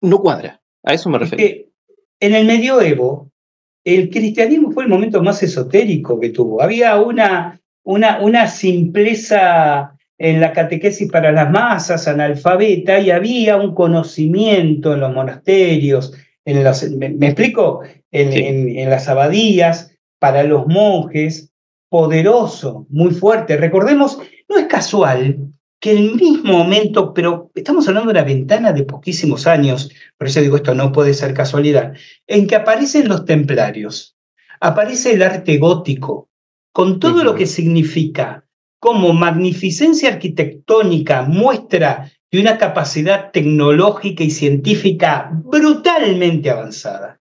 no cuadra. A eso me refiero. En el medioevo, el cristianismo fue el momento más esotérico que tuvo. Había una, una, una simpleza en la catequesis para las masas, analfabeta, y había un conocimiento en los monasterios, en los, ¿me, explico? En, en, las abadías, para los monjes, poderoso, muy fuerte. Recordemos, no es casual que el mismo momento, pero estamos hablando de una ventana de poquísimos años, por eso digo esto no puede ser casualidad, en que aparecen los templarios, aparece el arte gótico, con todo lo que significa como magnificencia arquitectónica, muestra de una capacidad tecnológica y científica brutalmente avanzada.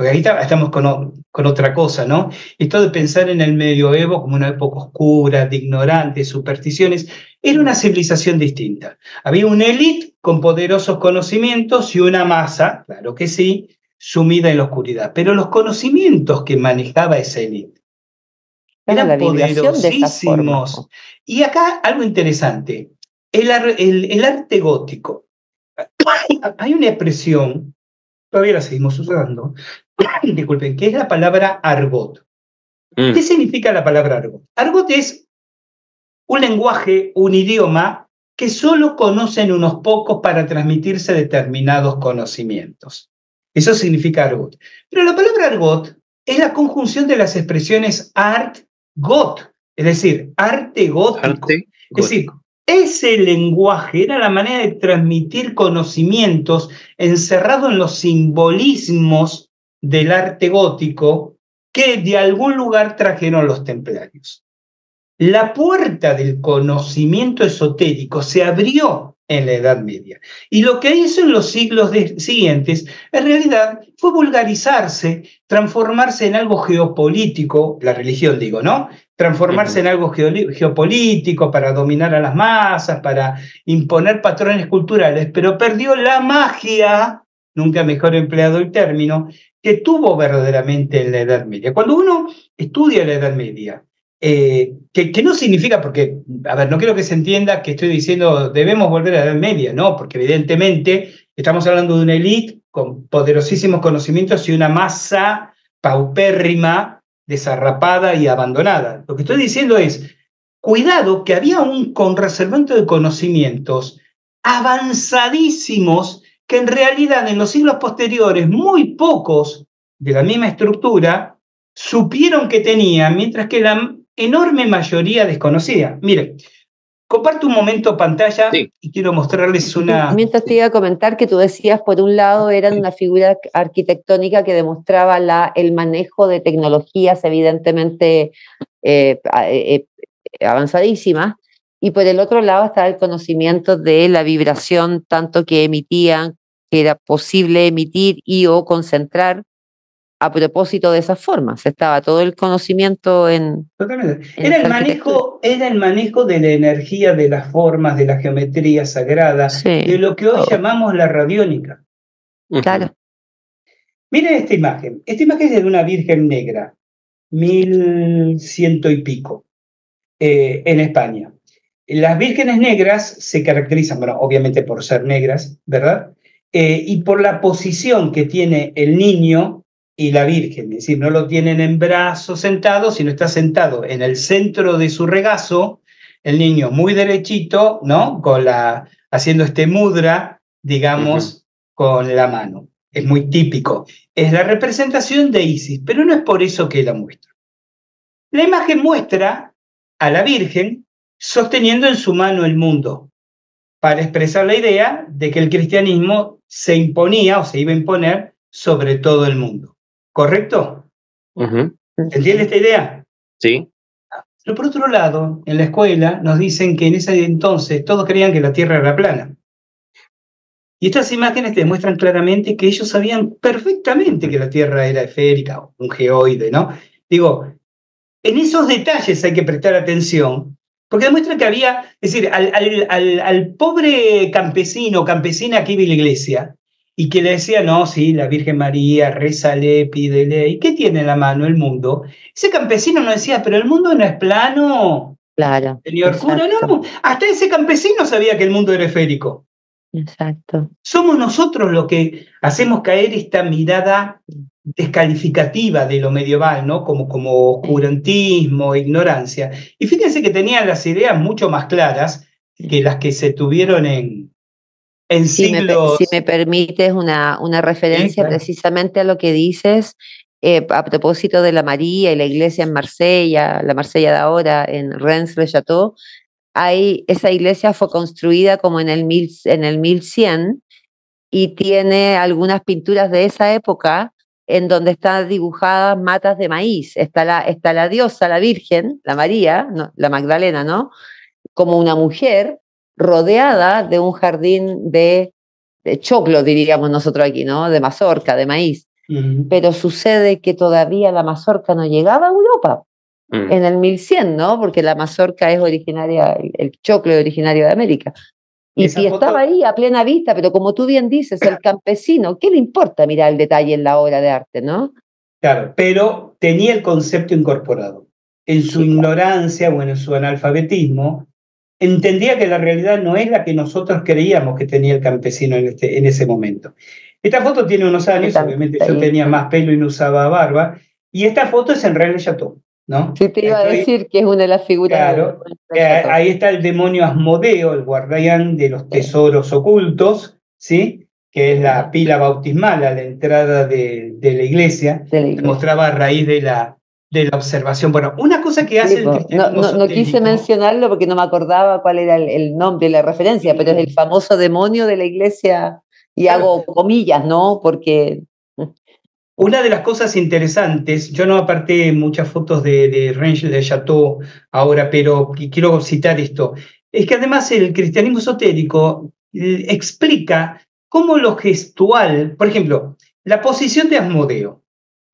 Porque ahí estamos con, con, otra cosa, ¿no? Esto de pensar en el medioevo como una época oscura, de ignorantes, supersticiones, era una civilización distinta. Había una élite con poderosos conocimientos y una masa, claro que sí, sumida en la oscuridad. Pero los conocimientos que manejaba esa élite eran poderosísimos. Y acá algo interesante, el, el arte gótico. Hay una expresión, todavía la seguimos usando, disculpen, que es la palabra argot. Mm. ¿Qué significa la palabra argot? Argot es un lenguaje, un idioma que solo conocen unos pocos para transmitirse determinados conocimientos. Eso significa argot. Pero la palabra argot es la conjunción de las expresiones art, got, es decir, arte gótico. es decir, ese lenguaje era la manera de transmitir conocimientos encerrado en los simbolismos del arte gótico que de algún lugar trajeron los templarios. La puerta del conocimiento esotérico se abrió en la Edad Media. Y lo que hizo en los siglos siguientes, en realidad, fue vulgarizarse, transformarse en algo geopolítico, la religión digo, ¿no? Transformarse en algo geopolítico para dominar a las masas, para imponer patrones culturales, pero perdió la magia, nunca mejor empleado el término, que tuvo verdaderamente en la Edad Media. Cuando uno estudia la Edad Media, eh, que, no significa, porque, a ver, no quiero que se entienda que estoy diciendo debemos volver a la Edad Media, no, porque evidentemente estamos hablando de una élite con poderosísimos conocimientos y una masa paupérrima, desarrapada y abandonada. Lo que estoy diciendo es, cuidado que había un conreservamiento de conocimientos avanzadísimos que en realidad en los siglos posteriores muy pocos de la misma estructura supieron que tenían, mientras que la enorme mayoría desconocía. Mire, comparto un momento pantalla y quiero mostrarles una... Mientras te iba a comentar que tú decías, por un lado, eran una figura arquitectónica que demostraba la, el manejo de tecnologías evidentemente eh, eh, eh, avanzadísimas, y por el otro lado estaba el conocimiento de la vibración, tanto que emitían, que era posible emitir y o concentrar a propósito de esas formas. Estaba todo el conocimiento en. Totalmente. era, el manejo, era el manejo de la energía, de las formas, de la geometría sagrada, de lo que hoy llamamos la radiónica. Claro. Miren esta imagen. Esta imagen es de una Virgen Negra, mil ciento y pico, eh, en España. Las vírgenes negras se caracterizan, bueno, obviamente por ser negras, ¿verdad? Eh, y por la posición que tiene el niño y la Virgen, es decir, no lo tienen en brazos sentado, sino está sentado en el centro de su regazo, el niño muy derechito, ¿no? Con la, haciendo este mudra, digamos, con la mano. Es muy típico. Es la representación de Isis, pero no es por eso que la muestra. La imagen muestra a la Virgen sosteniendo en su mano el mundo, para expresar la idea de que el cristianismo se imponía o se iba a imponer sobre todo el mundo. ¿Correcto? ¿Entiende esta idea? Sí. Pero por otro lado, en la escuela nos dicen que en ese entonces todos creían que la Tierra era plana. Y estas imágenes te demuestran claramente que ellos sabían perfectamente que la Tierra era esférica, un geoide, ¿no? Digo, en esos detalles hay que prestar atención, porque demuestra que había, es decir, al, al, al pobre campesino, campesina que iba a la iglesia, y que le decía, no, sí, la Virgen María, rézale, pídele, ¿y qué tiene en la mano el mundo? Ese campesino no decía, pero el mundo no es plano. Claro. Señor cura, no, hasta ese campesino sabía que el mundo era esférico. Exacto. Somos nosotros los que hacemos caer esta mirada descalificativa de lo medieval, ¿no? Como, como oscurantismo, ignorancia. Y fíjense que tenían las ideas mucho más claras que las que se tuvieron en, si, me, permites una, una referencia precisamente a lo que dices eh, a propósito de la María y la iglesia en Marsella, la Marsella de ahora, en Rennes-le-Château, hay, esa iglesia fue construida como en el, mil, en el 1100 y tiene algunas pinturas de esa época en donde están dibujadas matas de maíz. Está la, está la diosa, la Virgen, la María, la Magdalena, ¿no? Como una mujer rodeada de un jardín de, choclo, diríamos nosotros aquí, ¿no? De mazorca, de maíz. Pero sucede que todavía la mazorca no llegaba a Europa mm. en el 1100, ¿no? Porque la mazorca es originaria, el, choclo es originario de América. Y, si estaba ahí a plena vista, pero como tú bien dices, el campesino, ¿qué le importa mirar el detalle en la obra de arte, no? Claro, pero tenía el concepto incorporado. En su ignorancia o en su analfabetismo, entendía que la realidad no es la que nosotros creíamos que tenía el campesino en, este, en ese momento. Esta foto tiene unos años, obviamente yo tenía más pelo y no usaba barba, y esta foto es en René Chateau, ¿no? Sí, te iba a decir que es una de las figuras. Claro, eh, ahí está el demonio Asmodeo, el guardián de los tesoros ocultos, ¿sí? que es la pila bautismal a la entrada de, de la iglesia, que mostraba a raíz de la, de la observación. Bueno, una cosa que hace el no, no, quise mencionarlo porque no me acordaba cuál era el, nombre, la referencia, pero es el famoso demonio de la iglesia, y hago comillas, ¿no? Porque... Una de las cosas interesantes, yo no aparté muchas fotos de, de Range de Chateau ahora, pero quiero citar esto, es que además el cristianismo esotérico eh, explica cómo lo gestual, por ejemplo, la posición de Asmodeo,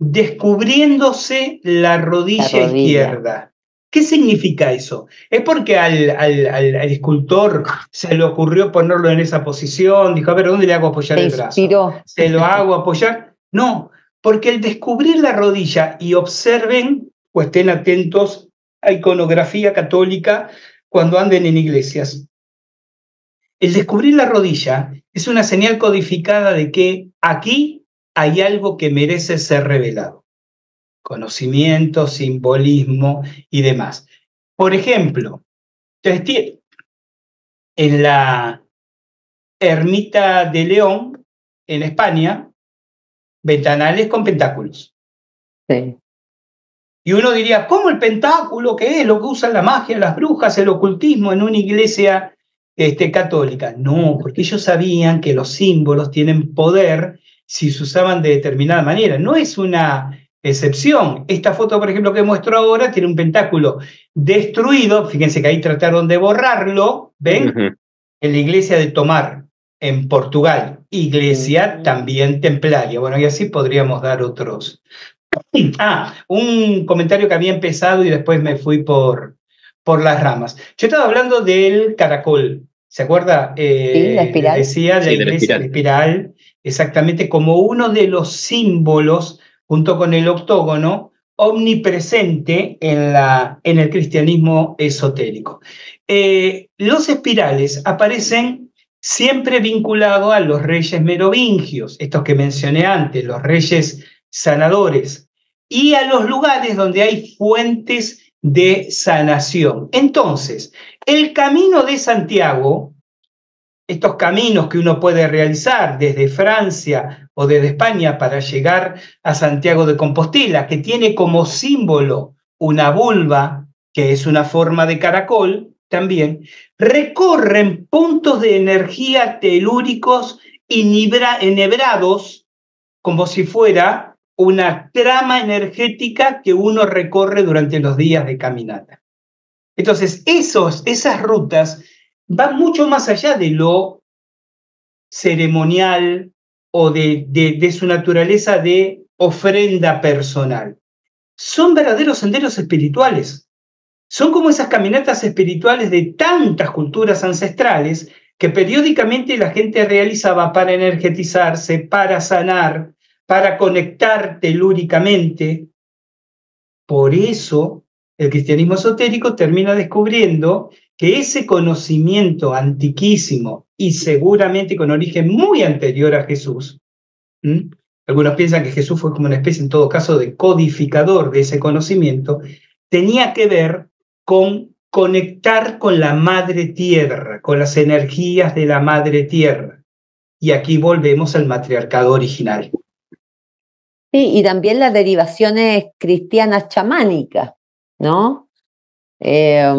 descubriéndose la rodilla, izquierda. ¿Qué significa eso? ¿Es porque al, al, escultor se le ocurrió ponerlo en esa posición? Dijo, a ver, ¿dónde le hago apoyar el brazo? ¿Se lo hago apoyar? No, porque el descubrir la rodilla y observen o estén atentos a iconografía católica cuando anden en iglesias. El descubrir la rodilla es una señal codificada de que aquí hay algo que merece ser revelado. conocimiento, simbolismo y demás. Por ejemplo, en la ermita de León, en España, ventanales con pentáculos. Sí. Y uno diría, ¿cómo el pentáculo? ¿Qué es lo que usan la magia, las brujas, el ocultismo en una iglesia este, católica? No, porque ellos sabían que los símbolos tienen poder si se usaban de determinada manera. No es una excepción. Esta foto, por ejemplo, que muestro ahora, tiene un pentáculo destruido. Fíjense que ahí trataron de borrarlo, ¿ven? En la iglesia de Tomar, en Portugal. Iglesia también templaria. Bueno, y así podríamos dar otros. Ah, un comentario que había empezado y después me fui por, por las ramas. Yo estaba hablando del caracol. ¿Se acuerda? Eh, la espiral. Decía la iglesia espiral, exactamente como uno de los símbolos junto con el octógono, omnipresente en, la, en el cristianismo esotérico. Eh, los espirales aparecen siempre vinculados a los reyes merovingios, estos que mencioné antes, los reyes sanadores, y a los lugares donde hay fuentes de sanación. Entonces, el camino de Santiago, estos caminos que uno puede realizar desde Francia o desde España para llegar a Santiago de Compostela, que tiene como símbolo una vulva, que es una forma de caracol también, recorren puntos de energía telúricos enhebrados como si fuera una trama energética que uno recorre durante los días de caminata. Entonces, esos, esas rutas van mucho más allá de lo ceremonial, o de, de, su naturaleza de ofrenda personal. Son verdaderos senderos espirituales. Son como esas caminatas espirituales de tantas culturas ancestrales que periódicamente la gente realizaba para energetizarse, para sanar, para conectar telúricamente. Por eso el cristianismo esotérico termina descubriendo que ese conocimiento antiquísimo y seguramente con origen muy anterior a Jesús. Algunos piensan que Jesús fue como una especie, en todo caso, de codificador de ese conocimiento. Tenía que ver con conectar con la madre tierra, con las energías de la madre tierra. Y aquí volvemos al matriarcado original. Sí, y también las derivaciones cristianas chamánicas, ¿no? Eh,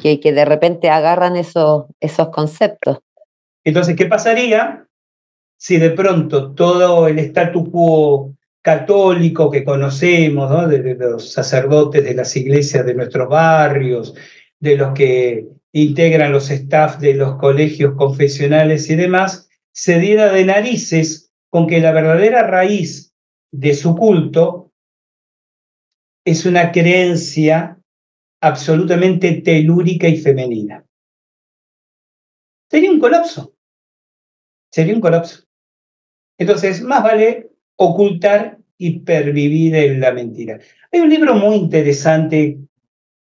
que, que, de repente agarran esos, esos conceptos. Entonces, ¿qué pasaría si de pronto todo el statu quo católico que conocemos, ¿no? de, los sacerdotes de las iglesias de nuestros barrios, de los que integran los staff de los colegios confesionales y demás, se diera de narices con que la verdadera raíz de su culto es una creencia absolutamente telúrica y femenina. Sería un colapso sería un colapso. Entonces, más vale ocultar y pervivir en la mentira. Hay un libro muy interesante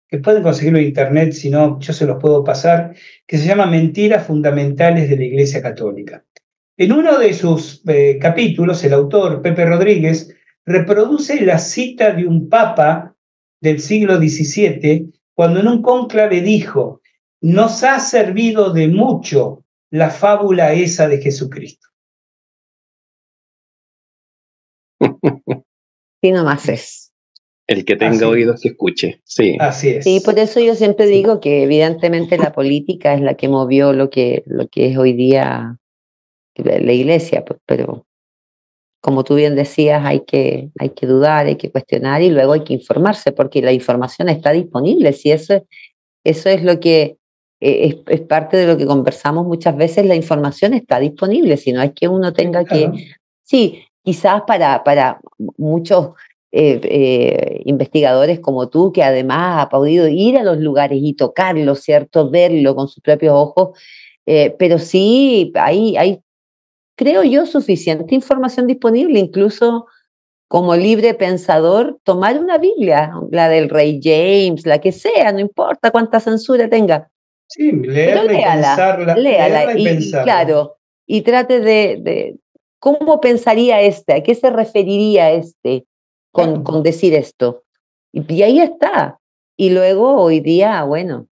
que pueden conseguirlo en internet, si no, yo se los puedo pasar, que se llama Mentiras Fundamentales de la Iglesia Católica. En uno de sus eh, capítulos, el autor, Pepe Rodríguez, reproduce la cita de un papa del siglo XVII, cuando en un cónclave dijo, nos ha servido de mucho la fábula esa de Jesucristo. Sí, nomás es. El que tenga oídos que escuche, sí. Así es. Sí, por eso yo siempre digo que evidentemente la política es la que movió lo que, lo que es hoy día la iglesia, pero como tú bien decías, hay que, hay que dudar, hay que cuestionar y luego hay que informarse, porque la información está disponible. Si eso, eso es lo que eh, es, parte de lo que conversamos muchas veces, la información está disponible, si no es que uno tenga que, sí, quizás para, para muchos eh, eh, investigadores como tú, que además ha podido ir a los lugares y tocarlo, ¿cierto? Verlo con sus propios ojos, pero sí hay, hay, creo yo, suficiente información disponible, incluso como libre pensador, tomar una Biblia, la del rey James, la que sea, no importa cuánta censura tenga, Sí, leerla y pensarla. Léala, y, claro, y trate de, de, cómo pensaría este, a qué se referiría este, con, con decir esto. Y, ahí está. Y luego hoy día, bueno,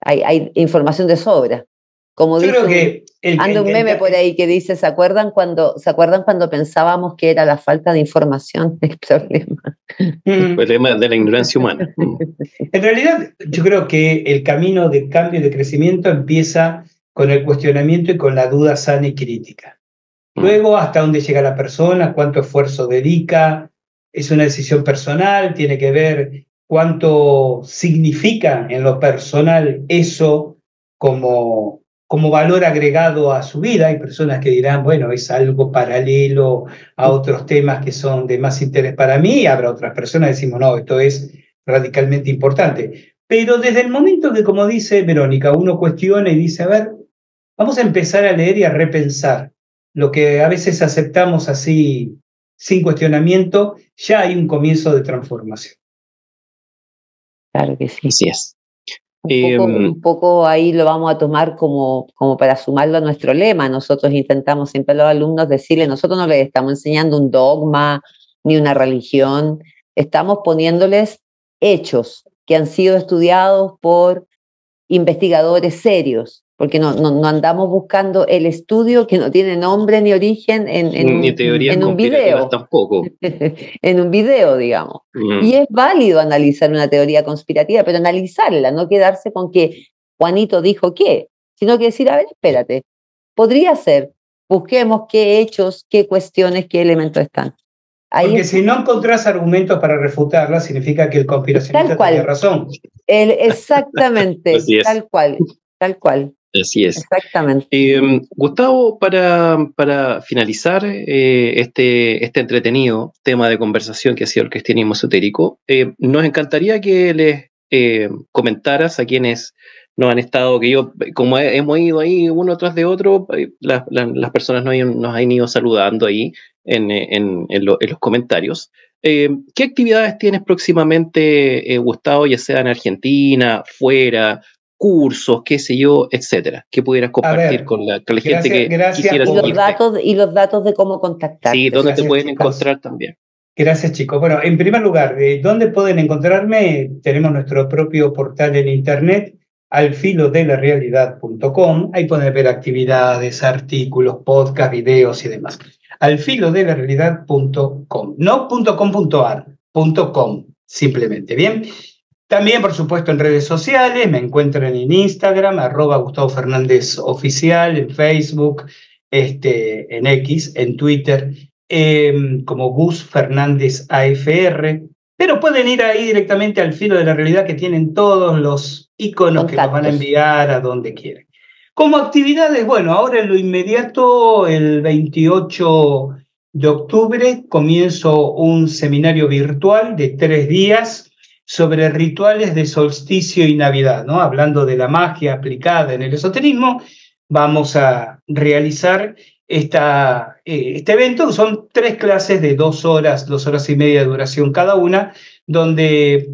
hay, hay información de sobra. Como Yo creo que anda un meme por ahí que dice, ¿se acuerdan cuando se acuerdan cuando pensábamos que era la falta de información el problema? El problema de la ignorancia humana. en realidad, yo creo que el camino de cambio y de crecimiento empieza con el cuestionamiento y con la duda sana y crítica. Mm. Luego, hasta dónde llega la persona, cuánto esfuerzo dedica, es una decisión personal, tiene que ver cuánto significa en lo personal eso como, como valor agregado a su vida. Hay personas que dirán, bueno, es algo paralelo a otros temas que son de más interés para mí, y habrá otras personas que decimos, no, esto es radicalmente importante. Pero desde el momento que, como dice Verónica, uno cuestiona y dice, a ver, vamos a empezar a leer y a repensar lo que a veces aceptamos así sin cuestionamiento, ya hay un comienzo de transformación. Claro que sí. Así es. Un, em, poco, ahí lo vamos a tomar como, como para sumarlo a nuestro lema. Nosotros intentamos siempre a los alumnos decirle, nosotros no les estamos enseñando un dogma ni una religión, estamos poniéndoles hechos que han sido estudiados por investigadores serios, porque no, no, andamos buscando el estudio que no tiene nombre ni origen en, en, en un video. Tampoco. en un video, digamos. Mm. Y es válido analizar una teoría conspirativa, pero analizarla, no quedarse con que Juanito dijo qué, sino que decir, a ver, espérate, podría ser, busquemos qué hechos, qué cuestiones, qué elementos están. Porque si no encontrás argumentos para refutarla, significa que el conspiracionista tiene razón. exactamente, tal cual, tal cual. Así es. Exactamente. Em, Gustavo, para, para finalizar eh, este, este entretenido tema de conversación que ha sido el cristianismo esotérico, eh, nos encantaría que les eh, comentaras a quienes nos han estado, que yo, como hemos ido ahí uno tras de otro, las, personas nos, han ido saludando ahí en, en, en, los comentarios. ¿Qué actividades tienes próximamente, Gustavo, ya sea en Argentina, fuera, cursos, qué sé yo, etcétera, que pudieras compartir con, la, gente que quisiera y los datos Y los datos de cómo contactar. Sí, dónde te pueden encontrar también. Gracias, chicos. Bueno, en primer lugar, eh, ¿dónde pueden encontrarme? Tenemos nuestro propio portal en internet, alfilodelarealidad.com. Ahí pueden ver actividades, artículos, podcasts, videos y demás. Alfilodelarealidad.com. No .com.ar, .com, simplemente. Bien. También, por supuesto, en redes sociales, me encuentran en Instagram, arroba Gustavo Fernández Oficial, en Facebook, este, en X, en Twitter, em, como Gus Fernández AFR. Pero pueden ir ahí directamente al filo de la realidad que tienen todos los iconos que nos van a enviar a donde quieren. Como actividades, bueno, ahora en lo inmediato, el 28 de octubre, comienzo un seminario virtual de tres días sobre rituales de solsticio y Navidad, ¿no? Hablando de la magia aplicada en el esoterismo, vamos a realizar esta, eh, este evento, son tres clases de dos horas, dos horas y media de duración cada una, donde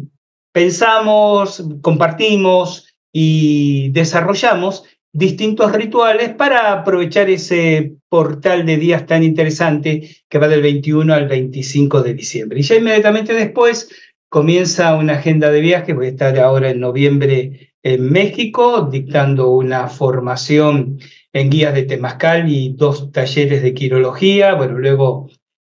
pensamos, compartimos y desarrollamos distintos rituales para aprovechar ese portal de días tan interesante que va del 21 al 25 de diciembre. Y ya inmediatamente después comienza una agenda de viajes. Voy a estar ahora en noviembre en México dictando una formación en guías de Temazcal y dos talleres de quirología. Bueno, luego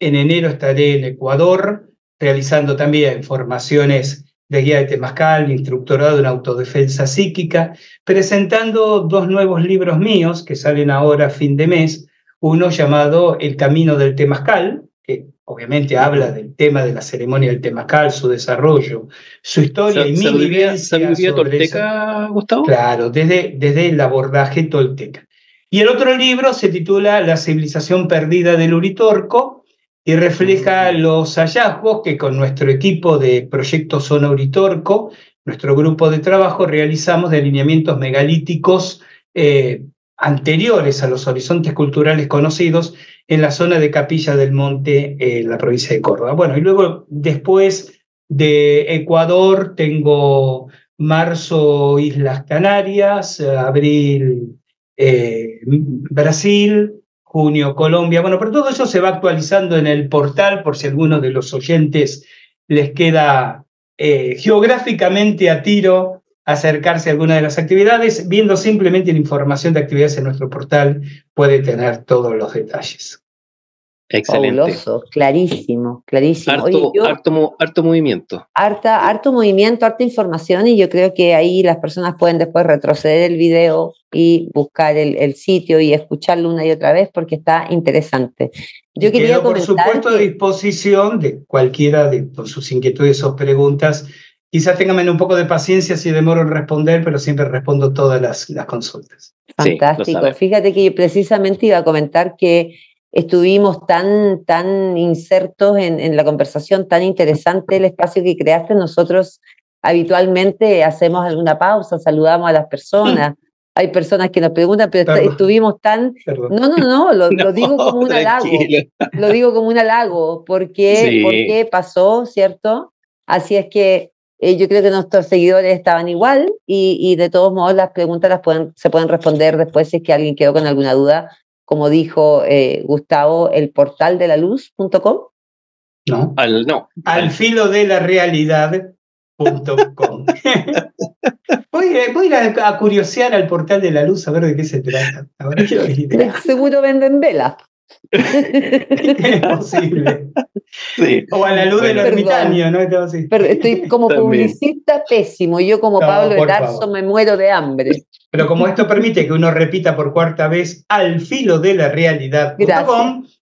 en enero estaré en Ecuador realizando también formaciones de guía de Temazcal, instructorado en autodefensa psíquica, presentando dos nuevos libros míos que salen ahora a fin de mes. Uno llamado El Camino del Temazcal, que obviamente habla del tema de la ceremonia del Temazcal, su desarrollo, su historia y mi vivencia. tolteca, Gustavo? Claro, desde, desde el abordaje tolteca. Y el otro libro se titula La civilización perdida del Uritorco y refleja los hallazgos que con nuestro equipo de Proyecto Zona Uritorco, nuestro grupo de trabajo, realizamos de alineamientos megalíticos eh, anteriores a los horizontes culturales conocidos en la zona de Capilla del Monte, en la provincia de Córdoba. Bueno, y luego después de Ecuador tengo marzo Islas Canarias, abril eh, Brasil, junio Colombia. Bueno, pero todo eso se va actualizando en el portal por si alguno de los oyentes les queda eh, geográficamente a tiro acercarse a alguna de las actividades, viendo simplemente la información de actividades en nuestro portal, puede tener todos los detalles. Excelente. clarísimo, clarísimo. Harto, movimiento. Harta, harto movimiento, harta información y yo creo que ahí las personas pueden después retroceder el video y buscar el, sitio y escucharlo una y otra vez porque está interesante. Yo quería por supuesto, a disposición de cualquiera de sus inquietudes o preguntas. Quizás tengan un poco de paciencia si demoro en responder, pero siempre respondo todas las, las consultas. Fantástico. Fíjate que precisamente iba a comentar que estuvimos tan, tan insertos en, la conversación, tan interesante el espacio que creaste. Nosotros habitualmente hacemos alguna pausa, saludamos a las personas. Hay personas que nos preguntan, pero estuvimos tan... No, no, no, lo, digo como un halago. Lo digo como un halago, porque, porque pasó, ¿cierto? Así es que eh, yo creo que nuestros seguidores estaban igual y, de todos modos las preguntas las pueden, se pueden responder después si es que alguien quedó con alguna duda como dijo eh, Gustavo, el portal de la luz.com. No, al, no. Al filo de la realidad. voy, a ir a, curiosear al portal de la luz a ver de qué se trata. Seguro venden velas. Es posible. O a la luz del ermitaño, ¿no? Pero estoy como publicista pésimo. Yo, como Pablo de Tarso, me muero de hambre. Pero como esto permite que uno repita por cuarta vez al filo de la realidad,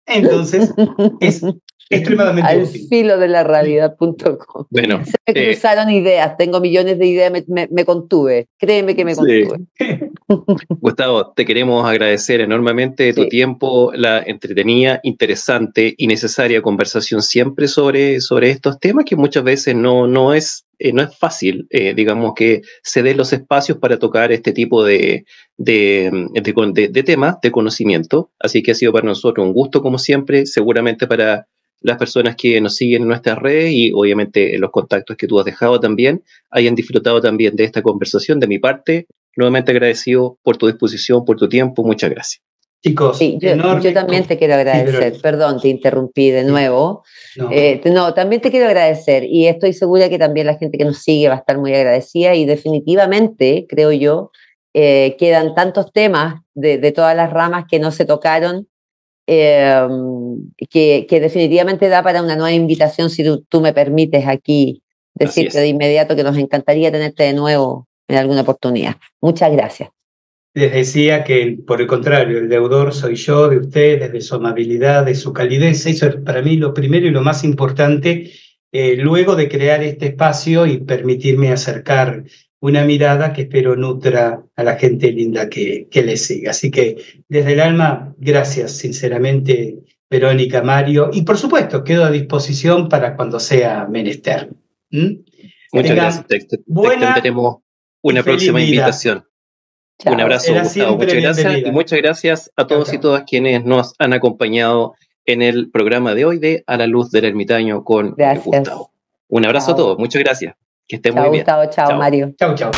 entonces es extremadamente Al filo de la realidad.com. Bueno, Se me eh, cruzaron ideas, tengo millones de ideas, me, contuve. Créeme que me contuve. Gustavo, te queremos agradecer enormemente tu tiempo, la entretenida, interesante y necesaria conversación siempre sobre, sobre estos temas que muchas veces no, no, es, eh, no es fácil, eh, digamos, que se den los espacios para tocar este tipo de, de, de temas, de conocimiento. Así que ha sido para nosotros un gusto, como siempre, seguramente para las personas que nos siguen en nuestras redes y obviamente los contactos que tú has dejado también hayan disfrutado también de esta conversación. De mi parte, nuevamente agradecido por tu disposición, por tu tiempo. Muchas gracias. Chicos, yo, también te quiero agradecer. Perdón, te interrumpí de nuevo. Eh, no. también te quiero agradecer y estoy segura que también la gente que nos sigue va a estar muy agradecida y definitivamente, creo yo, eh, quedan tantos temas de, de todas las ramas que no se tocaron Em, que, definitivamente da para una nueva invitación, si tú, me permites aquí decirte de inmediato que nos encantaría tenerte de nuevo en alguna oportunidad. Muchas gracias. Les decía que, por el contrario, el deudor soy yo de ustedes, de su amabilidad, de su calidez. Eso es para mí lo primero y lo más importante, eh, luego de crear este espacio y permitirme acercar una mirada que espero nutra a la gente linda que, que le siga. Así que desde el alma, gracias sinceramente, Verónica, Mario, y por supuesto, quedo a disposición para cuando sea menester. ¿Mm? Muchas gracias. Te, una próxima invitación. Un abrazo, Gustavo. Muchas gracias y muchas gracias a todos y todas quienes nos han acompañado en el programa de hoy de A la Luz del Ermitaño con Gustavo. Un abrazo a todos. Muchas gracias. Que esté muy bien. Gustavo. Chao, Mario. Chao, chao.